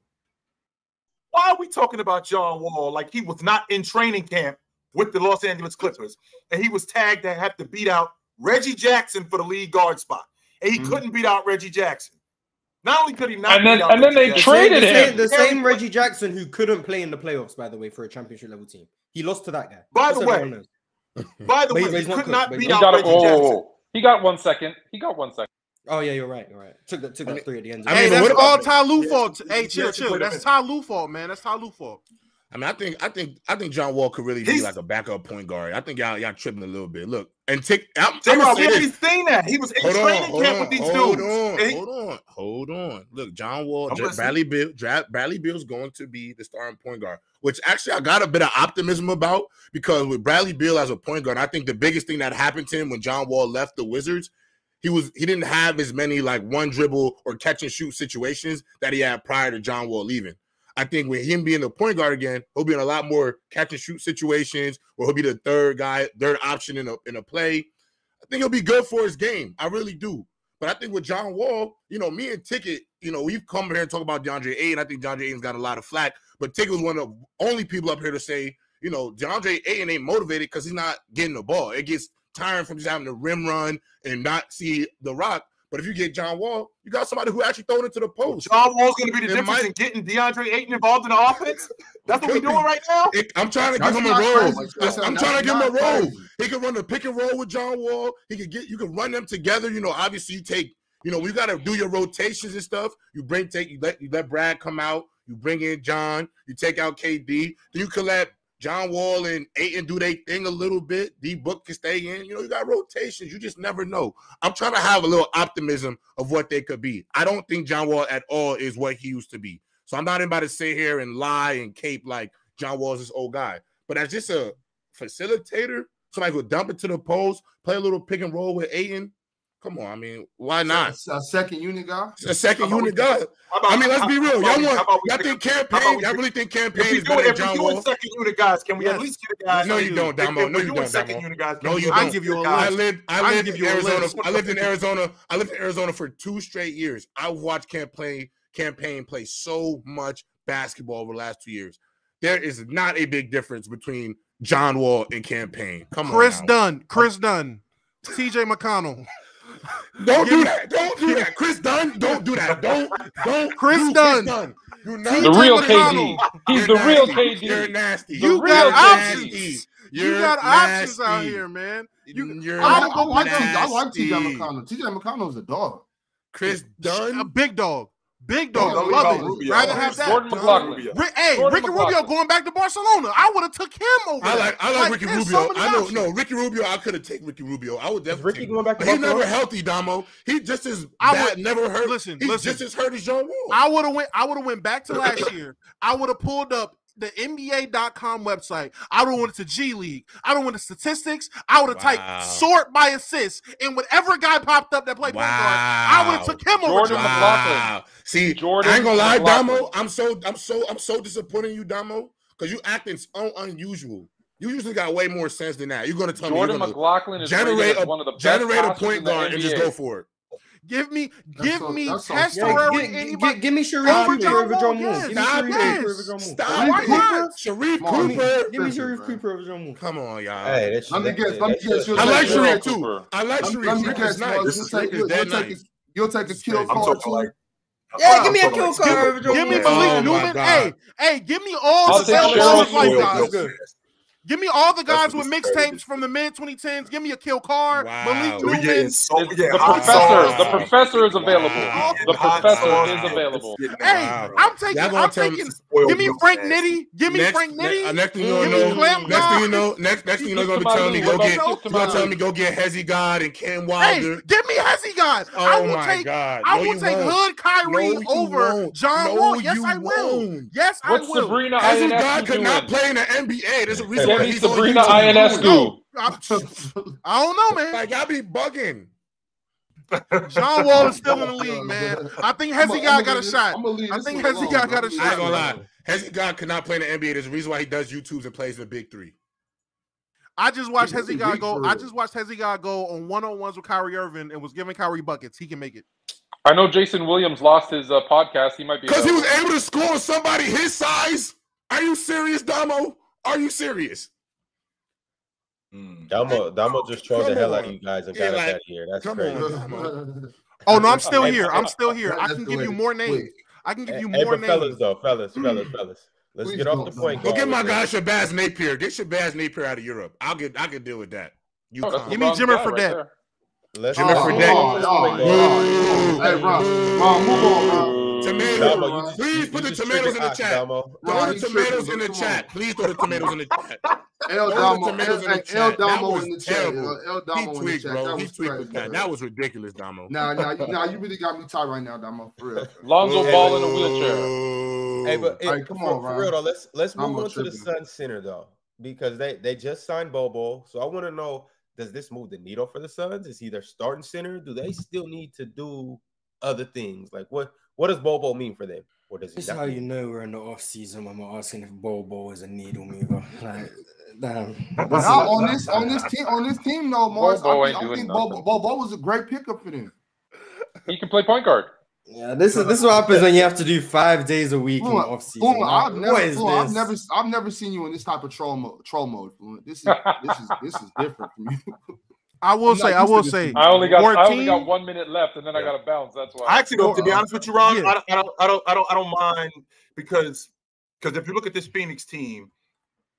Why are we talking about John Wall like he was not in training camp with the Los Angeles Clippers and he was tagged to have to beat out Reggie Jackson for the lead guard spot and he Mhm. couldn't beat out Reggie Jackson. Not only could he not, And then- beat out and then they Jackson, traded the him. Same, the same. Reggie Jackson who couldn't play in the playoffs, by the way, for a championship level team. He lost to that guy. By Just the way, everyone knows. By the way, he he's not could not but beat out got. Reggie Whoa, whoa, Jackson. He got one second. He got one second. Oh yeah, you're right. You're right. Took that took I that mean- three at the end. I mean, that's what all about- Ty Lue fault. he- Hey, he chill, has chill. That's in. Ty Lue fault, man. That's Ty Lue fault. I mean, I think, I think, I think John Wall could really be He's- like a backup point guard. I think y'all, y'all tripping a little bit. Look, and take. I'm, I'm J-Rob, gonna we say this. seen that. He was in Hold training hold camp on, with these hold dudes. on, he- hold on, hold on. Look, John Wall, I'm J- Bradley Beal, Dra- Bradley Beal's going to be the starting point guard, which actually I got a bit of optimism about because with Bradley Beal as a point guard, I think the biggest thing that happened to him when John Wall left the Wizards, he was he didn't have as many like one dribble or catch and shoot situations that he had prior to John Wall leaving. I think with him being the point guard again, he'll be in a lot more catch and shoot situations where he'll be the third guy, third option in a in a play. I think he'll be good for his game. I really do. But I think with John Wall, you know, me and Ticket, you know, we've come here and talk about DeAndre Ayton. I think DeAndre Ayton's got a lot of flack, but Ticket was one of the only people up here to say, you know, DeAndre Ayton ain't motivated because he's not getting the ball. It gets tiring from just having to rim run and not see the rock. But if you get John Wall, you got somebody who actually thrown into the post. John Wall's going to be the it difference in getting DeAndre Ayton involved in the offense. [LAUGHS] That's what we're doing right now. It, I'm trying to give him a role. Crazy. I'm trying to give him a role. He can run the pick and roll with John Wall. He can get you can run them together. You know, obviously you take you know we got to do your rotations and stuff. You bring take you let you let Brad come out. You bring in John. You take out KD. Then you collab John Wall and Ayton do they thing a little bit. D Book can stay in. You know, you got rotations. You just never know. I'm trying to have a little optimism of what they could be. I don't think John Wall at all is what he used to be. So I'm not about to sit here and lie and cape like John Wall's this old guy. But as just a facilitator, somebody who dump it to the post, play a little pick and roll with Ayton, Come on, I mean, why not? A, a second unit guy. A second unit guy. About, I mean, let's be real. Y'all want? Y'all think campaign? Y'all really think campaign is better than John Wall? If second unit guys, can we yes. at least get a guy? No, you don't, Damo. No, you don't, second unit guys. No, you don't. I give you a I lived. I lived in Arizona. I lived in Arizona. I lived in Arizona for two straight years. I watched campaign campaign play so much basketball over the last two years. There is not a big difference between John Wall and campaign. Come on, Chris Dunn. Chris Dunn. T.J. McConnell. Don't do that. Don't do that. Chris Dunn, don't do that. Don't, don't. [LAUGHS] Chris do Dunn. Chris Dunn. You're. The real KD. He's the real KD. You're nasty. You the got options. Nasty. You're you got nasty. options out here, man. You, you're I, I, I, like, I like TJ McConnell. TJ McConnell's a dog. Chris Dunn. A big dog. Big dog. I love it. Rubio. Rather have that. McLaughlin. Hey, Ricky McLaughlin. Rubio going back to Barcelona. I would have took him over. I like. I like, like Ricky Rubio. So I know. No, Ricky Rubio. I could have taken Ricky Rubio. I would definitely. Is Ricky going back to Barcelona. He's never healthy, Damo. He just is I bad, would never hurt. Listen, he's listen. just as hurt as John Wall. I would have went. I would have went back to last year. I would have pulled up the NBA.com website. I don't want it to G League. I don't want the statistics. I would have wow. typed sort by assists, and whatever guy popped up that played wow. point guard, I would have took him Jordan over. Jordan wow. See, Jordan I ain't gonna lie, Damo. I'm so I'm so I'm so disappointed in you, Damo, because you acting so unusual. You usually got way more sense than that. You're gonna tell Jordan me Jordan McLaughlin is generate a, one of the generate a point guard and just go for it. Give me, give all, me testosterone. Yeah, give, give, give me Sharife Cooper over Joe Moon. Yes. Give me Sharif yes. Cooper over Joe Moon. Stop. Why not? Sharife Cooper. Give me Sharife Cooper over Joe Moon. Come on, y'all. Hey, that's, let me guess. Let me guess. I like Sharife too. I like Sharife. Let me guess. Nice. You'll take the kill card too. Like, yeah, give me a kill card. Give me oh Malik Newman. Hey, hey, give me all the like that. Give me all the guys with mixtapes from the mid 2010s. Give me a Kill Card, wow. Malik Newman. Yeah, so, yeah, the, professor, the professor is available. Wow. The professor is available. Hey, I'm taking. I'm taking. Give me Frank ass. Nitty. Give me next, Frank Nitty. Ne- uh, next thing you know, next thing you know, next next thing you know, you're gonna be telling me go get. You're gonna tell me go get Hezi God and Cam Wilder. Hey, give me Hezi God. Oh I will my take, God. I will take Hood Kyrie over John Wall. Yes, I will. Yes, I will. Hezi God could not play in the NBA. There's a reason. Why he's Sabrina Ionescu? I, I don't know, man. Like I be bugging. John Wall is still in the league, man. I think Hezi got got a shot. I think Hezi got got a shot. I ain't gonna lie. Hezi God could not play in the NBA. There's a reason why he does YouTubes and plays the big three. I just watched Hezi God go. I just watched Hezi God go on one on ones with Kyrie Irving and was giving Kyrie buckets. He can make it. I know Jason Williams lost his uh, podcast. He might be because he was able to score somebody his size. Are you serious, Damo? Are you serious? Mm. Damo, Damo just trolled the hell out of you guys and yeah, got like, us out of here. That's come crazy. On, oh no, I'm still here. I'm still here. I can give you more names. I can give you more names. Fellas, though, fellas, fellas, mm. fellas. Let's get off the point. Go get my guy Shabazz Napier. Get Shabazz Napier out of Europe. I'll get. I can deal with that. You give me Jimmer for that. Jimmy Jimmer for that. Hey, bro, move on, bro. Tomatoes. Please put the tomatoes in the chat. Throw the tomatoes in the chat. Please throw the tomatoes in the chat. [LAUGHS] El domo, El in the chat. El domo in the chat. That was tweaked that. That was ridiculous, domo. Nah, nah, nah. You really got me tied right now, domo. For real. Lonzo Ball in a wheelchair. Hey, but hey, come on, for real though. Let's let's move on to the Sun Center though, because they they just signed Bol Bol. So I want to know does this move the needle for the Suns? Is he their starting center? Do they still need to do other things? Like what what does Bol Bol mean for them? What does this how you know we're in the off season when we're asking if Bol Bol is a needle mover. [LAUGHS] Like, damn. no, on this on this team on this team no more. Bol Bol I, think, I think Bol Bol, Bobo was a great pickup for them. He can play point guard. Yeah, this is this is what happens when you have to do five days a week Fuma, in the off season. Fuma, I've, never, Fuma, I've never, I've never seen you in this type of troll mode. Troll mode. This is this is this is different from you. [LAUGHS] I will I'm say, I will say. I only got I only got one minute left, and then I got to bounce. That's why. I actually don't. To be honest with you, Ron, yeah. I, don't, I don't, I don't, I don't, I don't, mind because because if you look at this Phoenix team,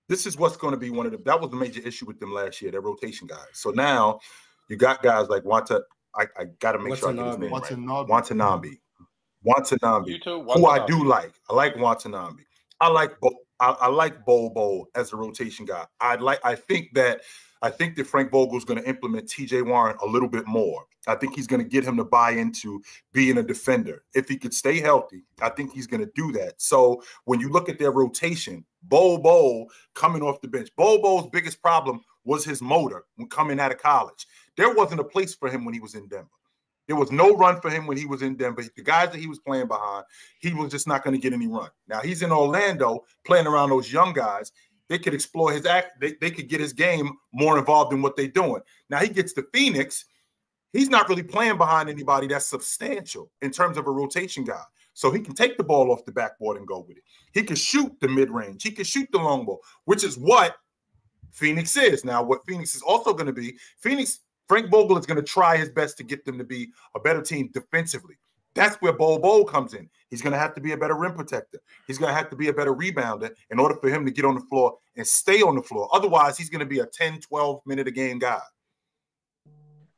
this is what's going to be one of the. That was the major issue with them last year. Their rotation guys. So now you got guys like Wanta. I, I got to make sure I get his name right. Watanabe. Watanabe, Watanabe, You too. who I do like. I like Watanabe. I like Bo, I, I like Bol Bol as a rotation guy. I like. I think that I think that Frank Vogel's going to implement T.J. Warren a little bit more. I think he's going to get him to buy into being a defender. If he could stay healthy, I think he's going to do that. So when you look at their rotation, Bol Bol coming off the bench, Bol Bol's biggest problem was his motor when coming out of college. There wasn't a place for him when he was in Denver. There was no run for him when he was in Denver. The guys that he was playing behind, he was just not going to get any run. Now he's in Orlando playing around those young guys. They could explore his act. They, they could get his game more involved in what they're doing. Now he gets to Phoenix. He's not really playing behind anybody that's substantial in terms of a rotation guy. So he can take the ball off the backboard and go with it. He can shoot the mid range. He can shoot the long ball, which is what Phoenix is. Now, what Phoenix is also going to be, Phoenix, Frank Vogel is going to try his best to get them to be a better team defensively. That's where Bol Bol comes in. He's going to have to be a better rim protector. He's going to have to be a better rebounder in order for him to get on the floor and stay on the floor. Otherwise, he's going to be a 10, 12 minute a game guy.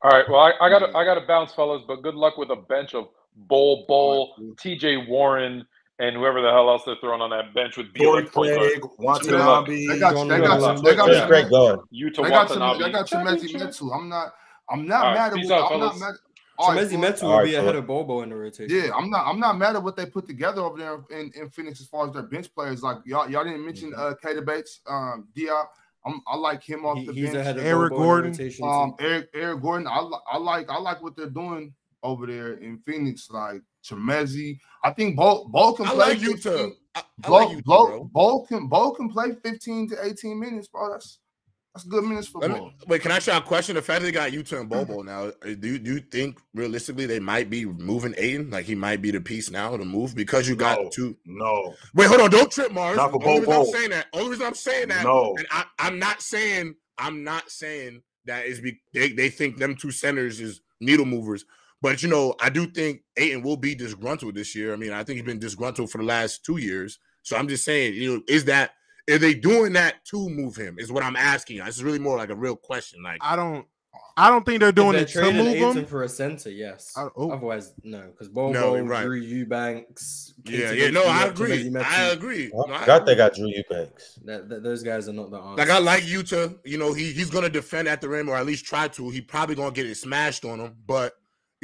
All right. Well, I, I got mm. I got to bounce, fellas. But good luck with a bench of Bull, Bull, T.J. Warren, and whoever the hell else they're throwing on that bench with Torrey Bjork point guard. Craig, Watanabe. They got, John they got, Wall. some, they got, Where's some, Greg going? Yuta they got, some, Watanabe. they got Chimezie Metu. I'm not, I'm not All right, mad at what, out, I'm not mad. All right, Chimezie cool. Metu will right, be ahead of Bol Bol in the rotation. Yeah, I'm not. I'm not mad at what they put together over there in, in Phoenix as far as their bench players. Like y'all, y'all didn't mention Mhm. uh Keita Bates, um, Diop. I'm, I like him off He- the he's bench. ahead of Eric Bobo in Gordon. Um. Eric Eric Gordon. I, I like I like what they're doing over there in Phoenix. Like Chimezie. I think Bo Bo can I play. like Yuta. 15 I, I Bo, like Yuta, Bo, bro. Bo can Bo can play 15 to 18 minutes, bro. That's that's good minutes for Let me, wait, can I try a question? The fact that they got Yuta and Bol Bol now, uh, do you, do you think realistically they might be moving Ayton? Like he might be the piece now to move because you got No. two. No, Wait, hold on, don't trip, Mars. Not for Only reason I'm Bobo. saying that. Only reason I'm saying that. No. and I, I'm not saying I'm not saying that is be they, they think them two centers is needle movers. But you know, I do think Ayton will be disgruntled this year. I mean, I think he's been disgruntled for the last two years. So I'm just saying, you know, is that are they doing that to move him? Is what I'm asking. This is really more like a real question. Like, I don't, I don't think they're doing they're it to move him. for a center, yes. I- oh. Otherwise, no, because Bol Bol, No, right. Drew Eubanks, yeah, yeah, no, I agree. I agree. I No, I forgot they got Drew Eubanks. That, that, those guys are not the answer. Like I like Yuta. You know, he he's gonna defend at the rim or at least try to. He probably gonna get it smashed on him, but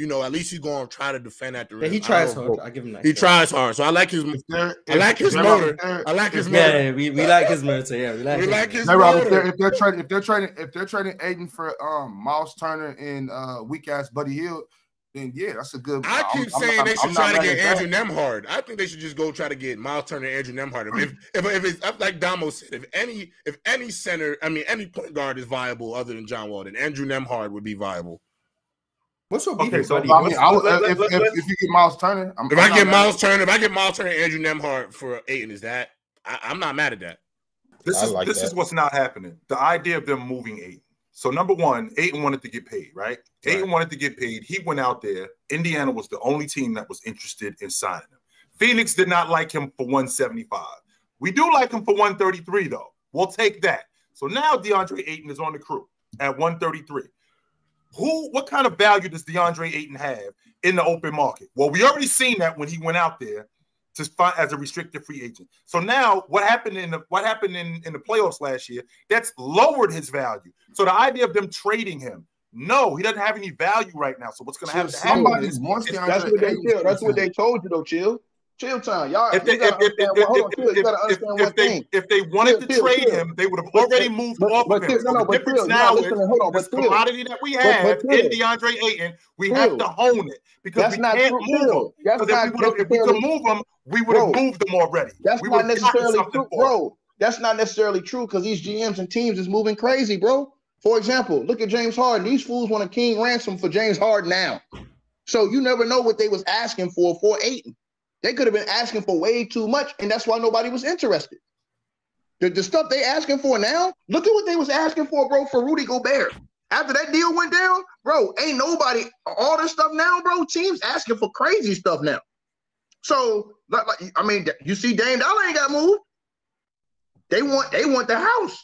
you know, at least he's gonna try to defend at the rim. Yeah, he tries hard. I give him that. He credit. tries hard. So I like his If they're, I like his J-Rob, motor. I like his if- Yeah, motor. yeah, we, we like his motor. Yeah, we like We his like motor. his Hey Rob, if they're if they're trading if they're trading if they're trading Ayton for um Miles Turner and uh weak ass Buddy Hield, then yeah, that's a good. I keep I'm- saying I'm- they should I'm try to get Andrew that. Nembhard. I think they should just go try to get Miles Turner and Andrew Nembhard. If if, if it's like Damo said, if any if any center, I mean any point guard is viable other than John Wall, then Andrew Nembhard would be viable. What's your beef Okay, so Buddy? I mean, I would, Let- uh, let- if, let- if, let's- if you get Miles Turner, I'm, If I'm I get Miles Turner, if I get Miles Turner Andrew Nembhard for Ayton, is that I, I'm not mad at that. This I is like this is what's not happening. The idea of them moving Ayton. So number one, Ayton wanted to get paid, right? Right. Ayton wanted to get paid. He went out there. Indiana was the only team that was interested in signing him. Phoenix did not like him for 175. We do like him for 133, though. We'll take that. So now DeAndre Ayton is on the crew at 133. Who, what kind of value does DeAndre Ayton have in the open market? Well, we already seen that when he went out there to find as a restricted free agent. So now what happened in the what happened in, in the playoffs last year? That's lowered his value. So the idea of them trading him, no, he doesn't have any value right now. So what's to to happen somebody is wants DeAndre That's what they Ayton. That's what they told you though. Chill, chill time, y'all. if they, you if, gotta if, if, understand. Well, hold on, if. You gotta understand one they thing. if they wanted to trade him, they would have already but- moved but- off but of him. no, no, the but difference now is. Hold on, this commodity that we have in. DeAndre Ayton, we have to hone it because That's we not can't move him. That's Because if not we would have, if we could move them, we would have moved them already. That's we not would have gotten necessarily true, bro. That's not necessarily true because these GMs and teams is moving crazy, bro. For example, look at James Harden. These fools want a king ransom for James Harden now. So you never know what they was asking for for Ayton. They could have been asking for way too much, and that's why nobody was interested. The, the stuff they asking for now, look at what they was asking for, bro, for Rudy Gobert. After that deal went down, bro, ain't nobody all this stuff now, bro. Teams asking for crazy stuff now. So, like, like I mean, you see, Dame Dollar ain't got moved. They want they want the house.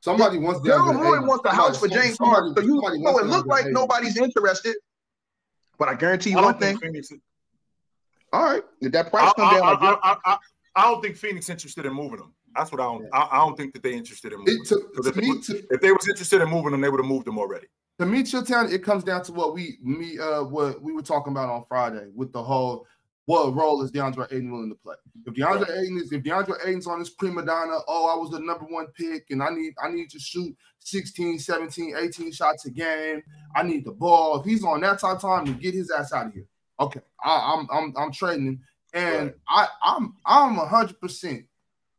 Somebody wants Daryl Morey wants the house for James somebody- Harden. So you somebody know it looked like nobody's interested. But I guarantee you I one thing. Phoenix. All right, if that price come down, I, like I, I, I, don't think Phoenix interested in moving them. That's what I don't. I, I don't think that they interested in moving. It Because to if, they me, was- to, if they was interested in moving them, they would have moved them already. to me, Chilltown, it comes down to what we me uh what we were talking about on Friday with the whole what role is DeAndre Ayton willing to play? If DeAndre Ayton is if DeAndre Ayton's on his prima donna, oh, I was the number one pick and I need I need to shoot 16, 17, 18 shots a game. I need the ball. If he's on that type of time, to get his ass out of here. Okay, I, I'm I'm I'm trading him, and I I'm I'm hundred percent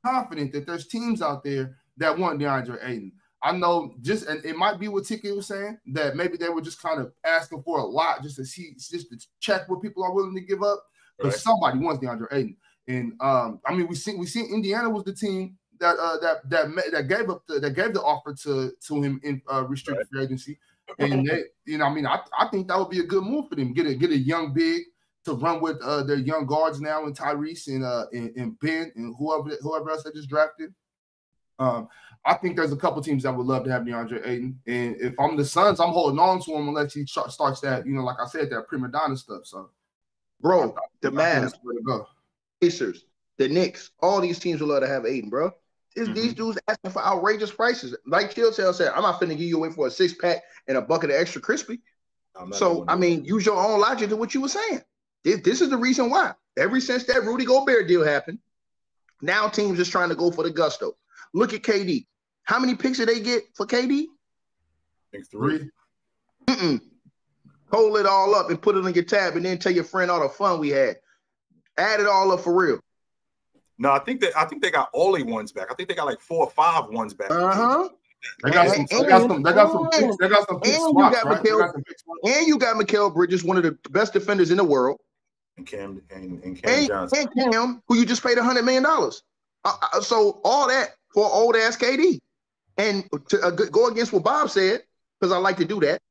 confident that there's teams out there that want DeAndre Ayton. I know just and it might be what Tiki was saying that maybe they were just kind of asking for a lot just to see just to check what people are willing to give up. But Right. somebody wants DeAndre Ayton, and um, I mean we seen we seen Indiana was the team that uh, that that that gave up the that gave the offer to to him in uh, restricted free agency, and they you know I mean I, I think that would be a good move for them get a get a young big to run with uh, their young guards now and Tyrese and uh and, and Ben and whoever whoever else they just drafted. Um, I think there's a couple teams that would love to have DeAndre Ayton, and if I'm the Suns, I'm holding on to him unless he start- starts that you know like I said that prima donna stuff. So bro, the Mavs, where to go. Pacers, the Knicks, all these teams would love to have Ayton, bro. It's Mm-hmm. These dudes asking for outrageous prices. Like Chilltown said, I'm not finna give you away for a six pack and a bucket of extra crispy. So I mean, use your own logic to what you were saying. This, this is the reason why. Ever since that Rudy Gobert deal happened, now teams just trying to go for the gusto. Look at KD. How many picks did they get for KD? I think three. Three. Mm-mm. Hold it all up and put it on your tab, and then tell your friend all the fun we had. Add it all up for real. No, I think that I think they got all their ones back. I think they got like four or five ones back. Uh huh. They got some. They got some. They got some. Picks, they got some. Pick And you got right? They Mikal- got some pick swaps. And you got Mikal Bridges, one of the best defenders in the world, And Cam and, and Cam and, Johnson. and Cam, who you just paid hundred million dollars. Uh, uh, so all that for old ass KD, and to uh, go against what Bob said, because I like to do that.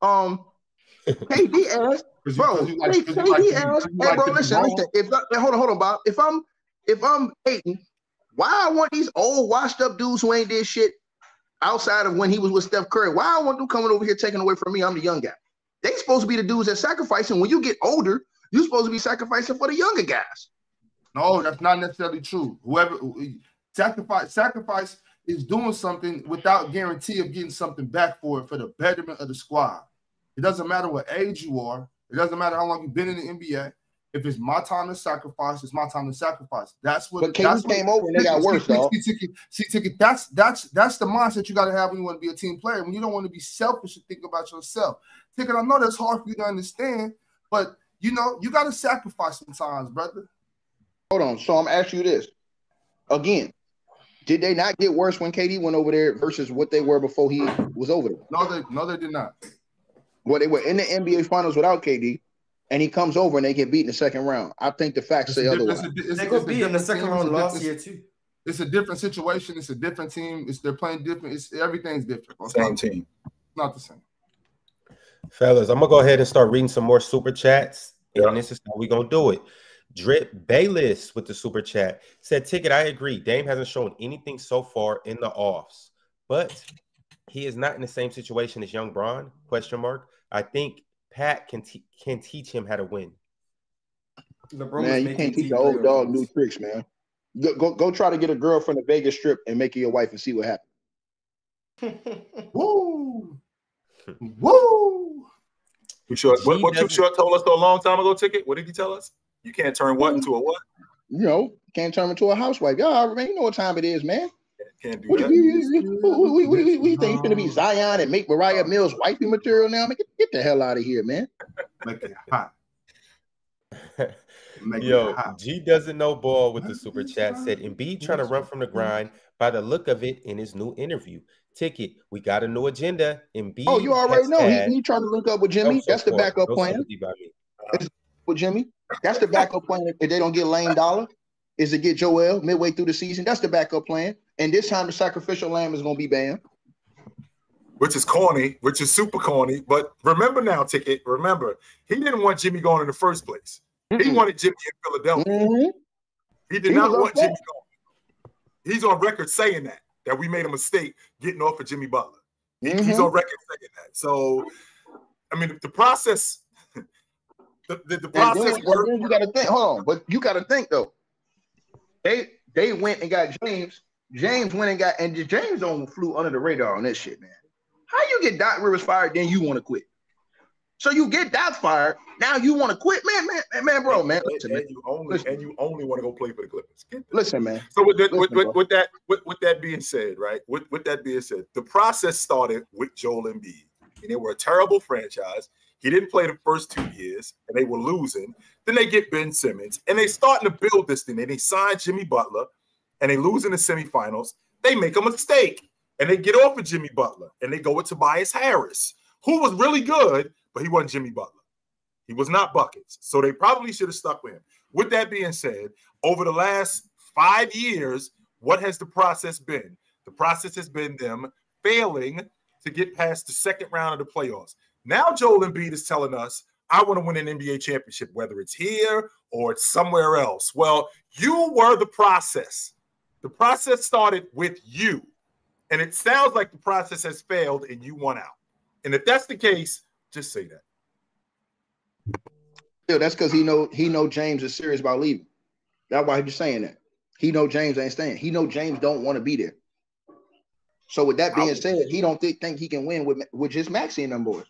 Um, [LAUGHS] KD asked, 'Cause you- bro, 'cause you like- KD 'cause like- asked, hey, bro, listen, listen. If I, hold on, hold on, Bob. If I'm if I'm hating, why I want these old washed up dudes who ain't did shit outside of when he was with Steph Curry? Why I want them coming over here taking away from me? I'm the young guy. They supposed to be the dudes that sacrificing. When you get older, you're supposed to be sacrificing for the younger guys. No, that's not necessarily true. Whoever sacrifice sacrifice is doing something without guarantee of getting something back for it for the betterment of the squad. It doesn't matter what age you are. It doesn't matter how long you've been in the NBA. If it's my time to sacrifice, it's my time to sacrifice. That's what. But KD that's what- came over and they got worse, see, see, see, Ticket, that's that's that's the mindset you got to have when you want to be a team player. When you don't want to be selfish and think about yourself. Ticket, I know that's hard for you to understand, but you know you got to sacrifice sometimes, brother. Hold on. So I'm asking you this again. Did they not get worse when KD went over there versus what they were before he was over there? No, they no, they did not. Well, they were in the NBA Finals without KD, and he comes over and they get beat in the second round. I think the facts say a di- otherwise. a it's- They it's got beat in the second team, round it's a last different- year too. It's a different situation. It's a different team. It's they're playing different. It's everything's different. It's Same not, team. not the same. Fellas, I'm gonna go ahead and start reading some more super chats, and this is how we gonna do it. Drip Bayless with the super chat said, "Ticket, I agree. Dame hasn't shown anything so far in the offs, but he is not in the same situation as Young Bron? Question mark. I think Pat can te- can teach him how to win. LeBron Man, you can't teach an old dog new tricks, man. Go, go, go try to get a girl from the Vegas Strip and make her your wife and see what happens. [LAUGHS] Woo, [LAUGHS] woo. Too short. What, what Too doesn't- told us a long time ago, ticket. What did he tell us? You can't turn what into a what? You know, can't turn into a housewife. Y'all, man, you know what time it is, man. Can't do What, that. we, we, we, we, we, we think it's gonna be Zion and make Moriah oh. Mills wifey material now? Man, get, get the hell out of here, man. Make it hot. [LAUGHS] Make Yo, it hot. G doesn't know ball with the super chat said Embiid trying to run from the grind by the look of it in his new interview. Ticket, we got a new agenda. Embiid. Oh, you already know had- he, he trying to link up with Jimmy. That's the backup plan sympathy by me. Uh-huh. with Jimmy. That's the backup plan. If they don't get Dame Dollar, is to get Joel midway through the season. That's the backup plan. And this time the sacrificial lamb is gonna be Bam. which is corny, which is super corny. But remember now, ticket. Remember, he didn't want Jimmy gone in the first place. Mm-hmm. He wanted Jimmy in Philadelphia. Mm-hmm. He did he not want Jimmy gone. He's on record saying that that we made a mistake getting off of Jimmy Butler. Mm-hmm. He's on record saying that. So, I mean, the process, [LAUGHS] the, the, the process. Then, then you got to think. Hold on, but you got to think though. They they went and got James. James went and got and James on flew under the radar on this shit, man. How you get Doc Rivers fired, then you want to quit? So you get Doc fired, now you want to quit, man, man, man, bro, man. Listen, and, man. you only listen. and you only want to go play for the Clippers. Listen, man. So with, that, listen, with, with, that with, with that being said, right? With, with that being said, the process started with Joel Embiid, and they were a terrible franchise. He didn't play the first two years, and they were losing. Then they get Ben Simmons, and they starting to build this thing. And they sign Jimmy Butler, and they lose in the semifinals. They make a mistake and they get off of Jimmy Butler and they go with Tobias Harris, who was really good, but he wasn't Jimmy Butler. He was not buckets. So they probably should have stuck with him. With that being said, over the last five years, what has the process been? The process has been them failing to get past the second round of the playoffs. Now Joel Embiid is telling us, I want to win an NBA championship, whether it's here or it's somewhere else. Well, you were the process. The process started with you. And it sounds like the process has failed and you won out. And if that's the case, just say that. Yeah, that's because he know he know James is serious about leaving. That's why he's saying that. He know James ain't staying. He know James don't want to be there. So with that being said, he don't think, think he can win with with just Maxey and them boys.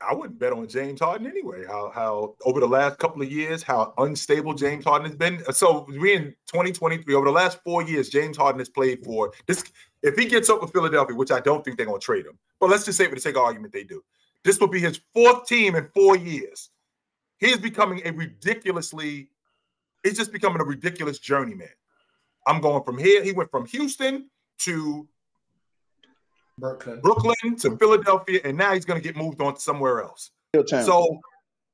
I wouldn't bet on James Harden anyway. How how over the last couple of years, how unstable James Harden has been. So we in 2023, over the last four years, James Harden has played for this. If he gets up with Philadelphia, which I don't think they're gonna trade him, but let's just say for the sake of argument, they do. This will be his fourth team in four years. He is becoming a ridiculously, he's just becoming a ridiculous journeyman. I'm going from here. He went from Houston to Brooklyn, Brooklyn to Philadelphia, and now he's going to get moved on to somewhere else. So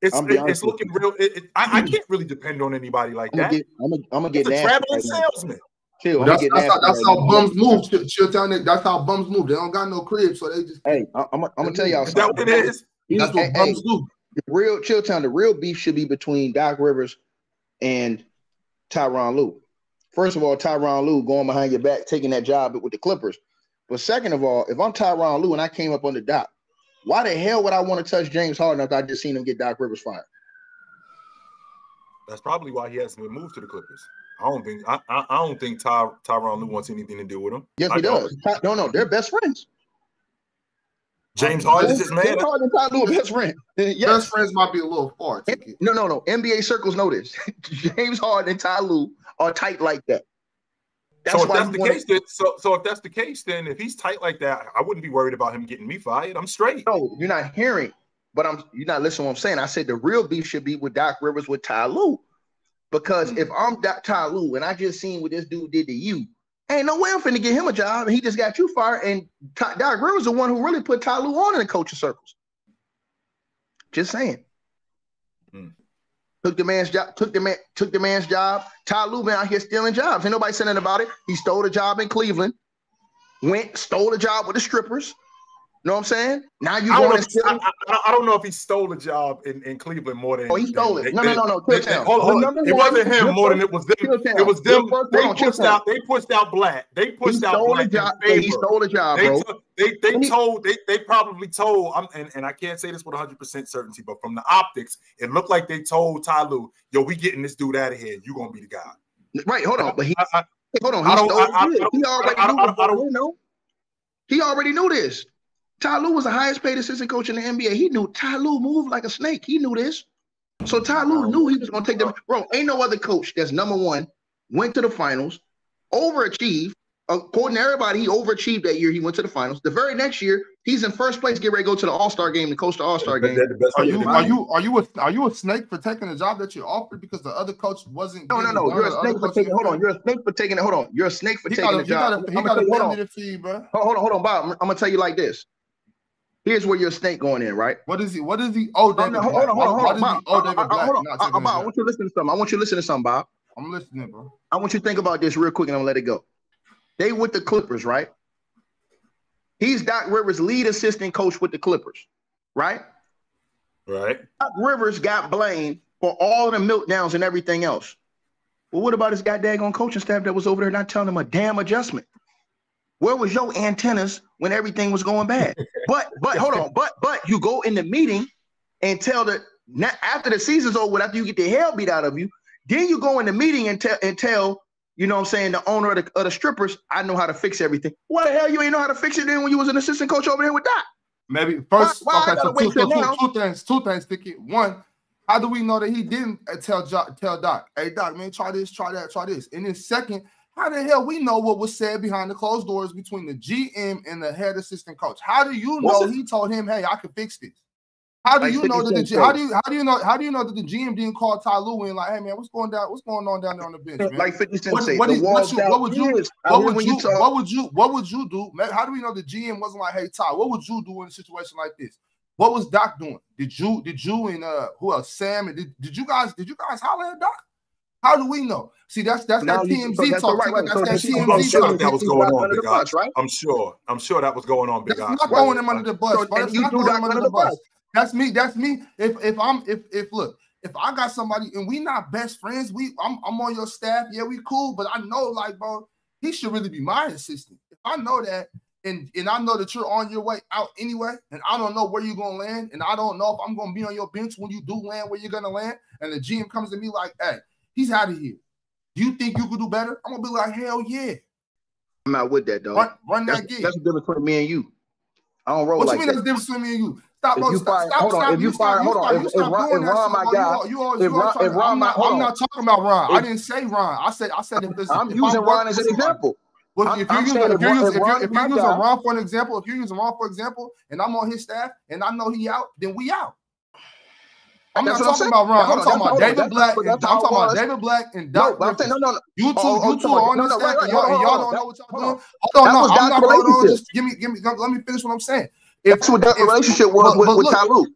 it's it, it's looking real. It, it, I, I, can't really depend on anybody like I'm that. Get, I'm gonna get a traveling salesman. Chill, that's, that's, how, that's how bums move. Chill, chill down there. That's how bums move. They don't got no crib, so they just. Hey, I'm, I'm, I'm gonna tell y'all something. That what it is. That's what hey, bums hey, do. The real chill town. The real beef should be between Doc Rivers and Tyronn Lue. First of all, Tyronn Lue going behind your back, taking that job with the Clippers. But second of all, if I'm Tyronn Lue and I came up on the Doc, why the hell would I want to touch James Harden after I just seen him get Doc Rivers fired? That's probably why he hasn't been moved to the Clippers. I don't think I, I, I don't think Ty, Tyronn Lue wants anything to do with him. Yes, I he does. No, no, they're best friends. James Harden is his man. James Harden and Ty Lue are best friends. [LAUGHS] yes. Best friends might be a little far. No, no, no. NBA circles know this. [LAUGHS] James Harden and Ty Lue are tight like that. That's so if that's the wanna... case, then, so so if that's the case, then if he's tight like that, I wouldn't be worried about him getting me fired. I'm straight. No, you're not hearing, but I'm you're not listening. To what I'm saying. I said the real beef should be with Doc Rivers with Ty Lue, because mm-hmm. if I'm Doc Ty Lue and I just seen what this dude did to you, ain't no way I'm finna get him a job, and he just got you fired. And Ty, Doc Rivers the one who really put Ty Lue on in the coaching circles. Just saying. Took the man's job, took the man, took the man's job. Ty Lue been out here stealing jobs. Ain't nobody saying about it. He stole a job in Cleveland, went, stole a job with the strippers, know what I'm saying? Now you going to I, I, I, don't know if he stole the job in, in Cleveland more than. Oh, he stole it. no, no, no, no. They, they, hold on. It wasn't him more than it was them. It was them. They pushed out. They pushed out Blatt. They pushed out Blatt. Job, he stole the job, they bro. They they told they they probably told. I'm and, and I can't say this with 100 percent certainty, but from the optics, it looked like they told Ty Lue, "Yo, we getting this dude out of here. You gonna be the guy." Right. Hold on, but he. Hold on. He stole. He already knew. He already knew this. Ty Lue was the highest paid assistant coach in the NBA. He knew Ty Lue moved like a snake. He knew this. So Ty Lue knew he was going to take them. Bro, ain't no other coach that's number one, went to the finals, overachieved, uh, according to everybody, he overachieved that year. He went to the finals. The very next year, he's in first place, get ready to go to the All Star game, the coach the All Star game. Are you are you are you a are you a snake for taking a job that you offered because the other coach wasn't? No, no, no. You're a snake for taking. Hold on. You're a snake for taking it. Hold on. You're a snake for taking the job. He got a limited fee, bro. Hold on, hold on, Bob. I'm gonna tell you like this. Here's where your snake going in, right? What is he? What is he? Oh, no, hold on, hold on, hold on, Bob. Oh, hold on, Bob. I want you to listen to something. I want you to listen to something, Bob. I'm listening, bro. I want you to think about this real quick, and I'm gonna let it go. They with the Clippers, right? He's Doc Rivers' lead assistant coach with the Clippers, right? Right. Doc Rivers got blamed for all the meltdowns and everything else. Well, what about his goddamn coaching staff that was over there not telling him a damn adjustment? Where was your antennas when everything was going bad? [LAUGHS] but but hold on, but but you go in the meeting and tell the after the season's over, after you get the hell beat out of you, then you go in the meeting and tell and tell you know what I'm saying, the owner of the, of the strippers, I know how to fix everything. What the hell you ain't know how to fix it then when you was an assistant coach over there with Doc? Maybe first, Why- why okay, so two, wait till so two- now? two things, two things, Sticky. One, how do we know that he didn't uh, tell tell Doc, hey Doc, man, try this, try that, try this. And then second, how the hell we know what was said behind the closed doors between the GM and the head assistant coach? How do you know he told him, hey, I can fix this? How do Like you know that the G- how do you how do you know how do you know that the GM didn't call Ty Lue in like, hey man, what's going down? What's going on down there on the bench, man? Like 50 Cent What- say, what what you- what would you- years. What would you, talk. what would you what would you do? Man, how do we know the GM wasn't like, hey Ty, what would you do in a situation like this? What was Doc doing? Did you did you and uh who else? Sam and did, did you guys did you guys holler at Doc? How do we know? See, that's that's Now that you- so TMZ that's talk. right, right. That's So that that's- I'm sure talk. that, that was going on, Big the bus, right? I'm sure. I'm sure that was going on, Big That's Ox. not throwing him under the bus. So bro. That's not threw throwing him under under the the bus. bus. That's me. That's me. If if I'm if if look, if I got somebody and we not best friends, we I'm I'm on your staff. Yeah, we cool, but I know like bro, he should really be my assistant. If I know that, and and I know that you're on your way out anyway, and I don't know where you're gonna land, and I don't know if I'm gonna be on your bench when you do land where you're gonna land, and the GM comes to me like, hey, he's out of here. Do you think you could do better? I'm gonna be like, hell yeah, I'm not with that, though. run, run That's, that gig. that's the difference between me and you. I don't roll What like you mean that. that's the difference between me and you? Stop, If you stop, fire- stop, hold on, stop. if you stop, fire- hold stop, on, you if- if Ron- if Ron my guy- you all, you all, if you Ron- if I'm not, hold I'm not talking about Ron. I didn't say Ron. I said, I said if this. I'm if using Ron as an example. Well, I'm- if you're I'm using, if if you're if if you're, if you're using Ron for an example, if you're using Ron for example, and I'm on his staff and I know he out, then we out. I'm That's not what I'm talking about Ron. I'm talking about David Blatt. I'm talking about David Blatt and No, Doc but I'm saying, no, no, no. You oh, two, Oh, oh, you two are on No, this no, right, y'all, and y'all hold don't know what y'all Hold doing. on. Hold on, no, I'm not. going on. Just give me, give me, let me finish what I'm saying. If, That's what that relationship was with, with look, Ty Lue.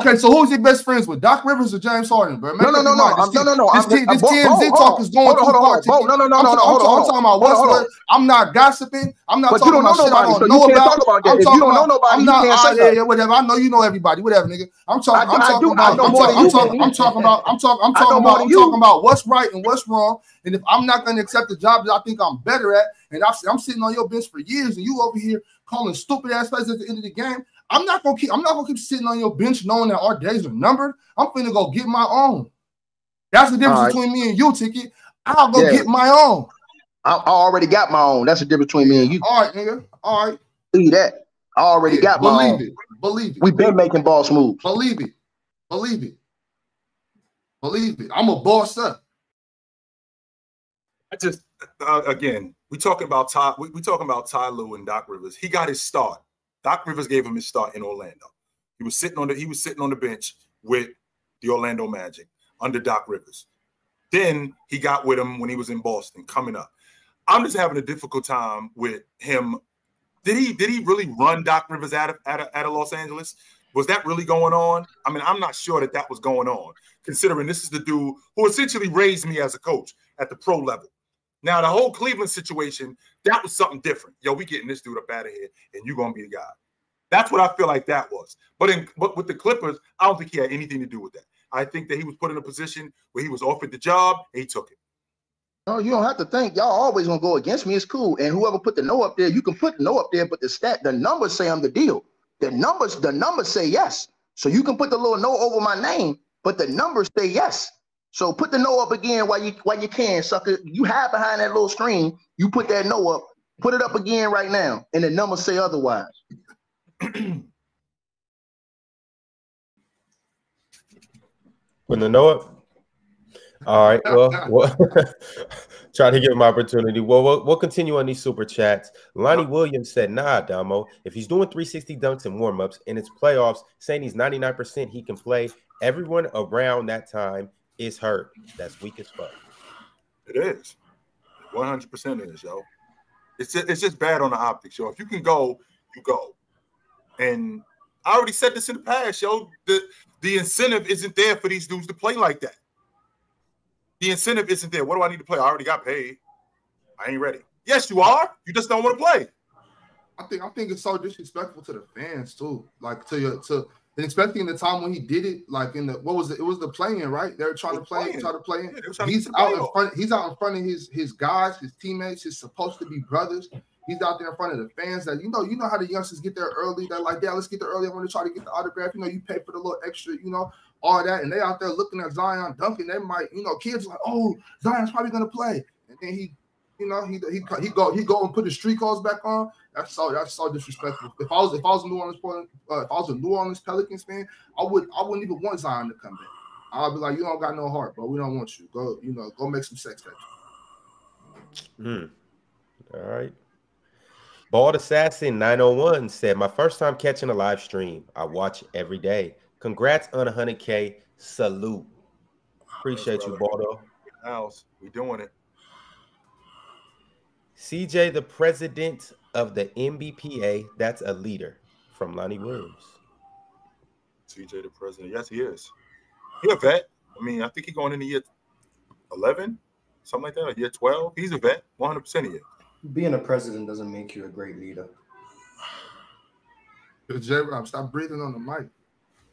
Okay, so who's he best friends with? Doc Rivers or James Harden, bro? No, no, no, no. I'm, no, no, no. This, I'm this Bo, TMZ hold talk is going Hold on, too hold far. on, no, no, no, I'm, no, I'm, no, on, I'm talking about Hold what's on, hold on. good. I'm not gossiping. I'm not But you talking know about shit I don't so know about. talk about that. I'm If you talking know about. nobody, I'm you not. can't ah, say yeah, yeah, whatever. I know you know everybody. Whatever, nigga. I'm talking. I'm talking about. I'm talking. I'm talking. I'm about. I'm talking. I'm talking about. I'm talking about what's right and what's wrong. And if I'm not going to accept the job that I think I'm better at, and I'm, I'm sitting on your bench for years, and you over here calling stupid ass plays at the end of the game, I'm not gonna keep. I'm not gonna keep sitting on your bench knowing that our days are numbered. I'm finna go get my own. That's the difference All right. between me and you, Tiki. I'll go Yeah. get my own. I, I already got my own. That's the difference between me and you. All right, nigga. All right. See that? I already Yeah, got my believe own. it. Believe it. We've been making boss moves. Believe it. Believe it. Believe it. I'm a boss up. I just uh, again, we talking about Ty. We, we talking about Ty Lue and Doc Rivers. He got his start. Doc Rivers gave him his start in Orlando. He was sitting on the he was sitting on the bench with the Orlando Magic under Doc Rivers. Then he got with him when he was in Boston, coming up. I'm just having a difficult time with him. Did he did he really run Doc Rivers out of out of, out of Los Angeles? Was that really going on? I mean, I'm not sure that that was going on, considering this is the dude who essentially raised me as a coach at the pro level. Now, the whole Cleveland situation, that was something different. Yo, we getting this dude up out of here, and you're gonna be the guy. That's what I feel like that was. But in but with the Clippers, I don't think he had anything to do with that. I think that he was put in a position where he was offered the job, and he took it. No, you don't have to think. Y'all always gonna go against me. It's cool. And whoever put the no up there, you can put the no up there, but the stat, the numbers say I'm the deal. The numbers, the numbers say yes. So you can put the little no over my name, but the numbers say yes. So put the no up again while you while you can, sucker. You hide behind that little screen. You put that no up. Put it up again right now, and the numbers say otherwise. [CLEARS THROAT] Putting the no up. All right. [LAUGHS] Well, well [LAUGHS] trying to give him opportunity. Well, well, we'll continue on these super chats. Lonnie Williams said, "Nah, Damo. If he's doing 360 dunks and warm ups, and it's playoffs, saying he's 99% he can play, everyone around that time is hurt. That's weak as fuck." It is. 100% is, yo. It's just, it's just bad on the optics, yo. If you can go, you go. And I already said this in the past, yo. The the incentive isn't there for these dudes to play like that. The incentive isn't there. What do I need to play? I already got paid. I ain't ready. Yes, you are. You just don't want to play. I think I think it's so disrespectful to the fans too. Like to your to and especially in the time when he did it, like in the what was it? It was the playing, right? They were trying to play, playing. try to play. Yeah, trying He's out in front. He's out in front of his his guys, his teammates, his supposed to be brothers. He's out there in front of the fans that you know, you know how the youngsters get there early. They're like, yeah, let's get there early. I want to try to get the autograph. You know, you pay for the little extra, you know, all that. And they out there looking at Zion dunking. They might, you know, kids like, oh, Zion's probably gonna play. And then he, you know, he he he go he go and put his street calls back on. That's so that's so disrespectful. If I was if I was a New Orleans Portland, uh, if I was a New Orleans Pelicans fan, I would I wouldn't even want Zion to come back. I'd be like, you don't got no heart, bro. We don't want you. Go, you know, go make some sex tapes. Hmm. All right. Bald Assassin 901 said, My first time catching a live stream. I watch every day. Congrats on 100K. Salute. Appreciate you. Baldo. House, we doing it. CJ, the president of the NBPA, that's a leader from Lonnie Williams. CJ the president. Yes, he is. He a vet. I mean, I think he going into year eleven, something like that, or year twelve. He's a vet, one hundred percent of it. Being a president doesn't make you a great leader. J Rob, stop breathing on the mic.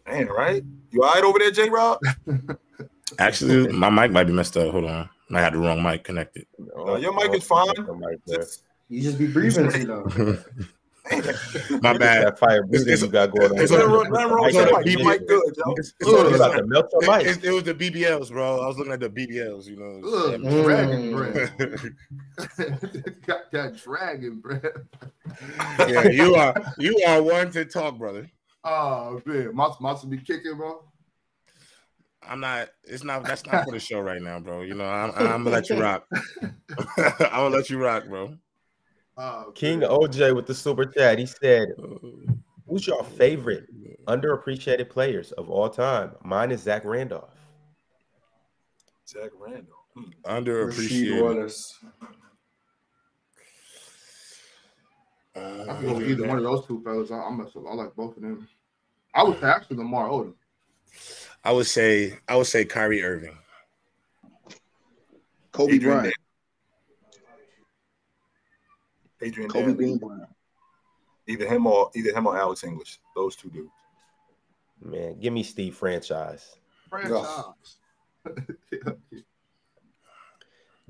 Man, right? You all right over there, J Rob? [LAUGHS] Actually, my mic might be messed up. Hold on. I had the wrong mic connected. No, your mic is fine. Mic. Just- You just be breathing too long. [LAUGHS] my bad. That fire breathing you got going on. it's- Nothing wrong- nothing wrong with your mic. Good, Joe. It's- You it's- about to melt your mic. it, it was the BBLs, bro. I was looking at the BBLs, you know. Ugh, Mm. dragon breath. [LAUGHS] got that dragon breath. yeah, you are you are one to talk, brother. Oh man, Mouse Mouse be kicking, bro. I'm not. It's not. That's not for the show right now, bro. You know, I'm, I'm gonna let you rock. [LAUGHS] I'm gonna let you rock, bro. Oh, King man. OJ with the super chat. He said, Who's your favorite underappreciated players of all time? Mine is Zach Randolph. Zach Randolph. Hmm. Underappreciated. Wallace. I can go either one of those two fellas. I, I'm a, I like both of them. I would say actually Lamar Odom. I would say. I would say Kyrie Irving. Kobe Adrian Bryant. Adrian Kobe Dantley. Bean Bryant. Either him or either him or Alex English. Those two dudes. Man, give me Steve franchise. Franchise. [LAUGHS]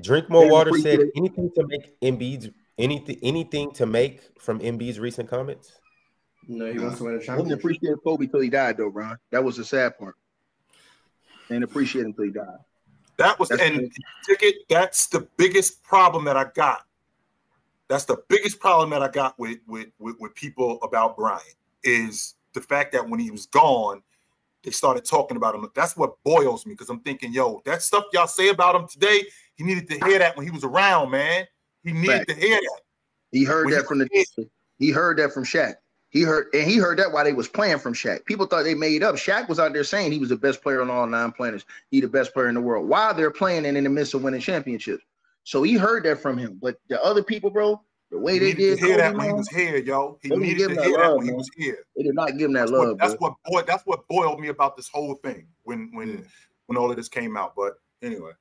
Drink more water said anything to make Embiid's anything anything to make from Embiid's recent comments. No, he wants to win a Didn't championship. appreciate Kobe till he died, though, Ron. That was the sad part. Didn't appreciate him till he died. That was That's and ticket. That's the biggest problem that I got. That's the biggest problem that I got with with with, with people about Bryant is the fact that when he was gone, they started talking about him. That's what boils me because I'm thinking, yo, that stuff y'all say about him today, he needed to hear that when he was around, man. He needed Fact. to hear that. He heard When that he from the. He heard that from Shaq. He heard and he heard that while they was playing from Shaq. People thought they made up. Shaq was out there saying he was the best player on all nine planets. He the best player in the world. While they're playing and in the midst of winning championships. So he heard that from him. But the other people, bro, the way He they did, to hear that Kobe, when he man, was here, yo. He needed to him that hear that love, when he was here. they did not give him that That's love. what that's bro. what boy that's what boiled me about this whole thing when when when all of this came out. But anyway,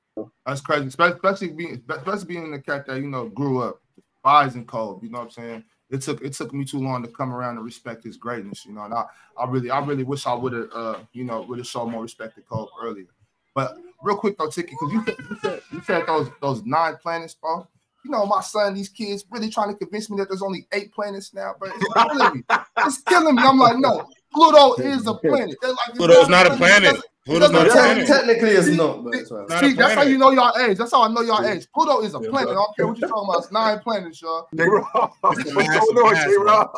That's crazy, especially especially being especially being the cat that you know grew up buys and cold. You know what I'm saying? It took it took me too long to come around and respect his greatness. You know, and I, I really I really wish I would have uh you know would have shown more respect to Cole earlier. But real quick though, Ticky, because you, you said you said those those nine planets, bro. You know, my son, these kids really trying to convince me that there's only eight planets now, but it's killing me. It's killing me. I'm like, no, Pluto is a planet. They're like, Pluto's not a planet. Pluto's not a doesn't- planet. Technically, it's not, but it's all right. Not See, that's how you know y'all age. That's how I know y'all age. Pluto is a Yeah, planet. I don't care what you're talking about. It's nine planets, y'all. J Rob, what's It's the going massive on, mass, J bro. Rob?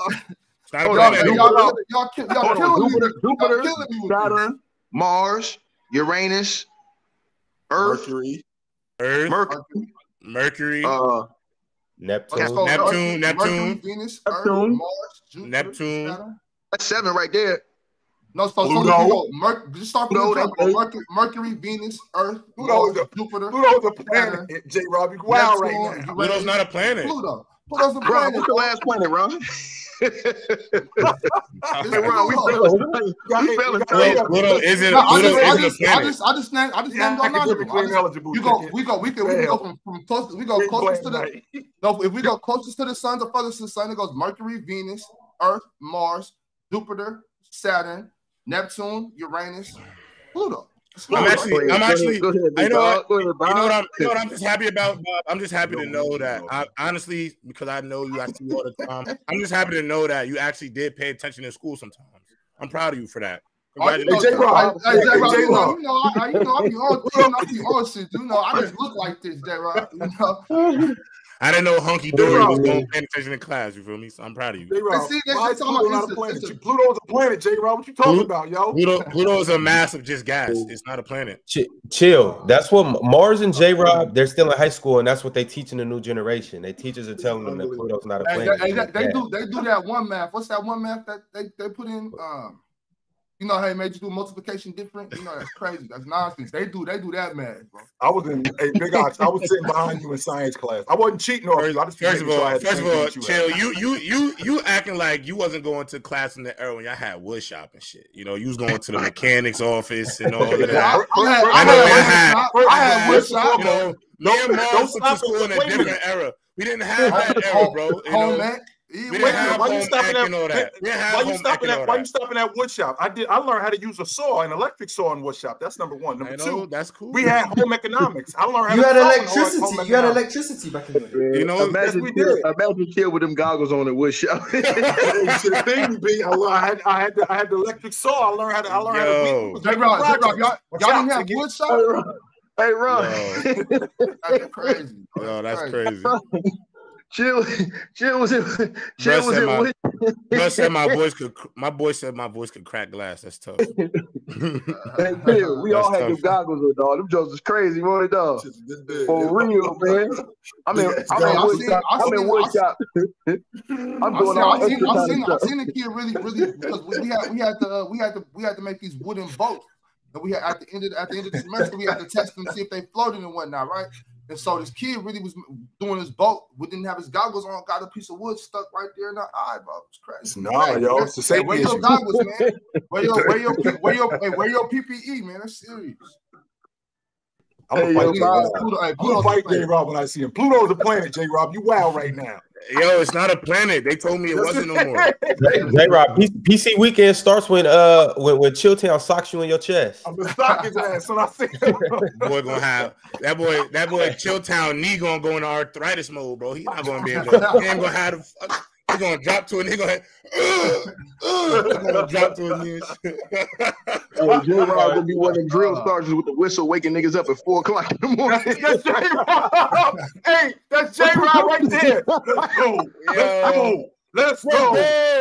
It's not a Y'all, killing me. Jupiter, Y'all Jupiter, killing me with this. Saturn, Mars, Uranus, Earth, Mercury, Earth, Mercury, Mercury, uh, Neptune. Okay, so Neptune, Mercury, Neptune. Venus, Earth, Mars, Jupiter, Neptune. Saturn. that's seven right there. No, so, so Pluto. you go, Mer- just start from Pluto, the top. that's eight. Mercury, Mercury, Venus, Earth, Pluto Mars, is a- Jupiter, Pluto's a planet. J Rob, you wow right now. Pluto's not a planet. Pluto. Pluto's a Bro, planet. what's the last planet, Ron? [LAUGHS] Hey, Ron, we feeling. We feeling. Pluto- Pluto isn't No, I Pluto just, I a just, I just, I just, named, I just Yeah, named all nine of them. academically I just- ineligible. You go, we go, we can, we go from, from close. We go closest to the. No, if we go closest to the sun, the furthest to the sun, it goes Mercury, Venus, Earth, Mars, Jupiter, Saturn, Neptune, Uranus, Pluto. Let's go. I'm actually, I'm actually, Go ahead, I know dog. what- ahead, you know what I'm, you know what I'm just happy about. Bob? I'm just happy to know that. I honestly, because I know you, I see you all the time. I'm just happy to know that you actually did pay attention in school sometimes. I'm proud of you for that. You know, Hey, J-Rob. Hey, J-Rob, you know, you know, I, I, you know, I be on, you know, I be on shit. You know, I just look like this, J-Rob. You know, [LAUGHS] I didn't know hunky dory was going paying attention in class. You feel me? So I'm proud of you. J-Rob, see, that's why is Pluto about not a planet? this- Pluto's a planet, J-Rob. What you talking Pluto- about, yo? Pluto, [LAUGHS] Pluto is a mass of just gas. It's not a planet. Ch- chill. That's what Mars and J Rob, they're still in high school, and that's what they teach in the new generation. They teachers are telling them that Pluto's not a Hey, planet. they, they, it's they do they do that one math. What's that one math that they, they put in? Um, you know how they made you do multiplication different? You know that's crazy. That's nonsense. They do they do that math, bro. I was in hey, Big Ox. I was sitting behind you in science class. I wasn't cheating on you. I just First of making sure all, first of all, you had. chill. You you you you acting like you wasn't going to class in the era when y'all had wood shop and shit. You know, you was going to the mechanic's office and all of I, that. I had, I I know had, I had- wood shop. I had wood shop. You know, me and Don't- Mars don't went to stop school in it. a Wait a different minute. era. We didn't have that era, bro. You Home know, ec. we Wait didn't a have minute. Why you home stopping ec at- and all that. We didn't have Why you home ec stopping and at all why you that. stopping at wood shop? I did I learned how to use a saw, an electric saw in wood shop. That's number one. Number know, two, that's cool. we had home economics. I learned how You to had sew in home electricity. You had electricity back in the day. You know, imagine, we did. imagine Kill with them goggles on at wood shop. The thing be, I, had I had the, I had the electric saw. I learned how to I learned Yo. how to J Rob, J Rob, y'all, y'all didn't have ticket. wood shop? hey, Ron. [LAUGHS] That's crazy. Yo, that's crazy. Chill, chill was in, chill was said in my- wood. Bro said my voice could. My boy said my voice could crack glass. That's tough. [LAUGHS] Hey, [LAUGHS] Chill, we all That's had them goggles on, dog. Them jokes is crazy, boy, dog. This big, For real, man. [LAUGHS] I'm in, I'm Hey, in I've wood seen- I've I'm in seen- wood I've- shop. I'm I've doing seen, all I've seen, I've seen, I've seen the kid really, really because we we had we had to uh, we had to we had to make these wooden boats. And we had at the end of at the end of the semester we had to test them see if they floated and whatnot, right? And so this kid really was doing his boat, we didn't have his goggles on, got a piece of wood stuck right there in the eye, bro. It's crazy. Nah, Hey, yo, it's the safety wear your goggles, man. Wear your wear your [LAUGHS] wear your hey, wear your PPE, man. That's serious. I'm gonna fight yo, J Bob, Rob. Pluto, hey, I'm gonna fight J. Rob when I see him. Pluto's a planet, J Rob. You wild right now. Yo, it's not a planet. They told me it wasn't no more. J Rob, PC weekend starts when uh when, when Chilltown socks you in your chest. I'm gonna sock his ass when I see him. boy gonna have that boy. That boy Chilltown knee gonna go into arthritis mode, bro. He's not gonna be able. to He ain't gonna have the. fuck- He gonna drop to it. He gonna. Uh, uh, he gonna drop to his knee. and shit. Hey, J Rob gonna be one of them drill sergeants with the whistle waking niggas up at four o'clock in the morning. That's, that's J Rob. [LAUGHS] hey, that's J Rob right there. Let's go. Let's go. Let's go.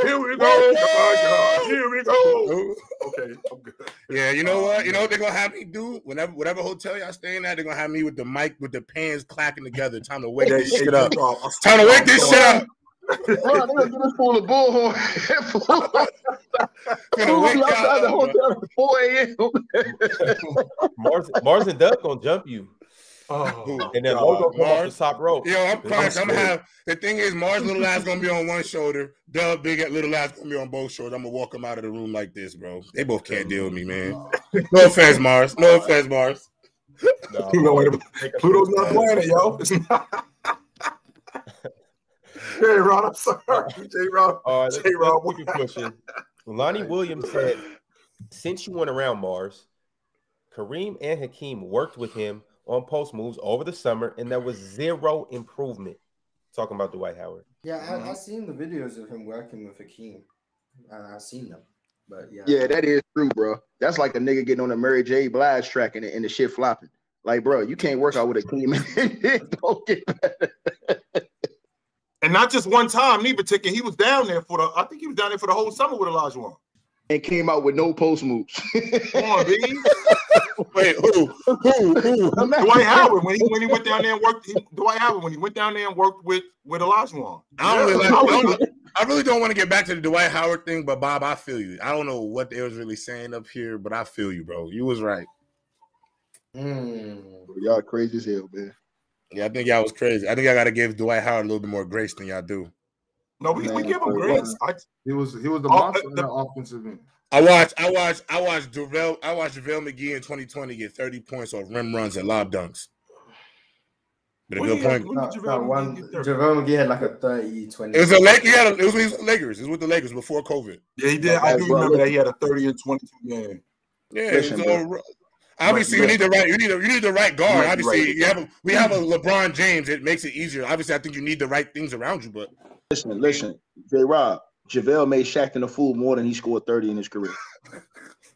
Here we go. Oh my God. Here we go. Okay, I'm good. Yeah, you know what? You know what they're gonna have me do? Whenever whatever hotel y'all staying at, they're gonna have me with the mic with the pans clacking together. Time to wake this shit up. J Rob, I'll- Time to wake this shit up. Ron, they gonna get us full of bullhorn. Gonna We'll wake outside the y'all hotel at 4 a.m. Mars, Mars and Duck gonna jump you, Oh, and then God. Logo come off the top rope. Yo, I'm promised. I'm gonna have the thing is Mars little ass gonna be on one shoulder, Dub big little ass gonna be on both shoulders. I'm gonna walk them out of the room like this, bro. They both can't deal with me, man. No offense, Mars. No offense, Mars. No, You? Pluto's not playing it, yo. It's not. Hey, Ron, I'm sorry. J Rob. All right, let's, J-Rob, let's keep it pushing. Lonnie Williams said, since you went around Mars, Kareem and Hakeem worked with him on post moves over the summer, and there was zero improvement. Talking about Dwight Howard. Yeah, I, I've seen the videos of him working with Hakeem. Uh, I've seen them, but yeah, Yeah, that is true, bro. That's like a nigga getting on a Mary J. Blige track and, the- and the shit flopping. Like, bro, you can't work out with a team and don't get better. And not just one time, neither ticket. He was down there for the. I think he was down there for the whole summer with Olajuwon. And came out with no post moves. Come on, B. [LAUGHS] Wait, who? Who? Who? Dwight Howard when he when he went down there and worked. He, Dwight Howard when he went down there and worked with with Olajuwon. I don't really, like, I, don't, I really don't want to get back to the Dwight Howard thing, but Bob, I feel you. I don't know what they was really saying up here, but I feel you, bro. You was right. Mm. Y'all crazy as hell, man. Yeah, I think y'all was crazy. I think I got to give Dwight Howard a little bit more grace than y'all do. No, we, we give him grace. I, He was he was the Oh, uh, monster in the- offensive end. I watched, I watched, I watched JaVale, I watched JaVale McGee in 2020 get 30 points off rim runs and lob dunks. But a good point. when That, JaVale one, McGee get 30? JaVale McGee had like a 30, 20. It was a Lake. He had a, it was with the Lakers. It was with the Lakers before COVID. Yeah, he did. I do remember that he had a 30 and 22 game. Yeah. Listen, so, bro. Obviously, you Right, need the right. You need the you need the right guard. Right, obviously, right. you have a, we have a LeBron James. It makes it easier. Obviously, I think you need the right things around you. But Listen, listen, J. Rob, JaVale made Shaqtin' a Fool more than he scored 30 in his career.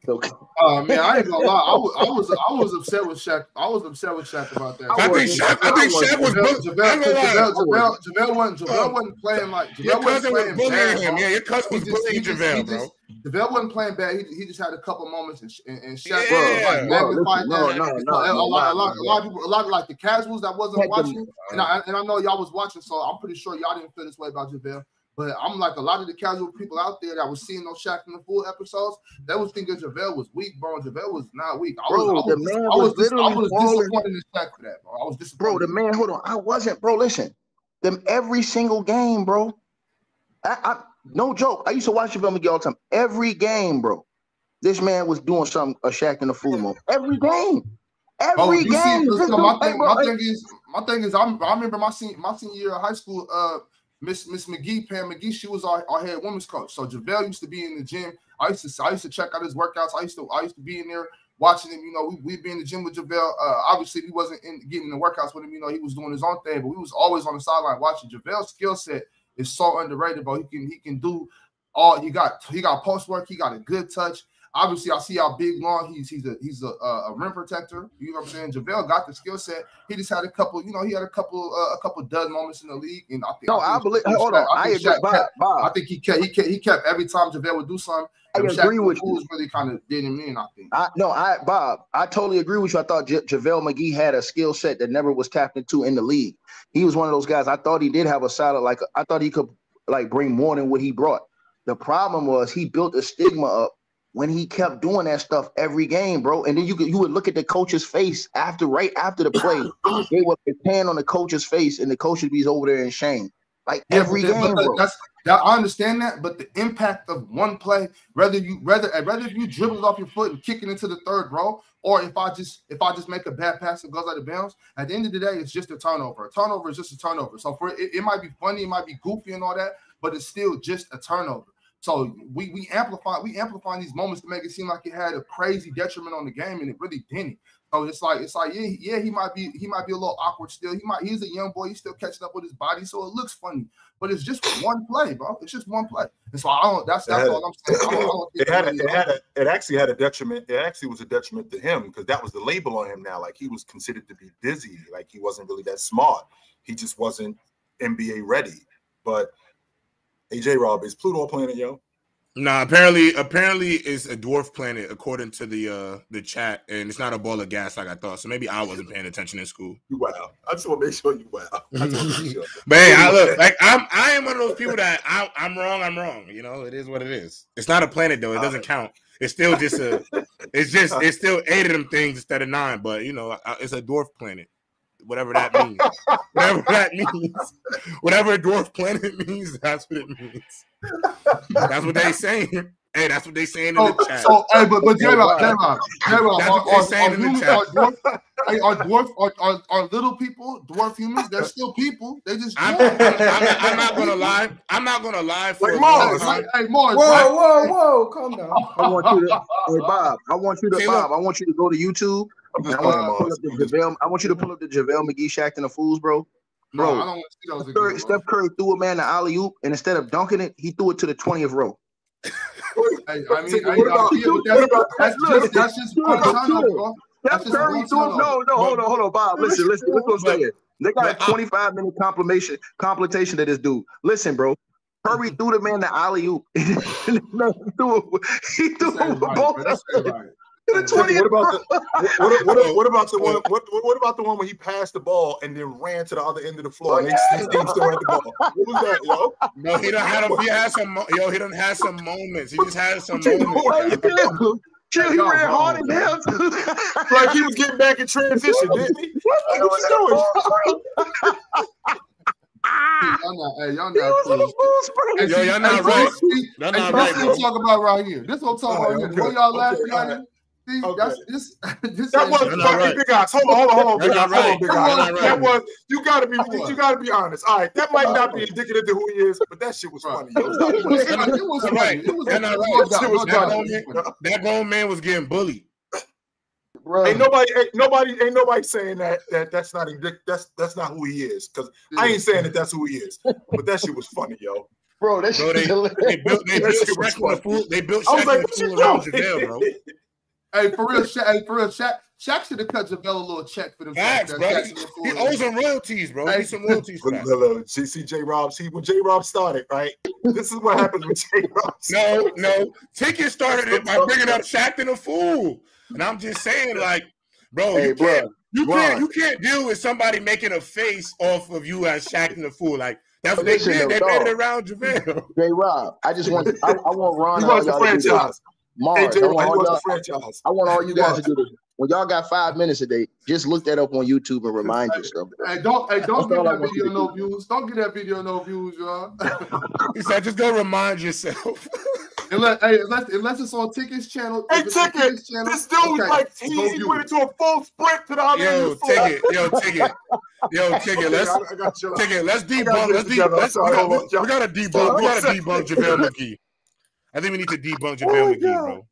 So [LAUGHS] Oh man, I ain't gonna lie. I was, I was I was upset with Shaq. I was upset with Shaq about that. I think wasn't- Shaq. I think Shaq was. JaVale, bu- JaVale, I'm gonna lie. JaVale, JaVale, JaVale wasn't JaVale wasn't playing like Your JaVale wasn't cousin was playing bullying bad. him. bro. Yeah, your cousin was He just- he bullying just- he JaVale, bro. Just- JaVale wasn't playing bad. He, he just had a couple moments and, and, and Shaq Yeah. like, Bro, listen, no, that. no, So, no, a, no, lot, a, lot, a lot of people, a lot of like the casuals that wasn't Had them- watching, and I and I know y'all was watching, so I'm pretty sure y'all didn't feel this way about JaVale. But I'm like a lot of the casual people out there that was seeing those Shaq in the full episodes, that was thinking JaVale was weak, bro. JaVale was not weak. I was, Bro, I the man I was, was dis- I was falling- disappointed in Shaq for that, bro. I was bro, the man, hold on. I wasn't, bro. Listen, them every single game, bro. I, I no joke. I used to watch JaVale McGee all the time. Every game, bro. This man was doing something a Shaq in the fool mode. Every game. Oh, Every see, game. listen, This my thing, my thing is, my thing is, I'm, I remember my senior, my senior year of high school. Uh, Miss Miss McGee, Pam McGee, she was our, our head women's coach. So JaVale used to be in the gym. I used to I used to check out his workouts. I used to I used to be in there watching him. You know, we we'd be in the gym with JaVale. Uh, obviously, he wasn't in getting the workouts with him. You know, he was doing his own thing, but we was always on the sideline watching. JaVale's skill set is so underrated, bro. He can he can do all. He got he got post work. He got a good touch. Obviously, I see how big long he's he's a he's a, a, a rim protector. You know what I'm saying? JaVale got the skill set. He just had a couple, you know, he had a couple uh, a couple dud moments in the league. And I think No, I, I believe. Hold Shaq- on. I think agree. Shaq Bob, kept- I think he kept he kept he kept every time JaVale would do something. I agree Shaq with you. was really kind of did him in. I think. I no, I Bob, I totally agree with you. I thought J- JaVale McGee had a skill set that never was tapped into in the league. He was one of those guys. I thought he did have a solid, like I thought he could like bring more than what he brought. The problem was he built a stigma up when he kept doing that stuff every game, bro. And then you could you would look at the coach's face after right after the play. [LAUGHS] they would pan on the coach's face, and the coach would be over there in shame. Like every game, bro. that's that, I understand that, but the impact of one play, whether you whether whether if you dribble it off your foot and kick it into the third row, or if I just if I just make a bad pass and goes out of bounds, at the end of the day, it's just a turnover. A turnover is just a turnover. So for it, it might be funny, it might be goofy and all that, but it's still just a turnover. So we we amplify we amplify these moments to make it seem like it had a crazy detriment on the game, and it really didn't. So it's like it's like yeah yeah he might be he might be a little awkward still. He might he's a young boy. He's still catching up with his body, so it looks funny. But it's just one play, bro. It's just one play. And so I don't. That's that's had- all I'm saying. I don't, I don't It had, a, it had a, it actually had a detriment. It actually was a detriment to him because that was the label on him now. Like he was considered to be dizzy. Like he wasn't really that smart. He just wasn't NBA ready. But AJ Rob is Pluto planet, yo. Nah, apparently, apparently it's a dwarf planet according to the uh the chat, and it's not a ball of gas like I thought. So maybe I wasn't paying attention in school. You wow. I just want to make sure you wow. I just make sure. [LAUGHS] But hey, I look like I'm I am one of those people that I, I'm wrong. I'm wrong. You know, it is what it is. It's not a planet though. It doesn't count. It's still just a. It's just [LAUGHS] it's still eight of them things instead of nine. But you know, it's a dwarf planet. Whatever that means. Whatever that means. Whatever a dwarf planet means, that's what it means. That's what they saying. Hey, that's what they saying in So, the chat. so hey, but but J Rob, J Wow. J Rob, That's are, what they're saying are, in the chat. are dwarf, hey, are dwarf, are, are, are little people dwarf humans? They're still people. They just I'm. I'm, I'm, not, I'm not gonna lie. I'm not gonna lie. For Like Mars, time. Hey, Morris, Whoa, right? whoa, whoa, calm down. I want you to, hey Bob. I want you to, See, Bob. I want you to go to YouTube. I'm I want, you to pull up the JaVale, I want you to pull up the JaVale McGee Shaq and the Fools, bro. No, Bro, I don't want to see those Steph Curry, again. Steph Curry threw a man the alley oop, and instead of dunking it, he threw it to the 20th row. [LAUGHS] Hey, I mean, I, What I, about- see it, but what about- that's, that's just that's just one look, bro. Steph That's just Curry one threw it. No, no, hold on, hold on, Bob. Listen, listen. What's what I'm saying? They got a But I- 25 minute complimation completation to this dude. Listen, bro. Curry threw the man the alley oop. [LAUGHS] no, he threw it. He threw This it ain't with right, both bro. This hands ain't right. To the 20th What about the what, what, what about the one [LAUGHS] what, what what about the one where he passed the ball and then ran to the other end of the floor and they, still had the ball? What was that, yo? No, he done had a, he had some yo. He done had some moments. He just had some Chill, moments. chill. Chill, he ran hard as bro. hell. too. Like he was getting back in transition, didn't he? [LAUGHS] Like, what you doing? Y'all not, hey, y'all not was on cool. the full spray. Hey, Yo, y'all not right. Y'all hey, not this right, what bro. I'm talking about right here. This is what I'm talking about Alright, right here. okay, y'all laughing okay, at alright. it. See, Okay. that's this. [LAUGHS] this That was not fucking right. big eyes. Hold on, hold on, hold on, You're big not eyes. Hold on, big You're eyes. not That was you gotta be you gotta be honest. All right, that might not be indicative of who he is, but that shit was funny. Yo. It was You're It was right. It was You're not right. doubt, Shit no was That doubt. funny. It was grown man, that grown man was getting bullied. Bro, Ain't nobody, ain't nobody, ain't nobody saying that that that's not indic- that's that's not who he is. Because I ain't saying that that's who he is, but that shit was funny, yo. bro, that Bro, shit they, they built they [LAUGHS] built Shaq in the funny. fool. They built I was Shaq like, in the what you fool around doing? JaVale, bro. Hey, for real, Shaq, hey, for real, Shaq, Shaq should have cut JaVale a little check for them. Facts, bro. Shaq He, he owes him royalties, bro. He Hey. needs some royalties for Look, that. look, look, see, see, J. Rob. See, when J. Rob started, right? This is what happens with J. Rob. [LAUGHS] No, no. Ticket started it by bringing up Shaqtin' a Fool. And I'm just saying, like, bro, Hey, you bro, can't you can't you can't deal with somebody making a face off of you as Shaq and the fool. Like that's what they did. They though, made it dog. around JaVale. J Rob, I just want I, I want [LAUGHS] Ron He and all wants the y'all to do this. franchise. Hey, Mars, J. I Rob, want all y'all franchise. I want all you guys to do this. When y'all got five minutes a day, just look that up on YouTube and remind yourself. Hey, don't, hey, don't That's give that video no do. views. Don't give that video no views, y'all. [LAUGHS] He said, just go remind yourself. [LAUGHS] unless, hey, unless, unless it's on Ticket's channel. Hey, if it's on Ticket, Ticket's channel, This dude was okay, like, go he, he went it. into a full sprint to the other end Yo, of the floor. ticket, yo, ticket, yo, [LAUGHS] ticket. Let's I, I got ticket. Let's debunk. Let's debunk. Let's, we, got, hold on, we, y'all. we gotta debunk. We gotta debunk JaVale McGee. I think we need to debunk JaVale Oh, McGee, God. bro.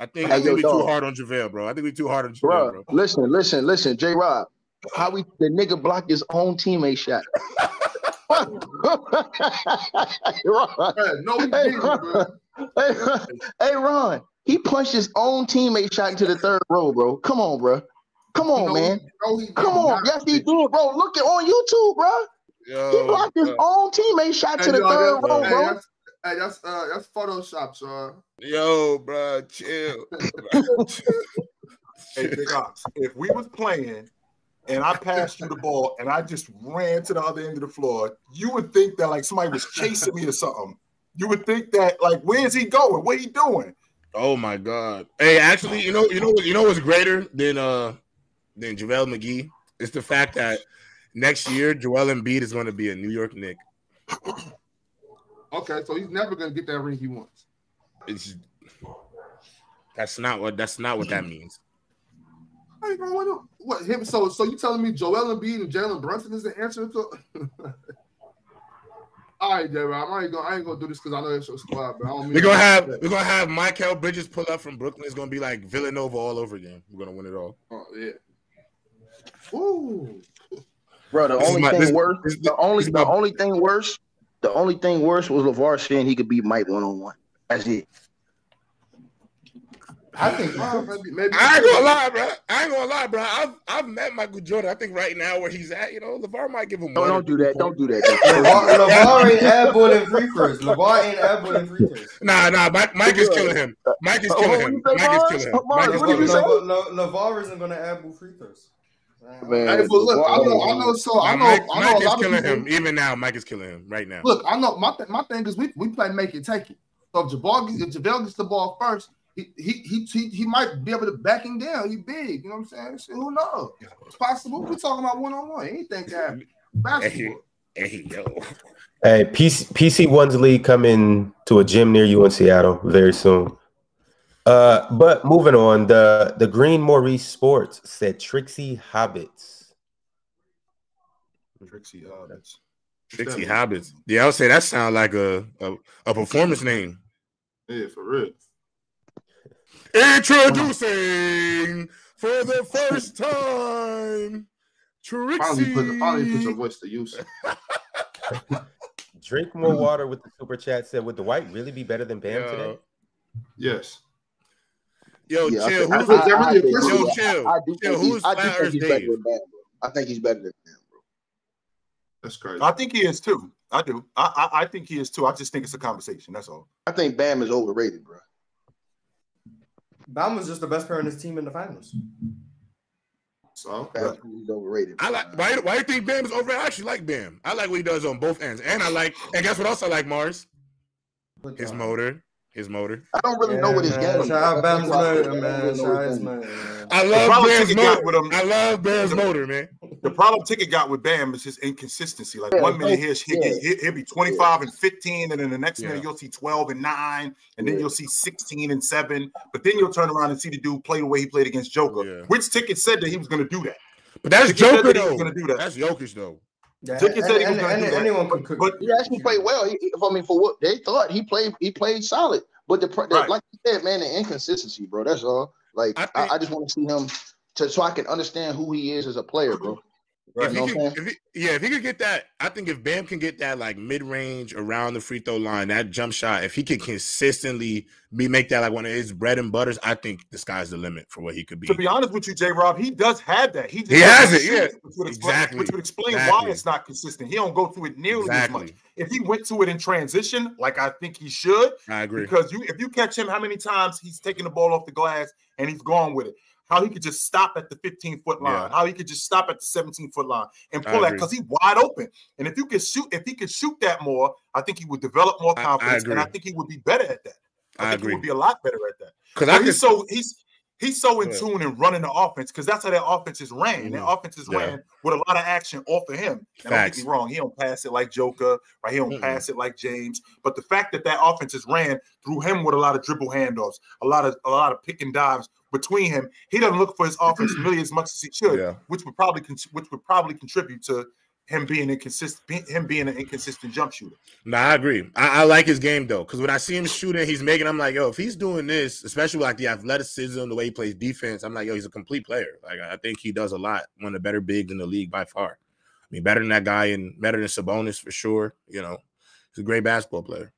I think Hey, I think we too hard on JaVale, bro. I think we too hard on JaVale, Bro, bro. listen, listen, listen, J Rob. How we the nigga blocked his own teammate shot. Ron, Hey, no, Hey, didn't, hey, hey, Ron, he punched his own teammate shot into the third row, bro. Come on, bro. Come on, No, man. no, Come on. not. Yes, he did, bro. Look it on YouTube, bro. He blocked his uh, own teammate shot to the yo, third that- row, hey, bro. that's, hey, that's uh, that's Photoshop, son. yo, bro, chill. [LAUGHS] Hey, Big Ox, if we was playing and I passed you the ball and I just ran to the other end of the floor, you would think that like somebody was chasing me or something. You would think that like, where's he going? What he doing? Oh my god. Hey, actually, you know, you know, what- you know what's greater than uh than JaVale McGee? It's the fact that next year Joel Embiid is going to be a New York Knick. Okay, so he's never gonna get that ring he wants. It's that's not what that's not what that means. How you gonna? What him? So, so you telling me Joel Embiid and Jalen Brunson is the answer to? [LAUGHS] All right, J. Rob, I ain't gonna, I ain't gonna do this because I know it's your squad, but I don't mean We're gonna have we're gonna have Mikal Bridges pull up from Brooklyn. It's gonna be like Villanova all over again. We're gonna win it all. Oh yeah. Ooh. Bro, the This only my- thing this- worse, this- the only is the my- only thing worse, the only thing worse was LaVar saying he could beat Mike one on one. That's it. I think uh, maybe, maybe I ain't gonna lie, bro. I ain't gonna lie, bro. I've I've met Michael Jordan. I think right now where he's at, you know, LaVar might give him. No, don't do that. Don't do that. LaVar, LaVar ain't airballing free throws. LaVar ain't airballing free throws. Nah, nah. Mike, Mike is killing him. Mike is Oh, killing him. Mike is killing him. Mike is what did killing you him. say? No, no, LaVar isn't gonna airball free throws. Man, Hey, but look, I know, I know. So I know, Mike, I know Mike a is lot of killing people. him. Even now, Mike is killing him right now. Look, I know my th- my thing is we we play make it take it. So if Jabal gets, if JaVale gets the ball first, he he, he he he might be able to back him down. He big, you know what I'm saying? Shit, who knows? It's possible. We're talking about one on one. Anything can happen. [LAUGHS] Basketball. Hey, yo. Hey, PC, PC One's League coming to a gym near you in Seattle very soon. Uh, but moving on, the the Green Maurice Sports said Trixie Hobbits. Trixie Hobbits. Trixie Hobbits. Yeah, I would say that sounds like a, a a performance name. Yeah, for real. Introducing for the first time, Finally Trixie. put finally put your voice to use. [LAUGHS] Drink more water with the super chat said, would Dwight really be better than Bam Yo. today? Yes. Yo, Yeah, I chill. think- I Who's think- Is that I really a think- Yo, chill. I do Chill, he's- who's I do Flat think Earth he's better Dave? than Bam, bro. I think he's better than Bam, bro. That's crazy. I think he is too. I do. I, I I think he is too. I just think it's a conversation. That's all. I think Bam is overrated, bro. Bam was just the best player in his team in the finals. So Bam, he's overrated. I like why why you think Bam is overrated? I actually like Bam. I like what he does on both ends. And I like and guess what else I like, Mars? His motor. His motor. I don't really know what his Yeah, game is. Shout Bam's I motor, man. really know Shout out his his game. motor. I love Bam's motor. with him- I love Bam's motor, man. The problem Ticket got with Bam is his inconsistency. Like Yeah, one minute he'll, he'll, yeah. he'll, be 25 and 15, and then the next Yeah. minute you'll see 12 and 9, and then Yeah. you'll see 16 and 7. But then you'll turn around and see the dude play the way he played against Joker. Yeah. Which Ticket said that he was going to do that. But that's Ticket Joker that he was though. gonna do that. That's Jokic though. Yeah, Ticket said he was gonna do anyone can cook. But He actually played well. He, he- I mean, for what they thought, he played. He played solid. But the, the Right. like you said, man, the inconsistency, bro. That's all. Like I I, I, just want to see him to so I can understand who he is as a player, bro. Right. If he what could, if he, yeah, if he could get that, I think if Bam can get that like mid range around the free throw line, that jump shot, if he could consistently be make that like one of his bread and butters, I think the sky's the limit for what he could be. to be honest with you, J. Rob, he does have that. He, just He has it, yeah. Which would explain, Exactly. Which would explain Exactly. why it's not consistent. He don't go to it nearly as much. If he went to it in transition, like I think he should, I agree. because you if you catch him, how many times he's taking the ball off the glass and he's gone with it. How he could just stop at the 15 foot line, Yeah. how he could just stop at the 17 foot line and pull that because he's wide open. And if you could shoot, if he could shoot that more, I think he would develop more I- I confidence, and I think he would be better at that. I, I think agree. he would be a lot better at that. Because I he's so he's he's so in tune and running the offense because that's how that offense is ran. That Mhm. offense is Yeah. ran with a lot of action off of him. And don't get me wrong, he don't pass it like Joker, right? He don't Mm-mm. pass it like James. But the fact that that offense is ran through him with a lot of dribble handoffs, a lot of a lot of pick and dives between him, he doesn't look for his offense nearly as much as he should, yeah, which would probably con- which would probably contribute to him being inconsistent, him being an inconsistent jump shooter. no, I agree. I, I like his game though, because when I see him shooting, he's making. I'm like, yo, if he's doing this, especially like the athleticism, the way he plays defense, I'm like, yo, he's a complete player. Like I think he does a lot. One of the better bigs in the league by far. I mean, better than that guy and better than Sabonis for sure. You know, he's a great basketball player.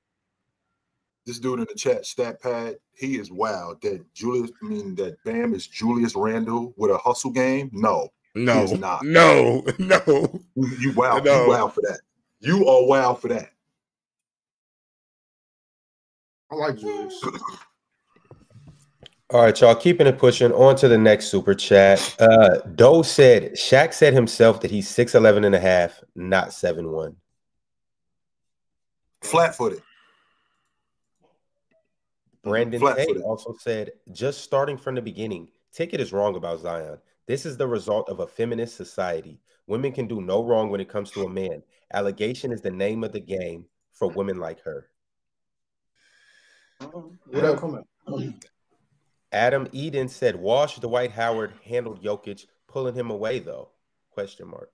this dude in the chat, stat pad, he is wild. That Julius, I mean, that Bam is Julius Randle with a hustle game. No, No, is not. no, [LAUGHS] no. you, you wow, No. you wow for that. You are wow for that. I like Julius. All right, y'all, keeping it pushing. On to the next super chat. Uh, Doe said, Shaq said himself that he's 6'11 and a half, not 7'1. Flat footed. Brandon Flat-footed. Tate also said, just starting from the beginning, Ticket is wrong about Zion. This is the result of a feminist society. Women can do no wrong when it comes to a man. Allegation is the name of the game for women like her. No comment. Adam Eden said, Wash Dwight Howard handled Jokic, pulling him away though? Question mark.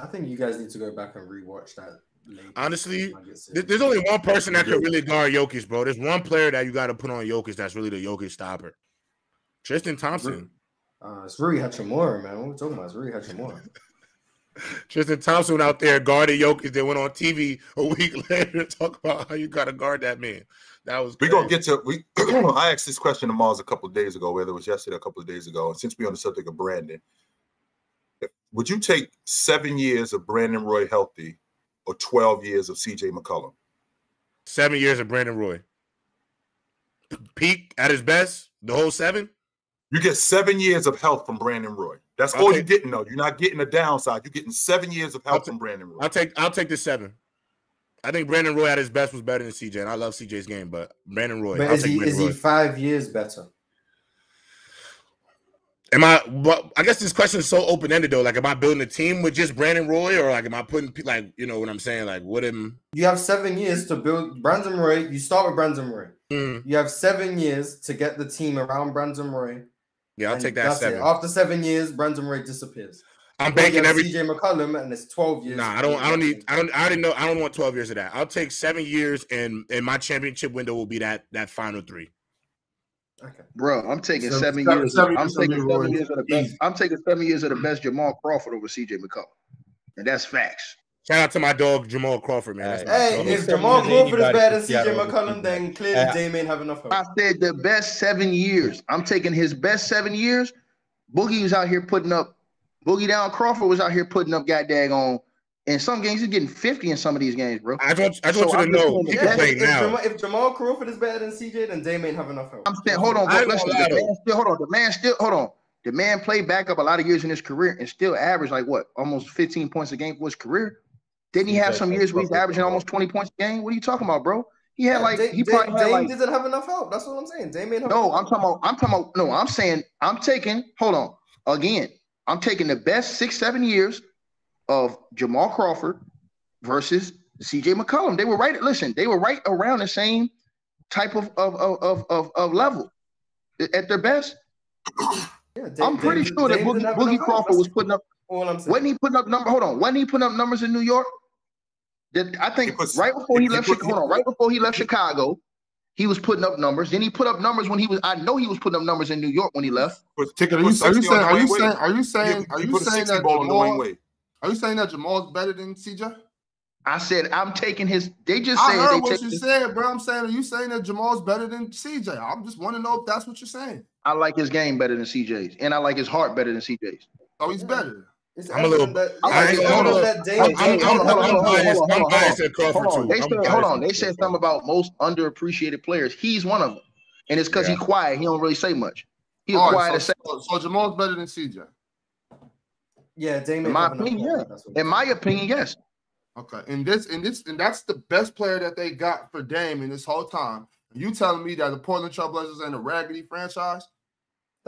I think you guys need to go back and rewatch that. latest Honestly, Nuggets There- series. There's only one person that could really guard Jokic, bro. There's one player that you got to put on Jokic that's really the Jokic stopper. Tristan Thompson. Uh, it's Rui Hachimura, man. What are we talking about? It's Rui Hachimura. [LAUGHS] Tristan Thompson out there guarded Jokic. They went on TV a week [LAUGHS] later to talk about how you got to guard that man. That was We're gonna get to we [CLEARS THROAT] I asked this question to Mars a couple of days ago, whether it was yesterday or a couple of days ago. And since we're on the subject of Brandon, would you take seven years of Brandon Roy healthy or 12 years of CJ McCollum? seven years of Brandon Roy. Peak at his best, the whole seven. You get seven years of health from Brandon Roy. That's I'll all take- you're getting, though. You're not getting a downside. You're getting seven years of health ta- from Brandon Roy. I'll take I'll take the seven. I think Brandon Roy at his best was better than CJ, and I love CJ's game, but Brandon Roy. But is he Brandon is he five years better? Am I? Well, I guess this question is so open ended though. Like, am I building a team with just Brandon Roy, or like, am I putting like, you know what I'm saying? Like, what am? You have seven years to build Brandon Roy. You start with Brandon Roy. Mm, You have seven years to get the team around Brandon Roy. Yeah, I'll and take that that's it. seven. After seven years, Brandon Roy disappears. I'm Then banking every. CJ McCollum, and it's twelve years. Nah, I don't. I don't need. I don't. I already know. I don't want 12 years of that. I'll take seven years, and and my championship window will be that that final three. Okay. Bro, I'm taking Seven- seven, seven- years. seven I'm years taking seven years of the best. Easy. I'm taking seven years of the best Jamal Crawford over CJ McCollum. And that's facts. Shout out to my dog Jamal Crawford, man. That's Hey, dog. if Jamal Crawford is better than CJ Seattle would McCollum, be then clearly Uh, Dame ain't have enough hope. I said the best seven years. I'm taking his best seven years. Boogie was out here putting up. Boogie down Crawford was out here putting up. God dag on. In some games, he's getting 50 in some of these games, bro. I just want, I just So want you I'm to know saying he can play if, now. Jamal, if Jamal Crawford is better than CJ, then Dame ain't have enough hope. I'm saying, hold on, bro. ain't Listen, the man still, hold on. The man still, hold on. The man played backup a lot of years in his career and still averaged like what, almost 15 points a game for his career. Didn't he have some years where he's averaging almost 20 points a game? What are you talking about, bro? He had like he Dame, probably Dame like, didn't have enough help. That's what I'm saying. Dame ain't No, I'm talking about I'm talking about no, I'm saying I'm taking, hold on. Again, I'm taking the best six, seven years of Jamal Crawford versus CJ McCollum. They were right. Listen, they were right around the same type of of of of, of level at their best. Yeah, Dame, I'm pretty Dame, sure that Boogie, Boogie Crawford was putting up all I'm saying. When he put up number, hold on. When he put up numbers in New York, did, I think was, right before he left. Was, hold on, right before he left Chicago, he was putting up numbers. Then he put up numbers when he was. I know he was putting up numbers in New York when he left. Particularly, are you, are you saying? Are you saying? Are you saying? Are you saying that Jamal? Are you saying that Jamal's better than CJ? I said I'm taking his. They just I heard what you his, said, bro. I'm saying, are you saying that Jamal's better than CJ? I'm just want to know if that's what you're saying. I like his game better than CJ's, and I like his heart better than CJ's. Oh, he's better. I'm a little. I hold that day, I'm, I'm, I'm, hold I'm, hold on. They said, hold on. They said something about most underappreciated players. He's one of them, and it's because he's quiet. He don't really say much. He's quiet. So, so, Jamal's better than CJ. Yeah, Dame. In my opinion, yeah. In my opinion, yes. Okay, and this and this and that's the best player that they got for Dame in this whole time. You telling me that the Portland Trailblazers ain't a raggedy franchise?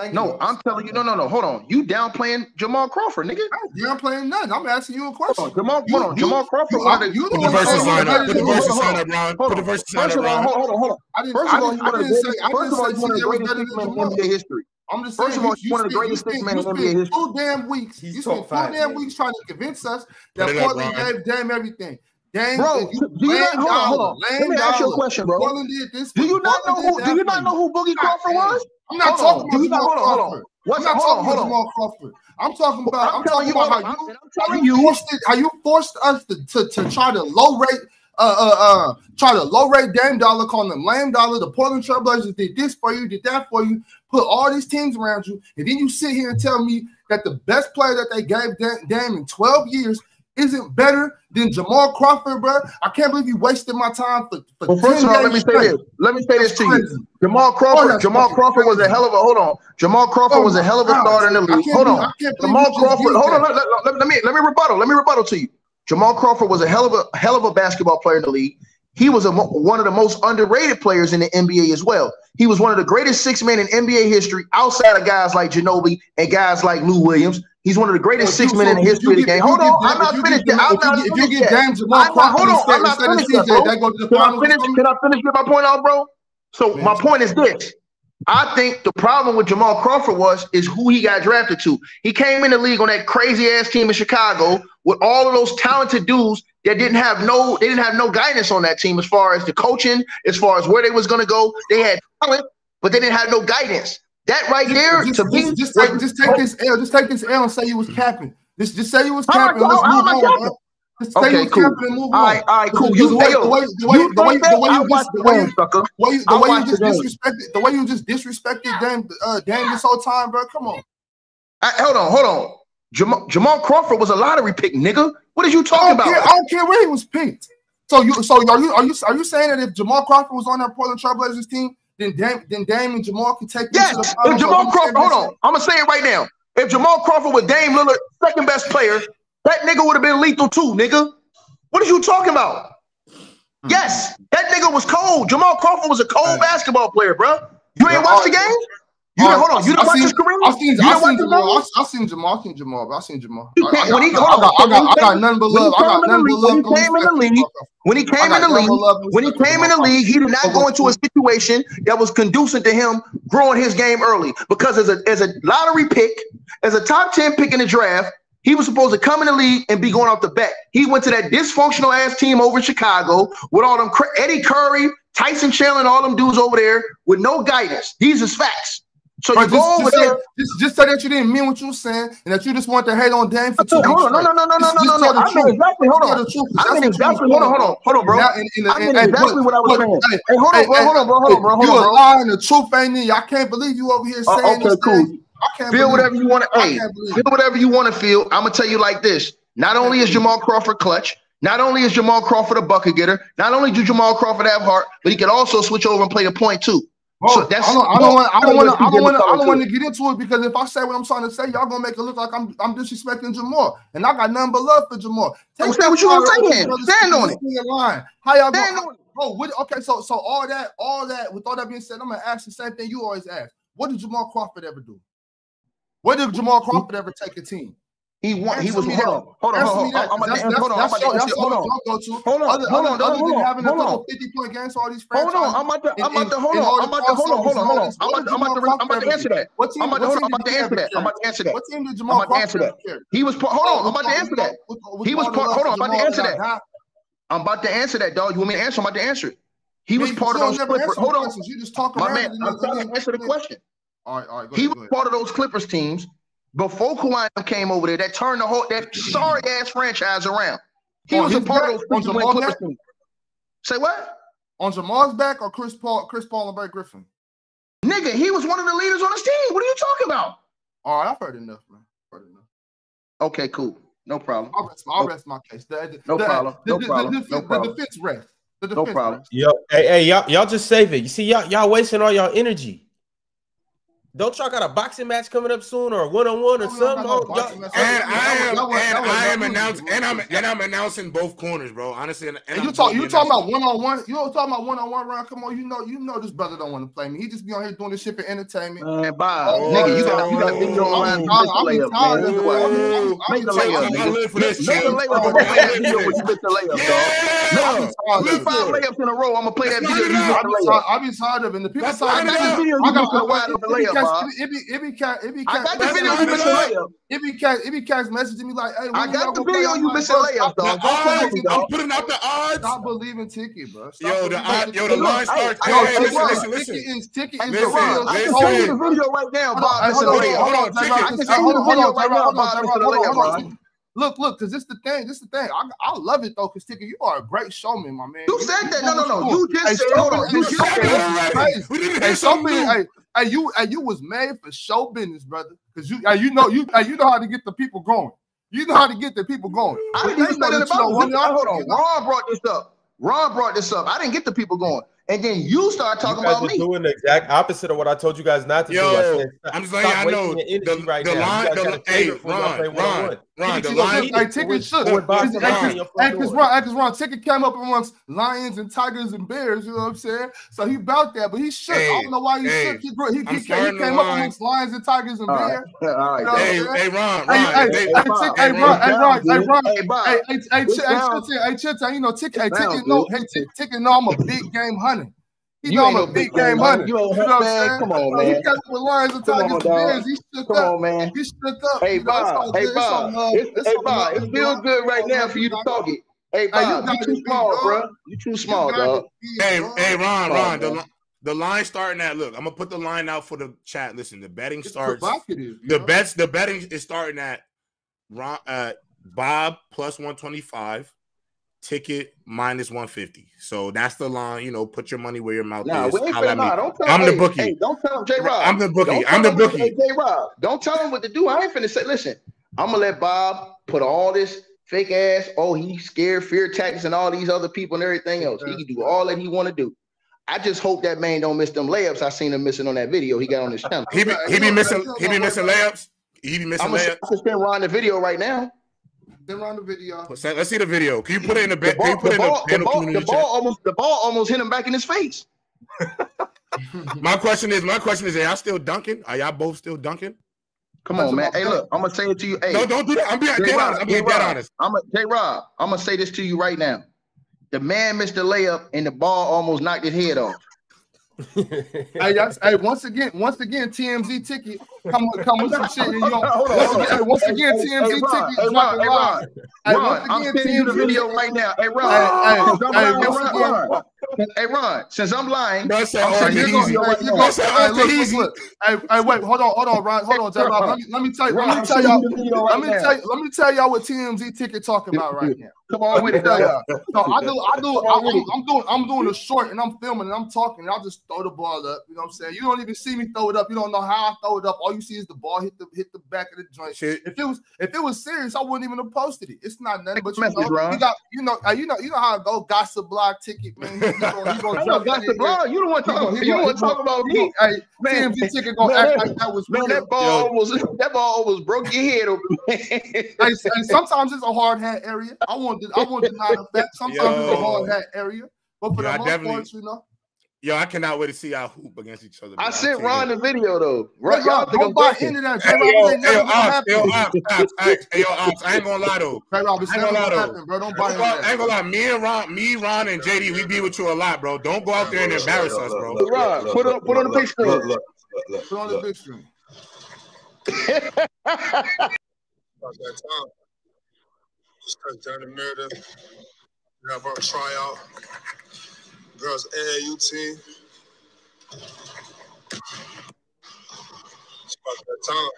Thank no, you. I'm telling you, no, no, no. Hold on. You downplaying Jamal Crawford, nigga? I'm downplaying none. I'm asking you a question. Hold on, Jamal, you, hold on. You, Jamal Crawford. You, are, you the put the verses. Put the verses line Ron. Put the verses line Ron. Hold on, hold on. I didn't, say. first of all, you one of the greatest in NBA history. I'm just First saying, of all, you, one of the greatest six men in NBA history. Two damn weeks. He's you spent two damn man. weeks trying to convince us that Portland gave damn everything. Dang, bro, do you not, hold on, hold on. Let me ask you a question, bro. Do you not know who? Do you not know who Boogie Crawford was? I'm not talking about Jamal Crawford. What's I'm not talking about Jamal Crawford. I'm talking about. I'm, I'm talking about how you, how you. Forced it, how you forced us to, to, to try to low rate. Uh, uh, uh, try to low rate Dame Dollar, calling them lame Dollar. The Portland Trailblazers did this for you, did that for you, put all these teams around you, and then you sit here and tell me that the best player that they gave Dame in 12 years isn't better than Jamal Crawford, bro. I can't believe you wasted my time for. for well, first of all, let me straight. say this. Let me say this to you. Jamal oh, Crawford. Oh, Jamal. Crawford was a hell of a hold on. Jamal oh Crawford oh, was a hell of a starter in the league. Hold on. Jamal Crawford. Hold on. Let, let, let, me let me rebuttal. Let me rebuttal to you. Jamal Crawford was a hell of a hell of a basketball player in the league. He was a, one of the most underrated players in the NBA as well. He was one of the greatest six men in NBA history outside of guys like Ginobili and guys like Lou Williams He's one of the greatest six men in the history of the game. Hold on, I'm not finished. I'm not finished. If you get James Lamar, hold on, I'm not finished. Can I finish? Can I finish with my point out, bro? So my point is this. I think the problem with Jamal Crawford was is who he got drafted to. He came in the league on that crazy ass team in Chicago with all of those talented dudes that didn't have no they didn't have no guidance on that team as far as the coaching, as far as where they was gonna go. They had talent, but they didn't have no guidance. That right there, just, to just, me, just, just take this L. Just take this L and say you was capping. Just just say you was capping. Let's move on. Uh, okay, cool. capping and move All right, cool. You the way, the way, the way, you the way, you just, the way you, just disrespected, the way you just disrespected Dame, uh, this whole time, bro. Come on. I, hold on, hold on. Jamal, Jamal Crawford was a lottery pick, nigga. What are you talking I about? Care, I don't care where he was picked. So you, so are you, are you, are you saying that if Jamal Crawford was on that Portland Trailblazers team, then Dam- then Dame and Jamal can take. Yes, if Jamal Crawford, hold on, I'm gonna say it right now. If Jamal Crawford was Dame Lillard second best player, that nigga would have been lethal too, nigga. What are you talking about? Mm-hmm. Yes, that nigga was cold. Jamal Crawford was a cold right. basketball player, bro. You ain't watched the game? You hold on. You don't watch his career. I've seen, I've seen, Jamal. I've, seen Jamal. I've seen Jamal. I've seen Jamal. I, I, when he, hold on, I, got, I, got, I got none but love. I got none but love. When he came in the league, when he came in the league, when he came in the league, he did not go into a situation that was conducive to him growing his game early. Because as a as a lottery pick, as a top ten pick in the draft, he was supposed to come in the league and be going off the bat. He went to that dysfunctional ass team over in Chicago with all them Eddie Curry, Tyson Chandler, and all them dudes over there with no guidance. These is facts. So you just, go over there. Just, say that you didn't mean what you were saying and that you just want to hate on Dame for two weeks. On, no, no, no, no, no, no, no, no. I mean exactly. Hold on. I mean exactly. Hold on, hold on, hold on, bro. Now, in, in, in, I mean exactly what I was saying. Hey, hold on, bro. Hold on, bro. Hold on, bro. You're lying. The truth ain't in you. I can't believe you over here uh, saying this. Okay, cool. Feel whatever you want to. Hey, feel whatever you want to feel. I'm gonna tell you like this. Not only is Jamal Crawford clutch, not only is Jamal Crawford a bucket getter, not only do Jamal Crawford have heart, but he can also switch over and play the point too. Well, so that's I don't, want I don't want I don't want I don't want to get into it because if I say what I'm trying to say, y'all gonna make it look like I'm I'm disrespecting Jamal, and I got nothing but love for Jamal. Take so what you gonna say. Stand on it. Line. How y'all Stand gonna, on it. Oh, okay. So so all that all that with all that being said, I'm gonna ask the same thing you always ask. What did Jamal Crawford ever do? What did Jamal Crawford ever take a team? He won. Answer he was. Hold on. Hold on. Hold on. Hold on. Hold on. hold on, hold on, hold on. hold on, Hold on. Hold on. Other, other hold on, hold a couple on. fifty-point games for all these. Hold on. I'm about to. I'm about to. Hold on. I'm about to. Hold on. Hold on. Hold on. I'm about to. I'm about to. I'm about to answer that. What team? I'm about to. I'm about to answer that. I'm about to answer that. What team did Jamal? I'm about to answer that. He was. Hold on. I'm about to answer that. He was part. Hold on. I'm about to answer that. I'm about to answer that, dog. You want me to answer? I'm about to answer it. He was part of those Clippers. Hold on. You just talk around. My man, I'm trying to answer the question. All right. All right. He was part of those Clippers teams before Kawhi came over there that turned the whole that sorry ass franchise around. He on was a part of. Say what? On Jamal's back or Chris Paul, Chris Paul and Brett Griffin? Nigga, he was one of the leaders on his team. What are you talking about? All right, I've heard enough, man. I've heard enough. Okay, cool. No problem. I'll rest, I'll rest my case. The, no, the, problem. The, no problem. The, no problem. The defense rest. The defense no problem. Rest. Yo, hey, hey, y'all, y'all just save it. You see, y'all, y'all wasting all y'all energy. Don't y'all got a boxing match coming up soon or a one on one or oh, something? Oh, and I am, and I am announcing, and I'm, and I'm announcing both corners, bro. Honestly, and, and, and you I'm talk, you talking about one on one? You don't talking about one on one, Ron? Come on, you know, you know, this brother don't want to play me. He just be on here doing this shit for entertainment. Uh, and bye, oh, nigga. You got, you got to your own line. Make the layup. I'm in the live for this. Make the layup. I'm Make the layup, I'm in dog. No, five layups in the layup. I'm gonna play that video. I be tired of it. And the layup. I got to wide up the layup cats, it be it be cat, it be cat. I got the video you missing layup. It be cat, it be cats messaging me like, hey, I got the video you missing layup, dog. I'm putting out the odds. Stop believing Tiki, bro. Yo, the yo, the line starts. Listen, listen, listen. Tiki is listen. I can show you the video right now, Bob. Hold on, hold on, hold on, hold on. hold on. Look, look, because this the thing. This the thing. I, I love it though, because Tiki, you are a great showman, my man. You, said that. No, no, no. You just hey, said, hold on. You just said, hey, hey, hey, and you and you was made for show business, brother. Because you you know you you know how to get the people going. You know how to get the people going. I didn't even say that about you know, Hold on, Ron brought this up. Ron brought this up. I didn't get the people going and then you start talking you guys about me. Doing the exact opposite of what I told you guys not to Yo, do. I am just saying. I know the, right the line. The, hey, Ron, Ron, Ron, Ron, the line. Like ticket should. Because Ron, because Ron, ticket came up amongst lions and tigers and bears. You know what I'm saying? So he bout that, but he shook. Hey, I don't know why he hey, shook. He, grew, he, he, he came up amongst lions and tigers and bears. All right, hey, hey, Ron, Ron, hey, Ron, hey, Ron, hey, Ron, hey, hey, hey, hey, you Hey, ticket, hey, hey, no, hey, ticket, Hey, I'm a Hey, game hunter. He's you on a big game hunter? You, know what I'm Come on, man. He got up Lions and Tigers He shook Come up. on, man. He shook up. Hey, Bob. Hey, Bob. Hey, Bob. It feels good right now for you to talk it. Hey, Bob. You too small, bro. You too small, dog. Hey, hey, Ron, Ron. The line starting at look. I'm gonna put the line out for the chat. Listen, the betting it's starts. The bets, the betting is starting at Ron, uh, Bob plus 125, ticket minus 150. So that's the line, you know, put your money where your mouth nah, is. We ain't finna, nah, don't tell I'm him, the bookie. Hey, don't tell him J Rob. I'm the bookie. Don't I'm the bookie. J Rob. Don't tell him what to do. I ain't finna say, listen, I'm gonna let Bob put all this fake ass, oh, he's scared, fear tactics, and all these other people and everything else. He can do all that he wanna do. I just hope that man don't miss them layups. I seen him missing on that video he got on his channel. he be, he be missing he be missing layups. He be missing I'm layups. I'm gonna send Ron the video right now. Send around the video. Let's see the video. Can you put it in the, ball? Put the, ball, in the, almost the ball almost hit him back in his face. [LAUGHS] [LAUGHS] my question is, my question is, are y'all still dunking? Are y'all both still dunking? Come on, man. Hey, look, I'm gonna say it to you. Hey, no, don't do that. I'm being honest. I'm being dead honest. I'm gonna Jay Rob. I'm gonna say this to you right now. The man missed the layup, and the ball almost knocked his head off. [LAUGHS] hey, hey, once again, once again, TMZ ticket come with come with some shit. You don't, hold on, hold on. Hey, once again, TMZ hey, tickets hey, dropping hey, Ron. Hey, Ron, again, I'm sending you the video right now. Hey Ron, hey, hey, hey, hey, Ron, Ron. hey Ron, since I'm lying, I'm right, you're going, you're going, look, look, look. Hey, hey, wait, hold on, hold on, Ron, hold on, J-Rob. Let me let me tell you, let me tell y'all, let me tell let me tell y'all what TMZ ticket talking about right now. Come on with it. No, I do, I do, I, I'm, I'm doing, I'm doing a short, and I'm filming, and I'm talking, and I just throw the ball up. You know what I'm saying? You don't even see me throw it up. You don't know how I throw it up. All you see is the ball hit the hit the back of the joint. Shit. If it was, if it was serious, I wouldn't even have posted it. It's not nothing, but you Message, know, Ron. you got, you know, uh, you know, you know how I go. Gossip blog ticket, man. He, he gonna, he gonna [LAUGHS] I know, jump got in the there. blog. You don't want to talk. You don't want to talk about me. gonna- Hey, Man, TMZ ticket gonna man, act like that was Man, real. that ball Yo. almost that ball almost broke your head open. Man. [LAUGHS] Hey, s- sometimes it's a hard hat area. I won't, I won't deny the fact. [LAUGHS] Sometimes it's a hard hat area, but for Yeah, I the most definitely- part, you know. Yo, I cannot wait to see y'all hoop against each other. I sent Ron the video though. Hey, Right, y'all Rob, think I'm don't buy into that. Hey, J yo, hey, yo, gonna Ops, happen. yo, Ops, Ops, Ops, hey, yo, Ops, I ain't gonna lie though. J Rob, it's I ain't gonna lie though. happen, bro. Don't buy Don't into go I ain't gonna lie. Me and Ron, me, Ron, and JD, we be with you a lot, bro. Don't go out there and embarrass us, bro. Look, Rob, put on- put on the big screen. Look, look, look, look, Put on the look. big screen. About that time. Just touched down the murder. We have our tryout. Girls AAU team. It's about that time.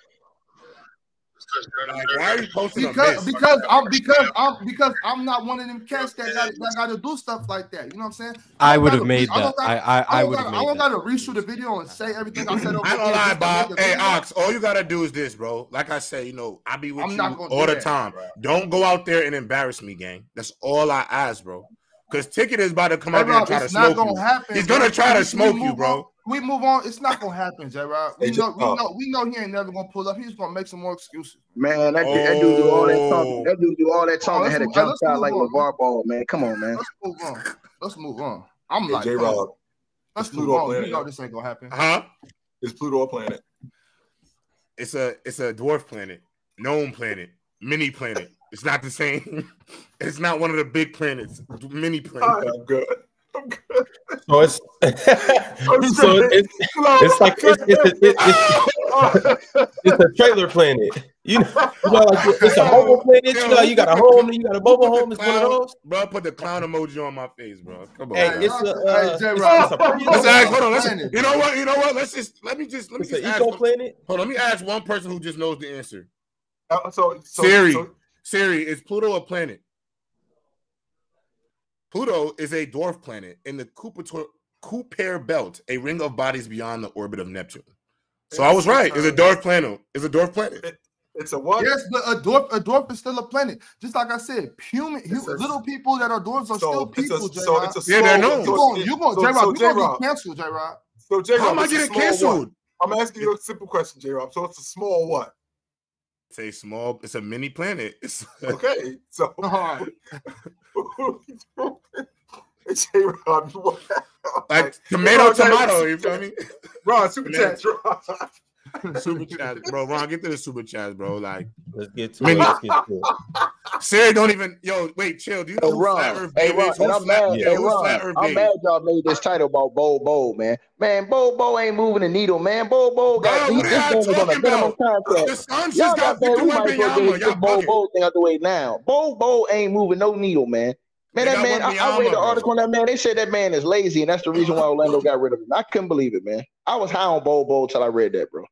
Just touched down the Like, why are you posting Because miss? because I'm because I'm because I'm not one of them cats that got that got to do stuff like that. You know what I'm saying? I don't would have made re- I that. I I, I would have gotta- I don't gotta reshoot the video and say everything I said. over I ain't gonna lie, Bob. Hey. Ox, all you gotta do is this, bro. Like I say, you know, I be with I'm you not all the that. time. Don't go out there and embarrass me, gang. That's all I ask, bro. Because Ticket is about to come out there and Rob, try to it's not smoke gonna you. happen. He's gonna try to smoke you, bro. We move on. It's not gonna happen, J. Rob. We know, we know, we know he ain't never gonna pull up. He's gonna make some more excuses. Man, that, that dude do all that talking. Oh. That dude do all that oh, talking. let's had a move- jump let's shot like on, LaVar Ball, man. Come on, man. Let's move on. Let's move on. I'm Hey, like, J come on. Rob, let's it's move Pluto on. planet. You know this ain't gonna happen. Huh? It's Pluto a planet. It's a it's a dwarf planet, gnome planet, mini planet. It's not the same. [LAUGHS] It's not one of the big planets. Mini planet. I'm good. I'm good. So it's [LAUGHS] so it's it's like it's it's, a, it's, it's a trailer planet. You know, you know, like it's a mobile planet. You know, you got a home, you got a mobile home. It's one of those. Bro, put the clown emoji on my face, bro. Come on. Hey, it's a uh, J. it's, it's a pretty Let's ask. Hold on. Planet. Let's, you know what? You know what? Let's just let me just let me It's just ask. eco planet. hold on. Let me ask one person who just knows the answer. Uh, so, so, Siri. so- Siri, is Pluto a planet? Pluto is a dwarf planet in the Kuiper, Kuiper belt, a ring of bodies beyond the orbit of Neptune. So I was right. It's a dwarf planet. It's a dwarf planet. it's a what? Yes, but a dwarf, a dwarf is still a planet. Just like I said, human, a- little people that are dwarves are still So it's people. a, J. so Rob. it's a Yeah, they're known. You so- going, you going, so- J. Rob? so You gonna J-Rob, get canceled, J. Rob? So J How am I getting canceled? What? I'm asking you a simple question, J Rob. So it's a small what? It's a small, it's a mini planet. It's [LAUGHS] Okay, so All right. [LAUGHS] J Rob, [LAUGHS] like tomato, tomato. You feel me? Ron, super chat. [LAUGHS] Super chat, bro. Ron, get to the super chats, bro. Like, Let's get to Mini- it. Let's get to it. [LAUGHS] Siri don't even. Yo, wait, chill. Do you know Hey who Flat Earth hey Dave Ron, is? and I'm Flat, mad. yeah, Hey who's Flat Earth I'm Dave? mad y'all made this title about Bol Bol, man. Man, Bol Bol ain't moving the needle, man. Bol Bol got Bro, he, what this are man on a minimum contract. The Suns Y'all just got got man, Victor we might Wembanyama. get Y'all Bo. Bo thing out the way now. Bol Bol ain't moving no needle, man. Man, that man, I, I read the article on that man. They said that man is lazy, and that's the reason why Orlando got rid of him. I couldn't believe it, man. I was high on Bol Bol till I read that, bro.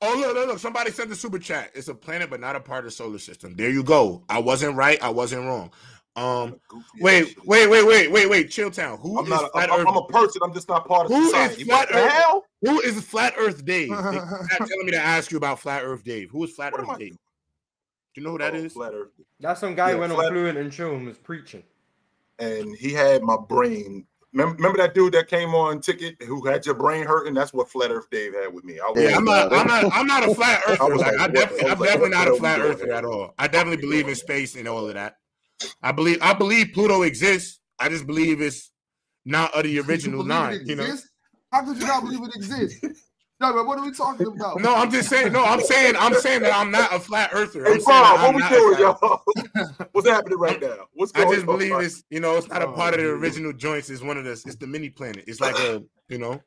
Oh, look, look, look. Somebody sent the super chat. It's a planet, but not a part of the solar system. There you go. I wasn't right. I wasn't wrong. Um, wait, wait, wait, wait, wait, wait. Chilltown. Who I'm is not. A, Flat I'm, Earth? I'm a person. I'm just not part of Who is society. Flat What the Earth? hell? Who is Flat Earth Dave? [LAUGHS] They- They're telling me to ask you about Flat Earth Dave. Who is Flat What Earth I- Dave? Do you know who that Oh, is? Flat Earth. That's some guy Yeah, who went on flat- Fluent and Chill and was preaching. And he had my brain. Remember, remember that dude that came on ticket who had your brain hurting? That's what Flat Earth Dave had with me. I was Yeah, Yeah, I'm not. I'm not. I'm not a flat [LAUGHS] I earther. was Like, like, I what- definitely, I I'm like, definitely not a flat hell earther at all. I definitely believe in space and all of that. I believe. I believe Pluto exists. I just believe it's not of the original believe nine. it You know. How could you not believe it exists? No, but what are we talking about? No, I'm just saying. No, I'm saying. I'm saying that I'm not a flat earther. Hey, I'm saying Bob, what I'm we doing, y'all? [LAUGHS] What's happening right now? What's I just on? believe it's you know it's not a Oh, part of the original joints. It's one of the it's the mini planet. It's like a you know.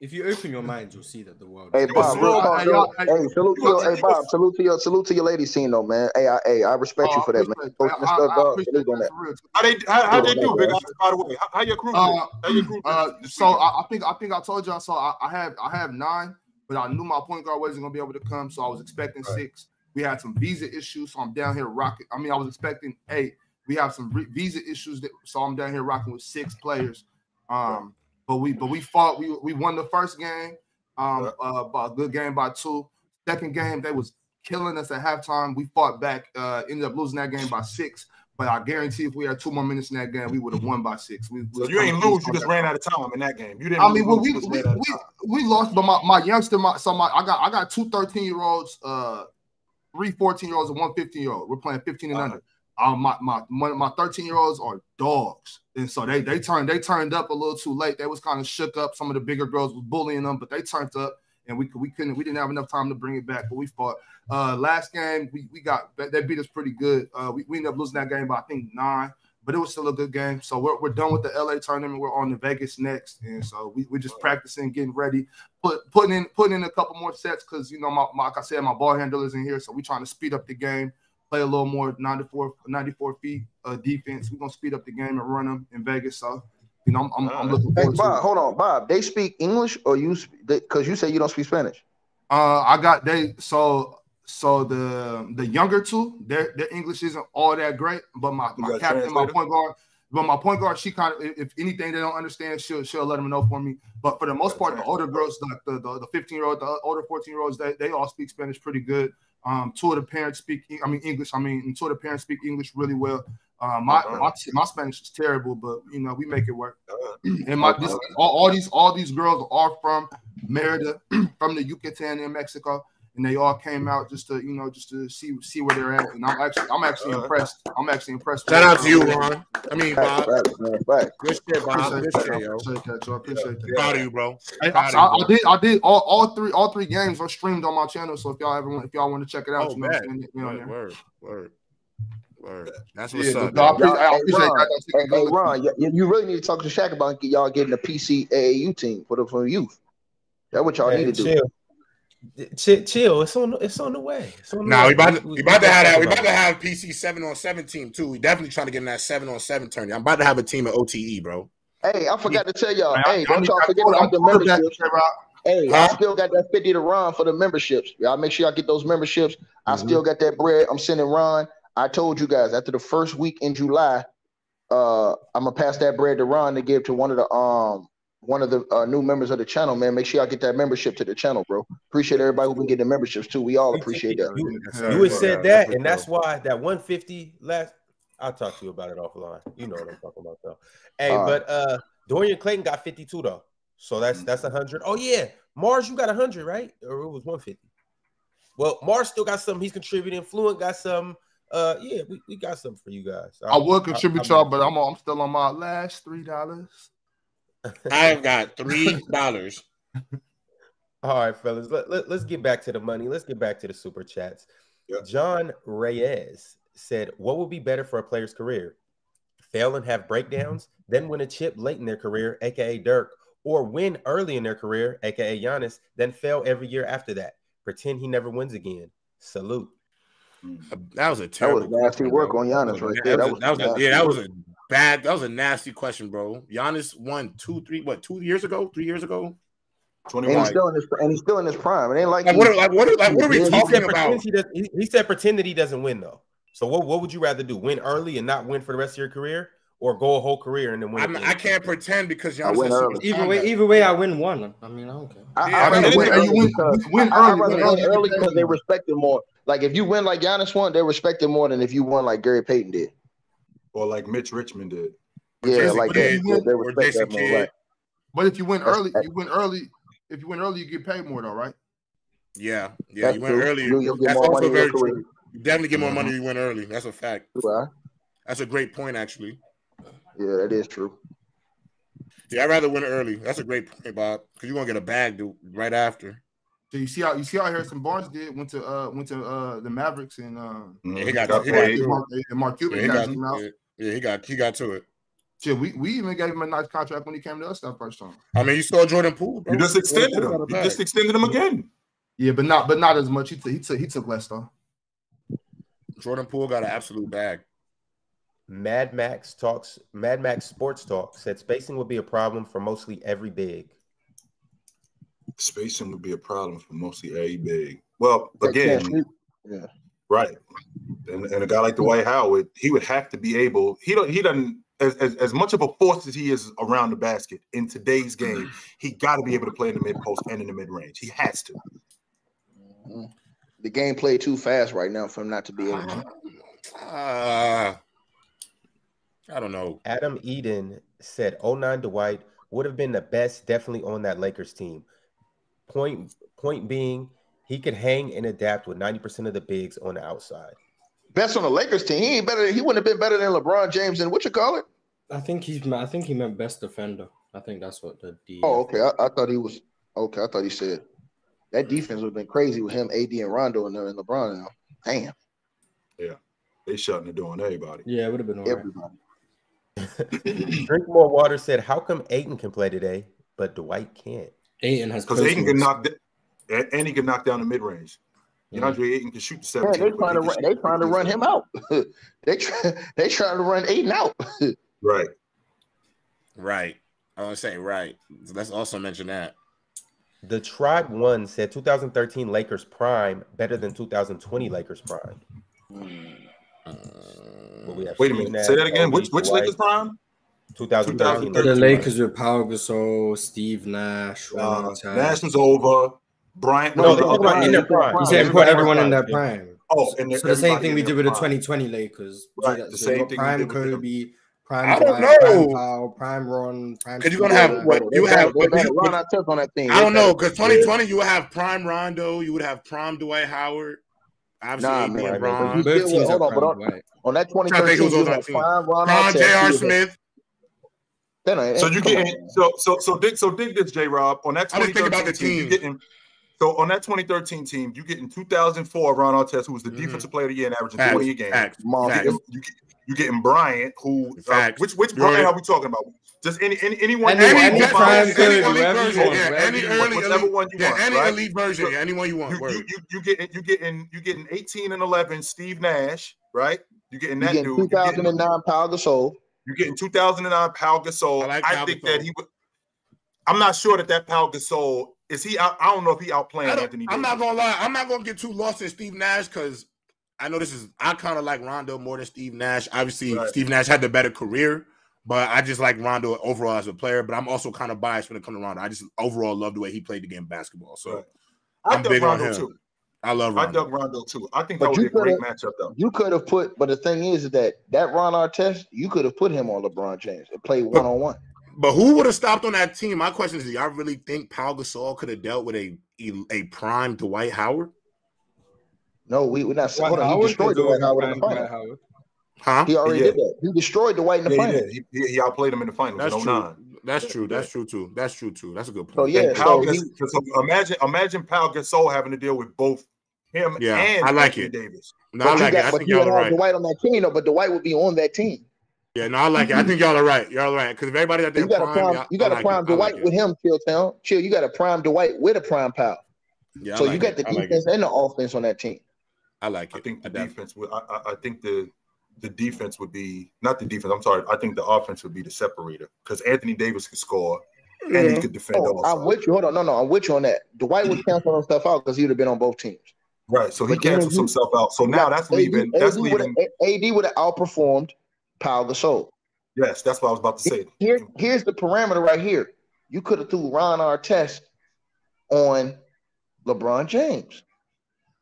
If you open your mind, you'll see that the world. Hey Bob, small real guy, talk, Hey, hey, Hey, salute to your, hey Bob, salute to your, salute to your lady scene though, man. Hey, I, hey, I respect you Oh, for that, man. appreciate Posting that. this I- stuff, I dog. appreciate that that. How they how, how they do, big bro. By the way? How, how your crew Uh, doing? How your crew [CLEARS THROAT] Uh, so? I, I think I think I told y'all. So I, I have I have nine, but I knew my point guard wasn't gonna be able to come, so I was expecting Right. six. We had some visa issues, so I'm down here rocking. I mean, I was expecting eight. We have some re- visa issues, that, so I'm down here rocking with six players. Um, but we but we fought. We we won the first game. Um, uh, by a good game by two. Second game, they was killing us at halftime. We fought back. Uh, ended up losing that game by six. But I guarantee if we had two more minutes in that game, we would have won by six. We, So you ain't lose. You just ran out of time in that game. You didn't. I mean, well, we we, ran out of we, we lost, but my, my youngster, my so my I got I got two 13 year olds, uh, three 14 year olds, and one 15 year old. We're playing 15 and Uh-huh. under. Uh, my my my, my 13 year olds are dogs, and so they they turned they turned up a little too late. They was kind of shook up. Some of the bigger girls was bullying them, but they turned up, and we we couldn't we didn't have enough time to bring it back. But we fought. Uh, last game we, we got they beat us pretty good. Uh, we, we ended up losing that game by I think nine, but it was still a good game. So we're, we're done with the LA tournament. We're on the Vegas next, and so we, we're just practicing, getting ready, put putting in putting in a couple more sets because you know my, my like I said my ball handlers in here, so we're trying to speed up the game play a little more 94, 94 feet uh, defense. We're gonna speed up the game and run them in Vegas. So, you know, I'm, I'm, I'm looking Hey forward to Bob, it. hold on, Bob. They speak English or you? Because you say you don't speak Spanish. Uh, I got they so so the the younger two, their their English isn't all that great, but my, my captain, my point guard, but my point guard, she kind of if anything they don't understand, she'll she'll let them know for me. But for the most part, the older girls, like the the, the 15 year old, the older 14 year olds, they, they all speak Spanish pretty good. Um, two of the parents speak, I mean English. I mean, two of the parents speak English really well. Uh, my, my my Spanish is terrible, but you know we make it work. [CLEARS THROAT] And my this, all, all these all these girls are from Merida, [CLEARS THROAT] from the Yucatan in Mexico, and they all came out just to you know just to see see where they're at. And I'm actually I'm actually uh-huh. impressed. I'm actually impressed. Shout out to you, Ron. I mean, Bob. facts, man, facts. Good shit, Bob. Appreciate Good shit, y'all. yo. Appreciate that, y'all. Appreciate that. Proud of you, bro. I, Proud I, of I did. I did all, all three. All three games are streamed on my channel. So if y'all ever want, if y'all want to check it out, Oh, you know, what I'm bet. saying, you know, Word, word, word, word. That's what's but up. no, I appreciate, I Hey, Ron, that. hey, hey, Ron, you, you really need to talk to Shaq about y'all getting a PCAAU team for the for youth. That's what y'all Hey, need to do. Chill. Chill, chill. It's on. It's on the way. It's on the Nah, way. we about to, we about to have that. We about to have PC seven on seven team too. We definitely trying to get in that seven on seven tournament. I'm about to have a team at OTE, bro. Hey, I forgot to tell y'all. Man, Hey, I- don't I'm- y'all I'm forget quarter- about the I'm quarterback, memberships. J-Rock. Hey, I still got that 50 to Ron for the memberships. Y'all make sure y'all get those memberships. I Mhm. still got that bread. I'm sending Ron. I told you guys after the first week in July, uh, I'm gonna pass that bread to Ron to give to one of the um one of the uh, new members of the channel, man. Make sure y'all get that membership to the channel, bro. Appreciate everybody who been getting the memberships too. We all appreciate that. You, you had said that, and that's why that 150 last. I'll talk to you about it offline. You know what I'm talking about, though. Hey, All right. but uh, Dorian Clayton got 52 though, so that's that's 100. Oh yeah, Mars, you got 100, right? Or it was 150. Well, Mars still got some. he's contributing. Fluent got some. Uh, yeah, we, we got something for you guys. I will contribute I- y'all, but I'm I'm still on my last three dollars. I've got three dollars. [LAUGHS] All right, fellas, let, let, us get back to the money. Let's get back to the super chats. Yeah. John Reyes said, What would be better for a player's career? Fail and have breakdowns, then win a chip late in their career, aka Dirk, or win early in their career, aka Giannis, then fail every year after that. Pretend he never wins again. Salute. That was a That terrible. was nasty work on Giannis right That there. was That was, that was a- nasty yeah, that was a bad. That was a nasty question, bro. Giannis won two, three, what, two years ago, three years ago. and he's 21. still in his and he's still in his prime. It ain't like, Like what? Are, like what? Are, like what are we He He talking said, about? pretend he, does, he, he said pretend that he doesn't win though. So what, what would you rather do? Win early and not win for the rest of your career, or go a whole career and then win? I'm, I can't pretend because I Giannis win early. Either way, contract. either way, I win one. I mean, I don't care. I, Yeah, I I mean, rather win you early win- because win I, I early, win win early, early you get because they paid. respect it more. Like if you win like Giannis won, they respect it more than if you won like Gary Payton did. Or like Mitch Richmond did. Yeah, Jason like that. Yeah, they or respect Jason that more. Kidd. Right. But if you win early, you win early. If you win early, you get paid more though, right? Yeah, yeah. That's You went true. early. You- you'll get That's more also money very true. You definitely get more Mhm. money if you went early. That's a fact. Right. That's a great point, actually. Yeah, that is true. Yeah, I'd rather win early. That's a great point, Bob, because you're gonna get a bag dude, right after. So you see how you see how Harrison Barnes did went to uh went to uh the Mavericks and uh Yeah, he got, Got he got paid. to it. Mark, and Mark Cuban Yeah, he cashed got, him out. yeah, yeah, he got he got to it. Shit, we, we even gave him a nice contract when he came to us that first time. I mean, you saw Jordan Poole, bro. You just extended Poole him. You just extended him again. Yeah, but not but not as much. He took he took he took less though. Jordan Poole got an absolute bag. Mad Max talks. Mad Max Sports Talk said spacing would be a problem for mostly every big. Spacing would be a problem for mostly A big. Well, again. Yeah. right. And, and a guy like Dwight Howard, he would have to be able. He don't. He doesn't. As, as, as much of a force as he is around the basket in today's game, he got to be able to play in the mid post and in the mid range. He has to. Mhm. The game played too fast right now for him not to be able to. Uh, I don't know. Adam Eden said 09 Dwight would have been the best, definitely on that Lakers team. Point point being, he could hang and adapt with 90% of the bigs on the outside. Best on the Lakers team. He ain't better. He wouldn't have been better than LeBron James and what you call it. I think he's. I think he meant best defender. I think that's what the D. Oh, okay. I, I thought he was okay. I thought he said that defense would have been crazy with him, AD, and Rondo, and, uh, and LeBron. Now, damn. Yeah, they shutting the door on everybody. Yeah, it would have been all right. Everybody. Drink more water said, "How come Ayton can play today, but Dwight can't?" Ayton has Because Ayton can knock, and he can knock down the mid range. DeAndre Ayton can shoot the Man, 17. they but trying to run, they trying to run him out. [LAUGHS] they try, they trying to run Ayton out. [LAUGHS] Right. Right. I want to say right. So let's also mention that. The Tribe One said 2013 Lakers prime better than 2020 Lakers prime. Hmm. But we have Wait a Steve minute. Say that again. Which which Dwight, Lakers prime? 2013 The Lakers Lakers with Pau Gasol, Steve Nash, Uh, Nash was over. Bryant. No, was they're the talking other about in their prime. He's They're saying talking put everyone in their prime. prime. Oh, and so the same thing we did with the 2020 Lakers. Right, that. the same thing prime did with the- Kobe, prime I don't Dwight, prime know. Powell, prime Ron, prime. Because you're gonna have what you They have. better- What they better you, run our test on that thing. I don't know because 2020 you would have prime Rondo, you would have prime Dwight Howard, obviously Nah, man. and but you Both still- teams hold on, but prime on, on that trying 2013, you had team. prime Ron Prime Artest. J.R. You Smith. That ain't- So you come on, getting man. so so so dig so dig this J Rob on that I just think 2013 about the team. Team. getting so on that 2013 team, you getting 2004 Ron Artest, who was the Mhm. defensive player of the year and averaging Facts, 20 a game. facts, Monster. facts. You you, get- you getting Bryant, who uh, which which Bryant already- are we talking about? Just any, any anyone Any- you want, any you prime want, good, any elite whoever you version, yeah, any early, want, elite- one you Yeah, want, any right? elite version, yeah, anyone you want. You, word. you, you, you getting you getting you getting 18 and 11 Steve Nash, right? You getting You that dude. 2009 Pau Gasol. You getting 2009 Pau Gasol. I I, like Pau think Gasol. that he would. I'm not sure that that Pau Gasol is he. Out, I don't know if he outplaying I Anthony. I'm not gonna lie. I'm not gonna get too lost in Steve Nash because I know this is. I kind of like Rondo more than Steve Nash. Obviously, Right. Steve Nash had the better career, but I just like Rondo overall as a player. But I'm also kind of biased when it comes to Rondo. I just overall love the way he played the game basketball. So Right. I I'm big on Rondo him. too. I love I Rondo. dug Rondo too. I think But that would be you a great coulda- matchup though. You could have put, but the thing is that that Ron Artest, you could have put him on LeBron James and played one on one. But who would have stopped on that team? My question is: Do y'all really think Pau Gasol could have dealt with a a prime Dwight Howard? No, we we're not. Dwight Hold on, he destroyed Dwight Howard in the prime final. Huh? He already Yeah. did that. He destroyed Dwight in the Yeah, final. did. He, he, he outplayed him in the finals. That's in true. Oh 09. That's true. That's true too. That's true too. That's a good So point. yeah, And Pau so he, so imagine imagine Pau Gasol having to deal with both him Yeah, and I like Anthony it. Davis. No, but I you like it. I but think you y'all are have right. Dwight on that team though. But Dwight would be on that team. Yeah, no, I like it. I think y'all are right. Y'all are right. Because if everybody at You got to prime, prime. y'all- got I to like prime it. I Dwight like with him. Chill town. Chill. You got to prime Dwight with a prime Pal. Yeah, So like you got it. the I like defense and the offense on that team. I like it. I think the I defense would. I, I- I think the the defense would be not the defense. I'm sorry. I think the offense would be the separator because Anthony Davis could score and he could defend Oh. I'm with you. Hold on. No, no. I'm with you on that. Dwight would mm-hmm. cancel on stuff out because he would have been on both teams. right. So he But then cancels you- himself out. So now that's AD leaving. That's AD would leaving. have AD would have outperformed Pau Gasol. Yes, that's what I was about to say. Here, here's the parameter right here. You could have threw Ron Artest on LeBron James.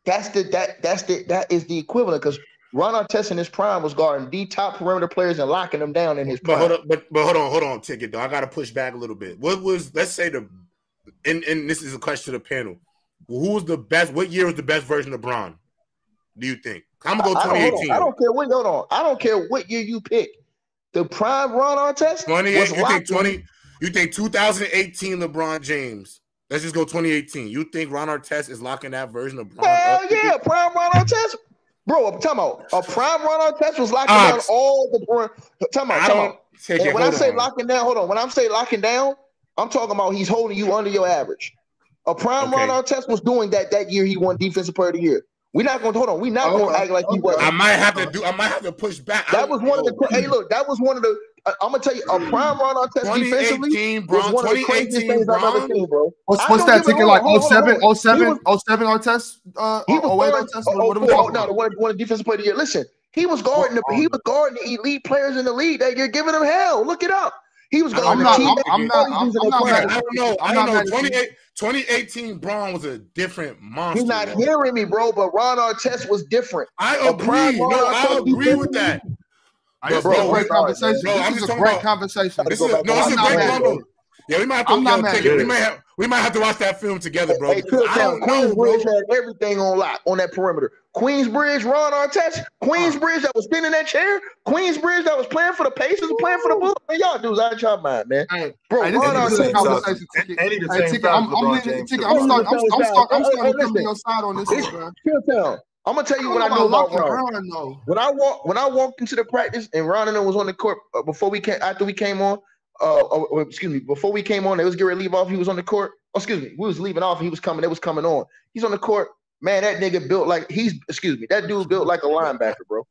That's the that that's the that is the equivalent because Ron Artest in his prime was guarding the top perimeter players and locking them down in his prime. But hold on, but but hold on, hold on, ticket though. I gotta push back a little bit. What was let's say the and and this is a question to the panel. Who was the best? What year was the best version of Bron? Do you think? I'm gonna go I, don't, 2018. I don't care what hold on. I don't care what year you pick. The prime Ron Artest 28. was You think 20? You think 2018 LeBron James? Let's just go 2018. You think Ron Artest is locking that version of Bron? Hell yeah, prime Ron Artest. Bro, I'm talking about a prime Ron Artest was locking Ox. down all the per- talking about, I talking don't about. take And when I say on. locking down, hold on. When I'm saying locking down, I'm talking about he's holding you under your average. A prime Okay. Ron Artest was doing that that year. He won Defensive Player of the Year. We're not going to hold on. We're not going to act like he was. I might have to do. I might have to push back. I That was one of the. Hey, look, that was one of the. I, I'm gonna tell you, a prime Ron Artest defensively 2018 was one of the craziest 2018 things I've ever seen, bro. What's, what's that give ticket like? on, hold 07, 07, He was- 07 Artest? Uh, He was away guarding, Artest? oh, What are we oh, talking no, about? the one, one of the defensive player of the year. Listen, he was guarding the, he was guarding the elite players in the league that you're giving them hell. Look it up. He was I'm guarding not- the team. I'm- that I'm not- I'm- using I'm not mad I don't know. I I'm don't not know. mad at you. 28, 2018 Bron was a different monster. You're not man. hearing me, bro. But Ron Artest was different. I A agree. No, I agree with that. I But this is bro, great conversation. bro, I'm this just is a talking great about- conversation. This is no, this is a I'm great combo. Yeah, we might have to I'm not mad take it. We you. may have we might have to watch that film together, bro. Hey, because I don't know, bro. Queensbridge had everything on lock on that perimeter. Queensbridge, Ron Artest, Queensbridge that was sitting in that chair, Queensbridge that was playing for the Pacers, playing for the Bulls. Man, y'all dudes out your mind, man. Hey, Bro, hey, this Ron is a good Artest. conversation. Ticket. the Hey, Ticket, I'm, I'm, LeBron leaning- Ticket. I'm starting, I'm, I'm Hey, starting, I'm starting to come listen. to your side on this It's one, man. chill town. I'm gonna tell you I what I know about Ron. LeBron, though. When I walk, when I walked into the practice and Ron and them was on the court uh, before we came, after we came on, uh, uh, uh, excuse me, before we came on, they was getting ready to leave off. He was on the court. Oh, excuse me, we was leaving off. He was coming. They was coming on. He's on the court. Man, that nigga built like he's. Excuse me, that dude built like a linebacker, bro.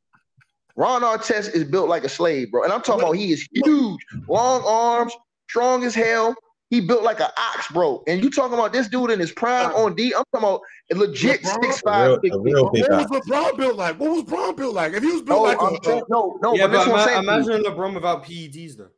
Ron Artest is built like a slave, bro. And I'm talking about he is huge, long arms, strong as hell. He built like an ox, bro. And you talking about this dude in his prime on D? I'm talking about legit LeBron? six five, real, real What was. LeBron built like? What was LeBron built like? If he was built No, like I'm a, saying, no, no, yeah, but this but what I'm ima- saying. imagine LeBron without PEDs though.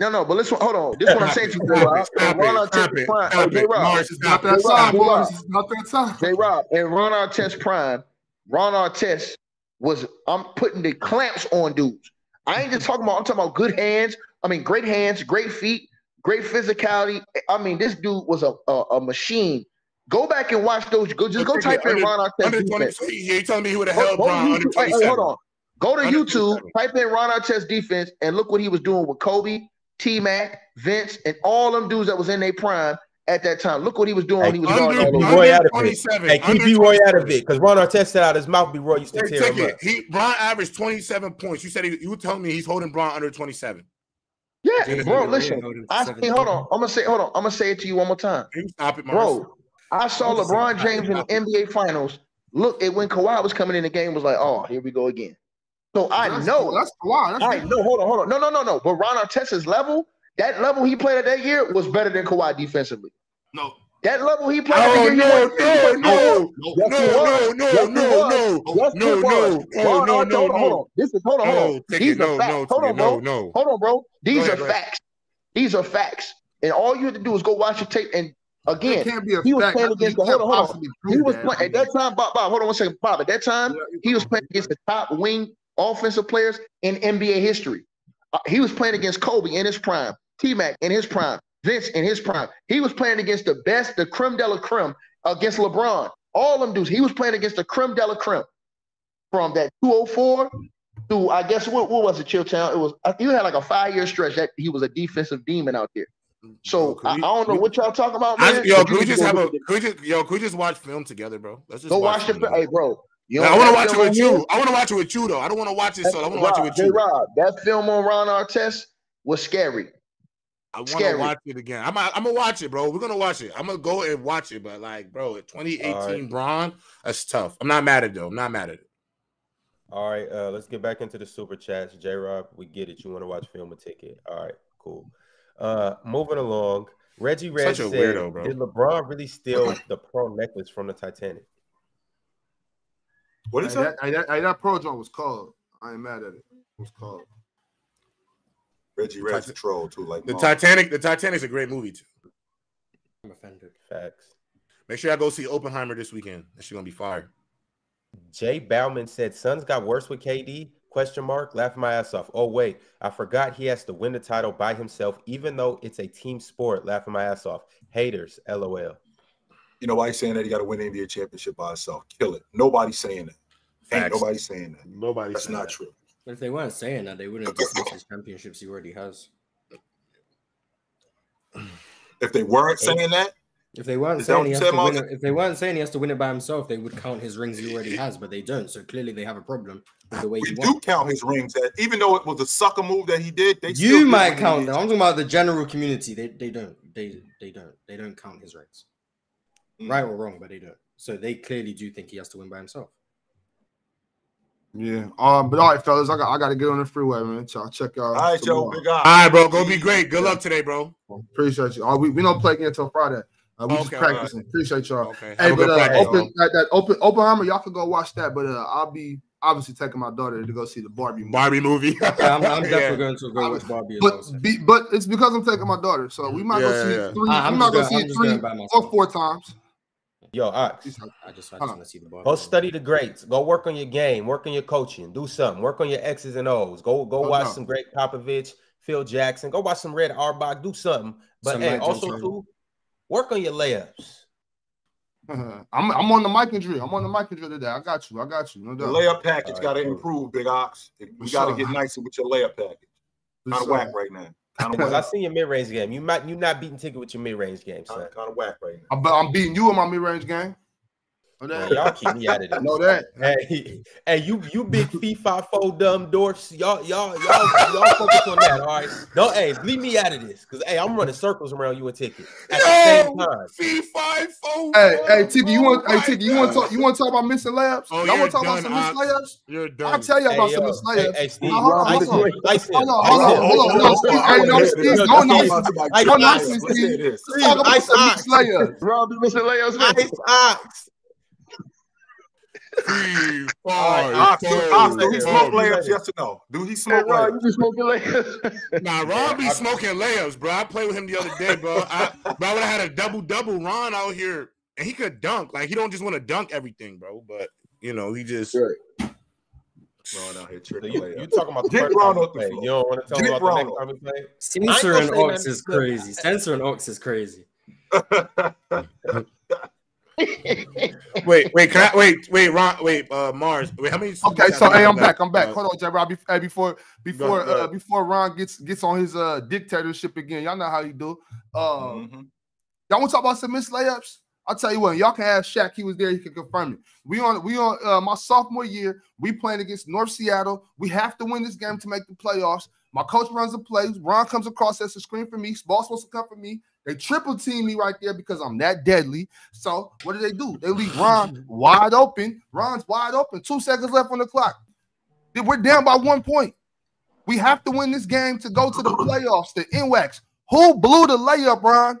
No, no, but listen, hold on. This is what I'm saying to you, stop Rob. stop Ron it, Artest stop is it, prime. stop J. Rob, Morris, It's not that time, J boys. Not that time. J Rob, and Ron Artest prime. Ron Artest was. I'm putting the clamps on dudes. I ain't just talking about. I'm talking about good hands. I mean, great hands, great feet, great physicality. I mean, this dude was a a, a machine. Go back and watch those. Go just go Under- type in under- Ron Artest Under 20, defense. so you you telling me he would have Go, held go to Bron under YouTube. Hey, hey, 27? hold on. Go to YouTube, type in Ron Artest defense, and look what he was doing with Kobe, T Mac, Vince, and all them dudes that was in their prime at that time. Look what he was doing when he was Under- guarding all under. Roy out of it. 27, Hey, keep under B Roy out of 27. it because Ron Artest said out his mouth, B Roy used to Hey, tear him it. up. He Bron averaged 27 points. You said he, you were telling me he's holding Bron under 27. Yeah, James bro. Listen, hold I 17. hold on. I'm gonna say, hold on. I'm gonna say it to you one more time, stop it, bro. I saw I'm LeBron James in the NBA Finals. Look at when Kawhi was coming in the game, was like, oh, here we go again. So I That's- know, That's why. That's I know. Hold on, hold on. No, no, no, no. But Ron Artest's level, that level he played at that year was better than Kawhi defensively. No. That level he played Oh, no, no, no, No. No, no, no, no, no, no, no, no, no, no, on, no. This is hold on, hold No, on. These are No, facts. no, hold on, bro. No, no. Hold on, bro. These are facts. These are facts. And all you have to do is go watch the tape. And again, can't be a he was playing against the hold on, hold on. He was playing at that time, Bob, Bob. Hold on one second, Bob. At that time, he was playing against the top wing offensive players in NBA history. Uh, he was playing against Kobe in his prime, T Mac in his prime, Vince in his prime. He was playing against the best, the creme de la creme against LeBron. All them dudes. He was playing against the creme de la creme from that 204 to I guess what, what was it, Chill Town? It was uh, he had like a five year stretch that he was a defensive demon out there. So I, I don't know what y'all talking about, I, yo, can we just have a? Can we just, yo, can we just watch film together, bro? Let's just Go watch the film film. Hey, bro. You I want to watch it with you. I want to watch it with you, though. I don't want to watch it solo. I want to watch it with you. Rob, that film on Ron Artest was scary. I want to watch it again. I'm, I'm gonna watch it, bro. We're gonna watch it. I'm gonna go and watch it, but like, bro, 2018 All right. Braun, that's tough. I'm not mad at it though. I'm not mad at it. All right, uh, let's get back into the super chats. J Rob, we get it. You want to watch film a ticket. All right, cool. Uh, moving along. Reggie Red Such a said, weirdo, bro. Did LeBron really steal the pearl necklace from the Titanic? What is that? I, hey, that, hey, that Pro joint was called. I ain't mad at it. It was called. Reggie Red's a troll too. Like The Mark. Titanic. The Titanic's a great movie too. I'm offended. Facts. Make sure I go see Oppenheimer this weekend. That's gonna be fire. Jay Bauman said, "Suns got worse with KD?" Question mark. Laughing my ass off. Oh wait, I forgot he has to win the title by himself, even though it's a team sport. Laughing my ass off. Haters. LOL. You know why he's saying that? He got to win the NBA championship by himself. Kill it. Nobody's saying that. Ain't Facts. nobody saying that. Nobody. That's not true. But if they weren't saying that, they wouldn't dismiss his championships he already has. [SIGHS] If they weren't saying that, If they weren't saying he has to win it, if they weren't saying he has to win it by himself, they would count his rings he already has, but they don't. So clearly they have a problem with the way we he do won. count his rings. That even though it was a sucker move that he did, they You might count them. I'm talking about the general community. They they don't. They they don't. They don't count his rings. Mm. Right or wrong, but they don't. So they clearly do think he has to win by himself. Yeah. Um. But all right, fellas, I got I got to get on the freeway, man. Y'all check y'all. All right, Joe. Big. All right, bro. Go be great. Good luck today, bro. Appreciate you. Oh, we, we don't play again until Friday. Uh, we just Okay, all right. practicing. Appreciate y'all. Okay. Hey, Have but good uh, practice. open that, that open Oppenheimer, y'all can go watch that. But uh, I'll be obviously taking my daughter to go see the Barbie movie. Barbie movie. Yeah, I'm, I'm [LAUGHS] Yeah. definitely going to go with Barbie But be, but it's because I'm taking my daughter, so we might Yeah, go see yeah. it three. I- I'm we might just go see it three or four times. Yo, Ox. I just, I Hold just on. want to see the Barbie. Go movie. study the greats. Go work on your game. Work on your coaching. Do something. Work on your X's and O's. Go go No watch doubt. some great Popovich, Phil Jackson. Go watch some Red Auerbach. Do something. But Some hey, also too, Work on your layups. [LAUGHS] I'm I'm on the mic and drill. I'm on the mic and drill today. I got you. I got you. No The doubt. layup package All right, got to cool. improve, Big Ox. We got to get nicer with your layup package. For Kind of sure. whack right now. Kind of Because I whack. seen your mid range game. You might you not beating ticket with your mid range game, son. Kind of whack right now. I'm, I'm beating you in my mid range game. Know Man, y'all keep me out of this. Know that? Hey, hey, you you big FIFA four dumb dorks. Y'all y'all y'all y'all focus on that. All right. Don't hey leave me out of this because hey I'm running circles around you and ticket at the same time. C five four. Hey, hey, Tiki, you want? Oh Hey, my Tiki, you want to talk? You want to talk about missing layups? Oh, Y'all want to talk about some missed Ox. layups? You're done. I'll tell you Hey, about yo, some missed hey, layups. hey, Steve, Now, hold on, ice hold on. him, ice him, Hold on, ice hold on, him. hold on. No, Steve, hey, no, Hey, Steve, yo, no, no, Steve, Steve. ice No, no, ox, Steve, Let's say Steve. this. Let's talk about ice some ox. missed layups. Rob be missing layups, man. Ice ox. Three, five, Ox, do, four, Ox, do he four, smoke four. layups? Yes or no? Do he Hey, smoke Rob, layups? you smoking layups. [LAUGHS] Nah, Ron be smoking layups, bro. I played with him the other day, bro. I, bro, I would have had a double double Ron out here, and he could dunk. Like he don't just want to dunk everything, bro. But you know, he just Right. Ron out here So you, you talking about the Get first Ron time we off the You don't want to tell me Get about the next time we played? Censor and say Ox is crazy. Censor and Ox is crazy. [LAUGHS] [LAUGHS] [LAUGHS] wait, wait, can I wait, wait, Ron, wait, uh, Mars, wait, how many? Okay, so hey, I'm back. left? I'm back. Uh, Hold on, J. Rob. Be- Hey, before before go uh, before Ron gets gets on his uh dictatorship again, y'all know how he do. Uh, Mhm. Y'all want to talk about some missed layups? I'll tell you what, y'all can ask Shaq. He was there. He can confirm it. We on we on uh, my sophomore year. We playing against North Seattle. We have to win this game to make the playoffs. My coach runs the plays. Ron comes across as a screen for me. Ball supposed to come for me. They triple team me right there because I'm that deadly. So what do they do? They leave Ron wide open. Ron's wide open. Two seconds left on the clock. We're down by one point. We have to win this game to go to the playoffs. The NWACs. Who blew the layup, Ron?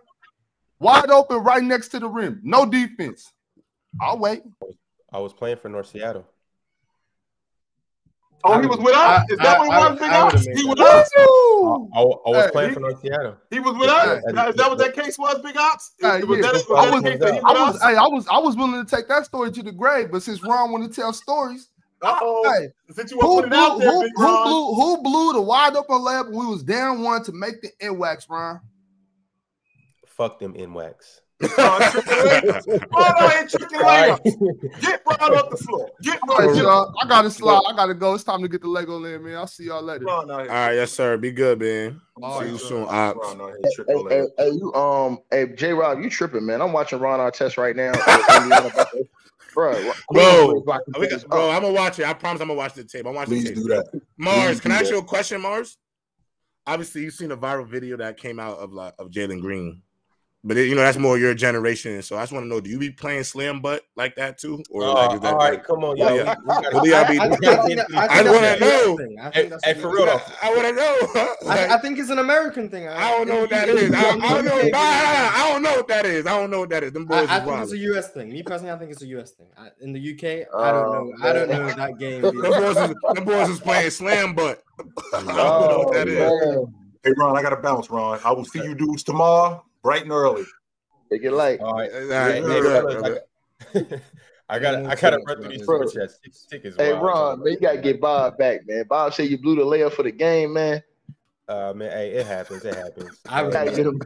Wide open, right next to the rim. No defense. I'll wait. I was playing for North Seattle. Oh, he was with us? Is that what it I- was, Big I would've Ox? made He that. was us? I, I, I was Hey, playing he- for North Seattle. He was with us? Is that what that case was, Big Ox? Hey, Was yeah. that, was I was- that he I was, hey, I was, I was willing to take that story to the grave, but since Ron wanted to tell stories, Uh-oh. hey, Since you who blew, out there, who, who blew, who blew the wide open layup when we was down one to make the NWACs, Ron? Fuck them NWACs. Ron tricking layups. Ron out here tricking. Get Ron off the floor. Get All Ron. right, y'all. I gotta slide. I gotta go. It's time to get the Legoland, man. I'll see y'all later. Ron out. All right, yes, sir. Be good, man. All See right, you sir. soon, Ox. Ron out Hey, hey, hey, you um, hey J Rob, you tripping, man? I'm watching Ron Artest right now. [LAUGHS] Indiana Buffalo. Bro, Bro, got- bro, I'm gonna watch it. I promise I'm gonna watch the tape. I'm watching Please the tape. do that. Mars, Please can I ask that. you a question, Mars? Obviously, you've seen a viral video that came out of like of Jalen Green, but it, you know that's more your generation. So I just want to know: Do you be playing slam butt like that too, or Oh, like is that all right, come on, y'all. Yeah. We- we gotta- What do y'all be I, I, I I I wanna that's a US know. thing. I Hey, think hey, for real thing. though. I want to know. [LAUGHS] I, I think it's an American thing. I don't know what the that UK is. I, I don't know. I don't know what that is. I don't know what that is. Them boys I, I think wild. it's a US thing. Me personally, I think it's a US thing. I, in the UK, I don't oh, know. Oh, I don't man. know that game. Them boys, is, them boys is playing slam butt. [LAUGHS] I don't know Oh, what that is. Hey, Ron, I got to bounce, Ron. I will see you dudes tomorrow, bright and early. Take it light. All right, All hey, right, hey, [LAUGHS] I got, I got, I got to run through these Bro. super chats. Tick- Tickets, Hey wild. Ron, man, you gotta get Bob back, man. Bob said you blew the layup for the game, man. Uh, man, hey, it happens. It happens. [LAUGHS] I would- Gotta get him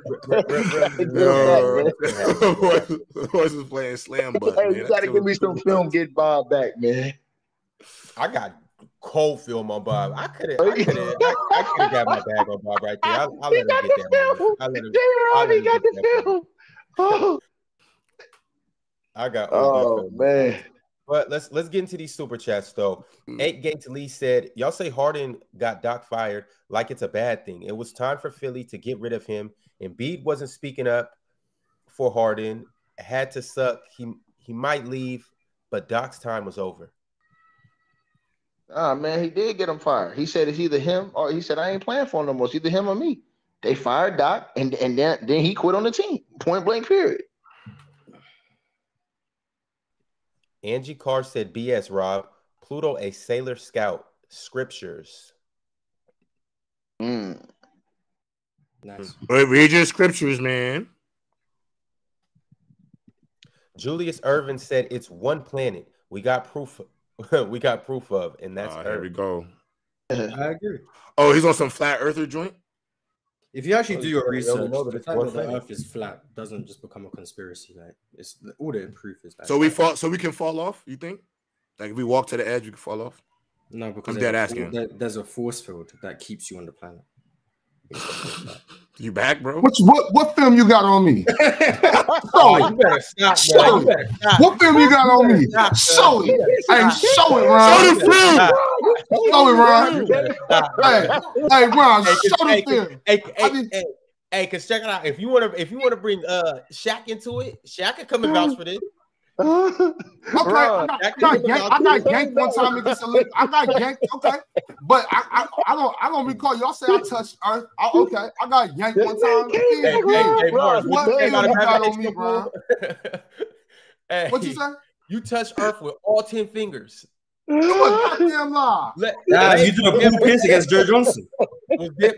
boys, boys is playing slam butt. [LAUGHS] Hey, man. you gotta give me some film. Get Bob back, man. I got cold film on Bob. I could have, I could have, I, I could have got my bag on Bob right there. I'll, I'll let him get that. Moment. I let him. J I'll let him got the film. Oh, [LAUGHS] I got. oh film. man. But let's let's get into these super chats though. Mm. Eight Gates Lee said, "Y'all say Harden got Doc fired like it's a bad thing. It was time for Philly to get rid of him. Embiid wasn't speaking up for Harden. Had to suck. He he might leave, but Doc's time was over. Ah man, he did get him fired. He said it's either him or he said I ain't playing for him no more. It's either him or me. They fired Doc, and and then then he quit on the team. Point blank. Period. Angie Carr said, "BS, Rob. Pluto a sailor scout. Scriptures. Mm. Nice. Wait, read your scriptures, man. Julius Irvin said, "It's one planet. We got proof. [LAUGHS] we got proof of, and that's Oh, here we go. I agree. Oh, he's on some flat earther joint. If you actually oh, do your research, know the fact that the. Earth is flat doesn't just become a conspiracy. Like it's all the proof is that. So we fall. So we can fall off. You think? Like if we walk to the edge, we can fall off. no, because I'm dead a asking. there- there's a force field that keeps you on the planet. You back, bro? What, what what film you got on me? [LAUGHS] Oh, Show it. better stop, Show it. What film you got on me? Stop, Show it. Hey, show it, Ron. Show the film. Show it, Ron. You better stop, Hey, hey, Ron, Hey, show hey, the film. Hey, I hey, mean- hey, hey, cause check it out. If you want to, if you want to bring uh Shaq into it, Shaq can come and vouch for this. Okay, I Ron, got, I got yanked. I got yanked one time against the league. I got yanked. Okay, but I, I, I don't, I don't recall y'all say I touched Earth. I, okay, I got yanked one time. Hey, hey, hey, Morris, What [LAUGHS] what you say you having got on me, Ron? pool? hey, What you say? You touch Earth with all ten fingers. You [LAUGHS] a goddamn lie. Let, Nah, let- you do a Paul Pierce against Joe Johnson.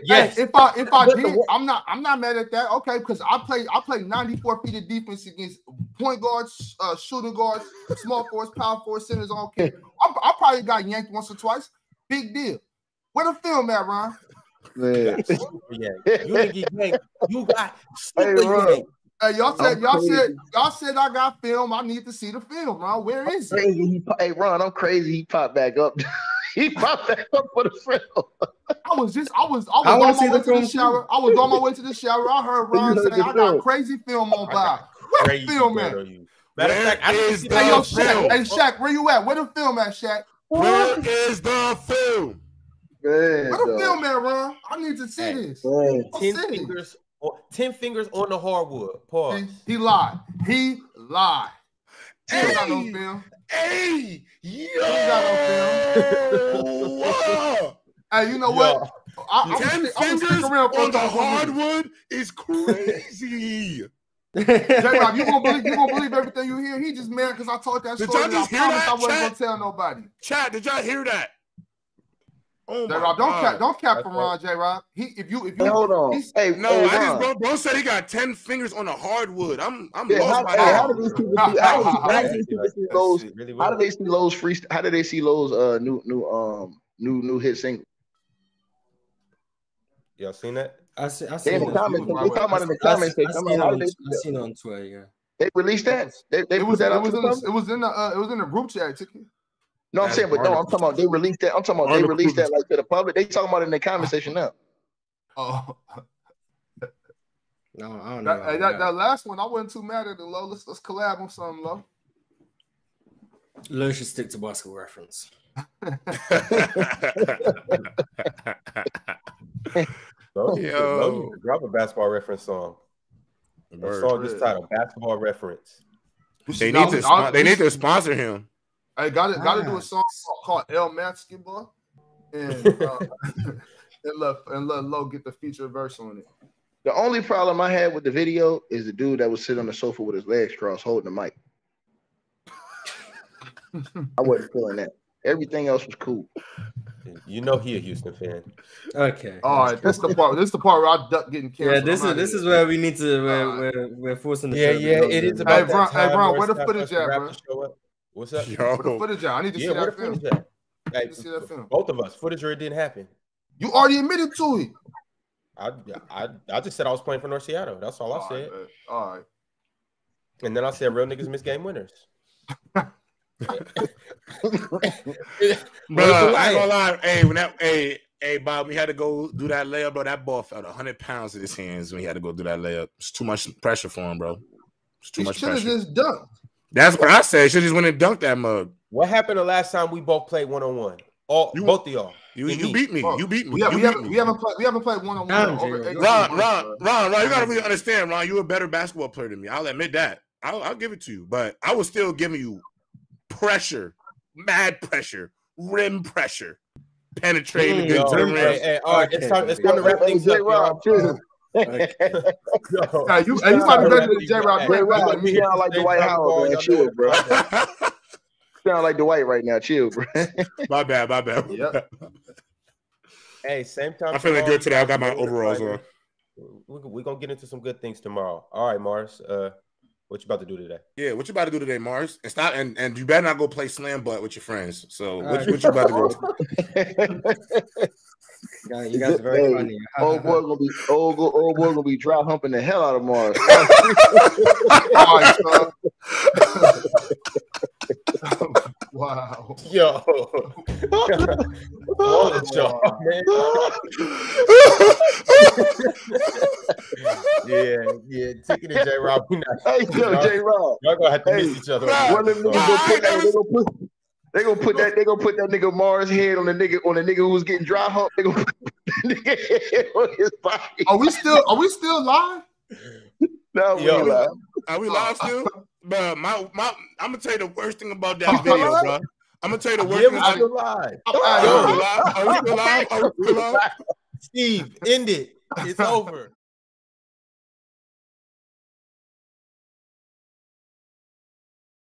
Yes. Hey, if I if I did, I'm not I'm not mad at that. Okay, because I play I play 94 feet of defense against point guards, uh, shooting guards, small forwards, power forwards, centers. I don't care. I, I probably got yanked once or twice. Big deal. Where the film at, Ron? Man. Yeah, you didn't get yanked. You got Hey, super Ron. yanked. Hey, y'all said I'm y'all crazy. said y'all said I got film. I need to see the film, Ron. Where is it? Crazy. He, hey, Ron, I'm crazy. He popped back up. [LAUGHS] he popped back up for the film. I was just I was I was I wanna on see my the way to the film, too. shower. I was on my way to the shower. I heard [LAUGHS] Ron heard say the I got film. crazy film on I by. got Where the film good at? on you. Matter of fact, I is the Hey, yo, the Shaq. film? Hey, Shaq, where you at? Where the film at, Shaq? Where is the film? Man, Where the film at, Ron? I need to see Hey. this. Man. I'll ten see fingers, or, ten fingers on the hardwood. Pause. He, he lied. He lied. He ain't got no Hey. film. Hey, yo! got Hey, you know what? I, I'm Ten gonna stick- I'm gonna fingers around on the couple more minutes. hardwood is crazy. J-Rob, you gonna believe you gonna believe everything you hear? He just mad because I told that Did story. y'all I just hear promised that, I wasn't chat? gonna tell nobody. Chat, did y'all hear that? Oh J-Rob, don't God. cap, don't cap from Ron J-Rob. He if you if you Hey, hold on. he's- Hey, No, hey, I just bro, bro said he got ten fingers on the hardwood. I'm I'm Yeah, lost how, by hey, that. how do these people see? How, do- how do these people see Lowe's? really How do they see Lowe's free? How do they see Lowe's uh new new um new new hit single? Y'all seen that? I see. I They seen in the comments. They Wait, wait. talking about in the I, comments. I, They I seen it about how on, they I seen on Twitter. Yeah. they released that? They they it was that it was in the the, it was in the uh, it was in the group chat. Tiki. No, I'm saying, but no, I'm talking about they released that. I'm talking about they Article. released that like to the public. They talking about it in the comment section now. Oh, [LAUGHS] No, I don't know. that, that, that. that last one, I wasn't too mad at it, low. Let's let's collab on something, low. Low should stick to basketball reference. [LAUGHS] Bro, Yo. should- bro, you drop a basketball reference song. A Word. song just titled "Basketball Reference." They need to I- they need to sponsor him. I got to got to do a song called El Basketball, and [LAUGHS] uh, [LAUGHS] and let and let Low get the feature verse on it. The only problem I had with the video is the dude that was sitting on the sofa with his legs crossed, holding the mic. I wasn't feeling that. Everything else was cool. You know he a Houston fan. Okay. All right, this the part. This the part where I duck getting canceled. Yeah, this is this here. is where we need to we're, Alright. we're, we're forcing the Yeah, show to yeah, go it to is the- about Hey, that Bron- hey, time. Bron, where where the it's time footage for us to at, bro? The show up. What's up? Where the Yo, footage at? I need to Yeah, see where the that film. footage at? Hey, Let see that film. both of us, footage or it didn't happen. You already admitted to it. I, I, I just said I was playing for North Seattle. That's all I All said. right, man. All right. And then I said real niggas miss game winners. [LAUGHS] Bro, I ain't gonna lie. Hey, when that hey hey Bob, we had to go do that layup, bro. That ball felt hundred pounds in his hands when he had to go do that layup. It's too much pressure for him, bro. It's too He much should have pressure. just dunked. That's what I said. Should just went and dunked that mug. What happened the last time we both played one on one? All You- both of y'all. You you beat me. You beat me. We, have, you we, beat haven't, me. we haven't played. We haven't played one on one. You're Ron, Ron, Ron, Ron, Ron, you gotta really understand, Ron. You're a better basketball player than me. I'll admit that. I'll, I'll give it to you. But I was still giving you pressure, mad pressure, rim pressure, penetrating Mm, the good to the rim hey, hey, all right, it's Okay, time. It's time to wrap things up, J-Rob, y'all. chill. Okay. Yo, Hey, you, it's you might to be better wrap than things J. up. Rob. J. J. Rob, Rob, me sound like Stay Dwight basketball, Howard, man. y'all Chill, bro. [LAUGHS] Sound like Dwight right now. Chill, bro. [LAUGHS] my bad, my bad. Yep. Hey, same time. I'm feeling tomorrow, good today. I got my overalls on. We're gonna get into some good things tomorrow. All right, Mars. Uh, what you about to do today? Yeah, what you about to do today, Mars? And stop and, and you better not go play slam butt with your friends. So what, Alright. what you about to go? [LAUGHS] Yeah, you guys are very Hey, funny. [LAUGHS] Old boy gonna be old, old boy gonna be dry humping the hell out of Mars. [LAUGHS] All right, son. [LAUGHS] wow. Yo, all the y'all, man. yeah, yeah. Ticket and J Rob, hey, yo, J. Rob. y'all gonna have to Hey, miss each other. One of them niggas gonna put that, I they gonna put, they gonna put that, they gonna put that nigga Mars head on the nigga on the nigga who was getting dry hump. They gonna put the nigga head on his body. Are we still are we still live? No, we Yo. ain't live. Are we live still? But my my, I'm gonna tell you the worst thing about that video, bro. I'm gonna tell you the worst Yeah, thing. About, still live. I'm are we of still here. live? Are we still live? Are we still live? Steve, end it. It's over.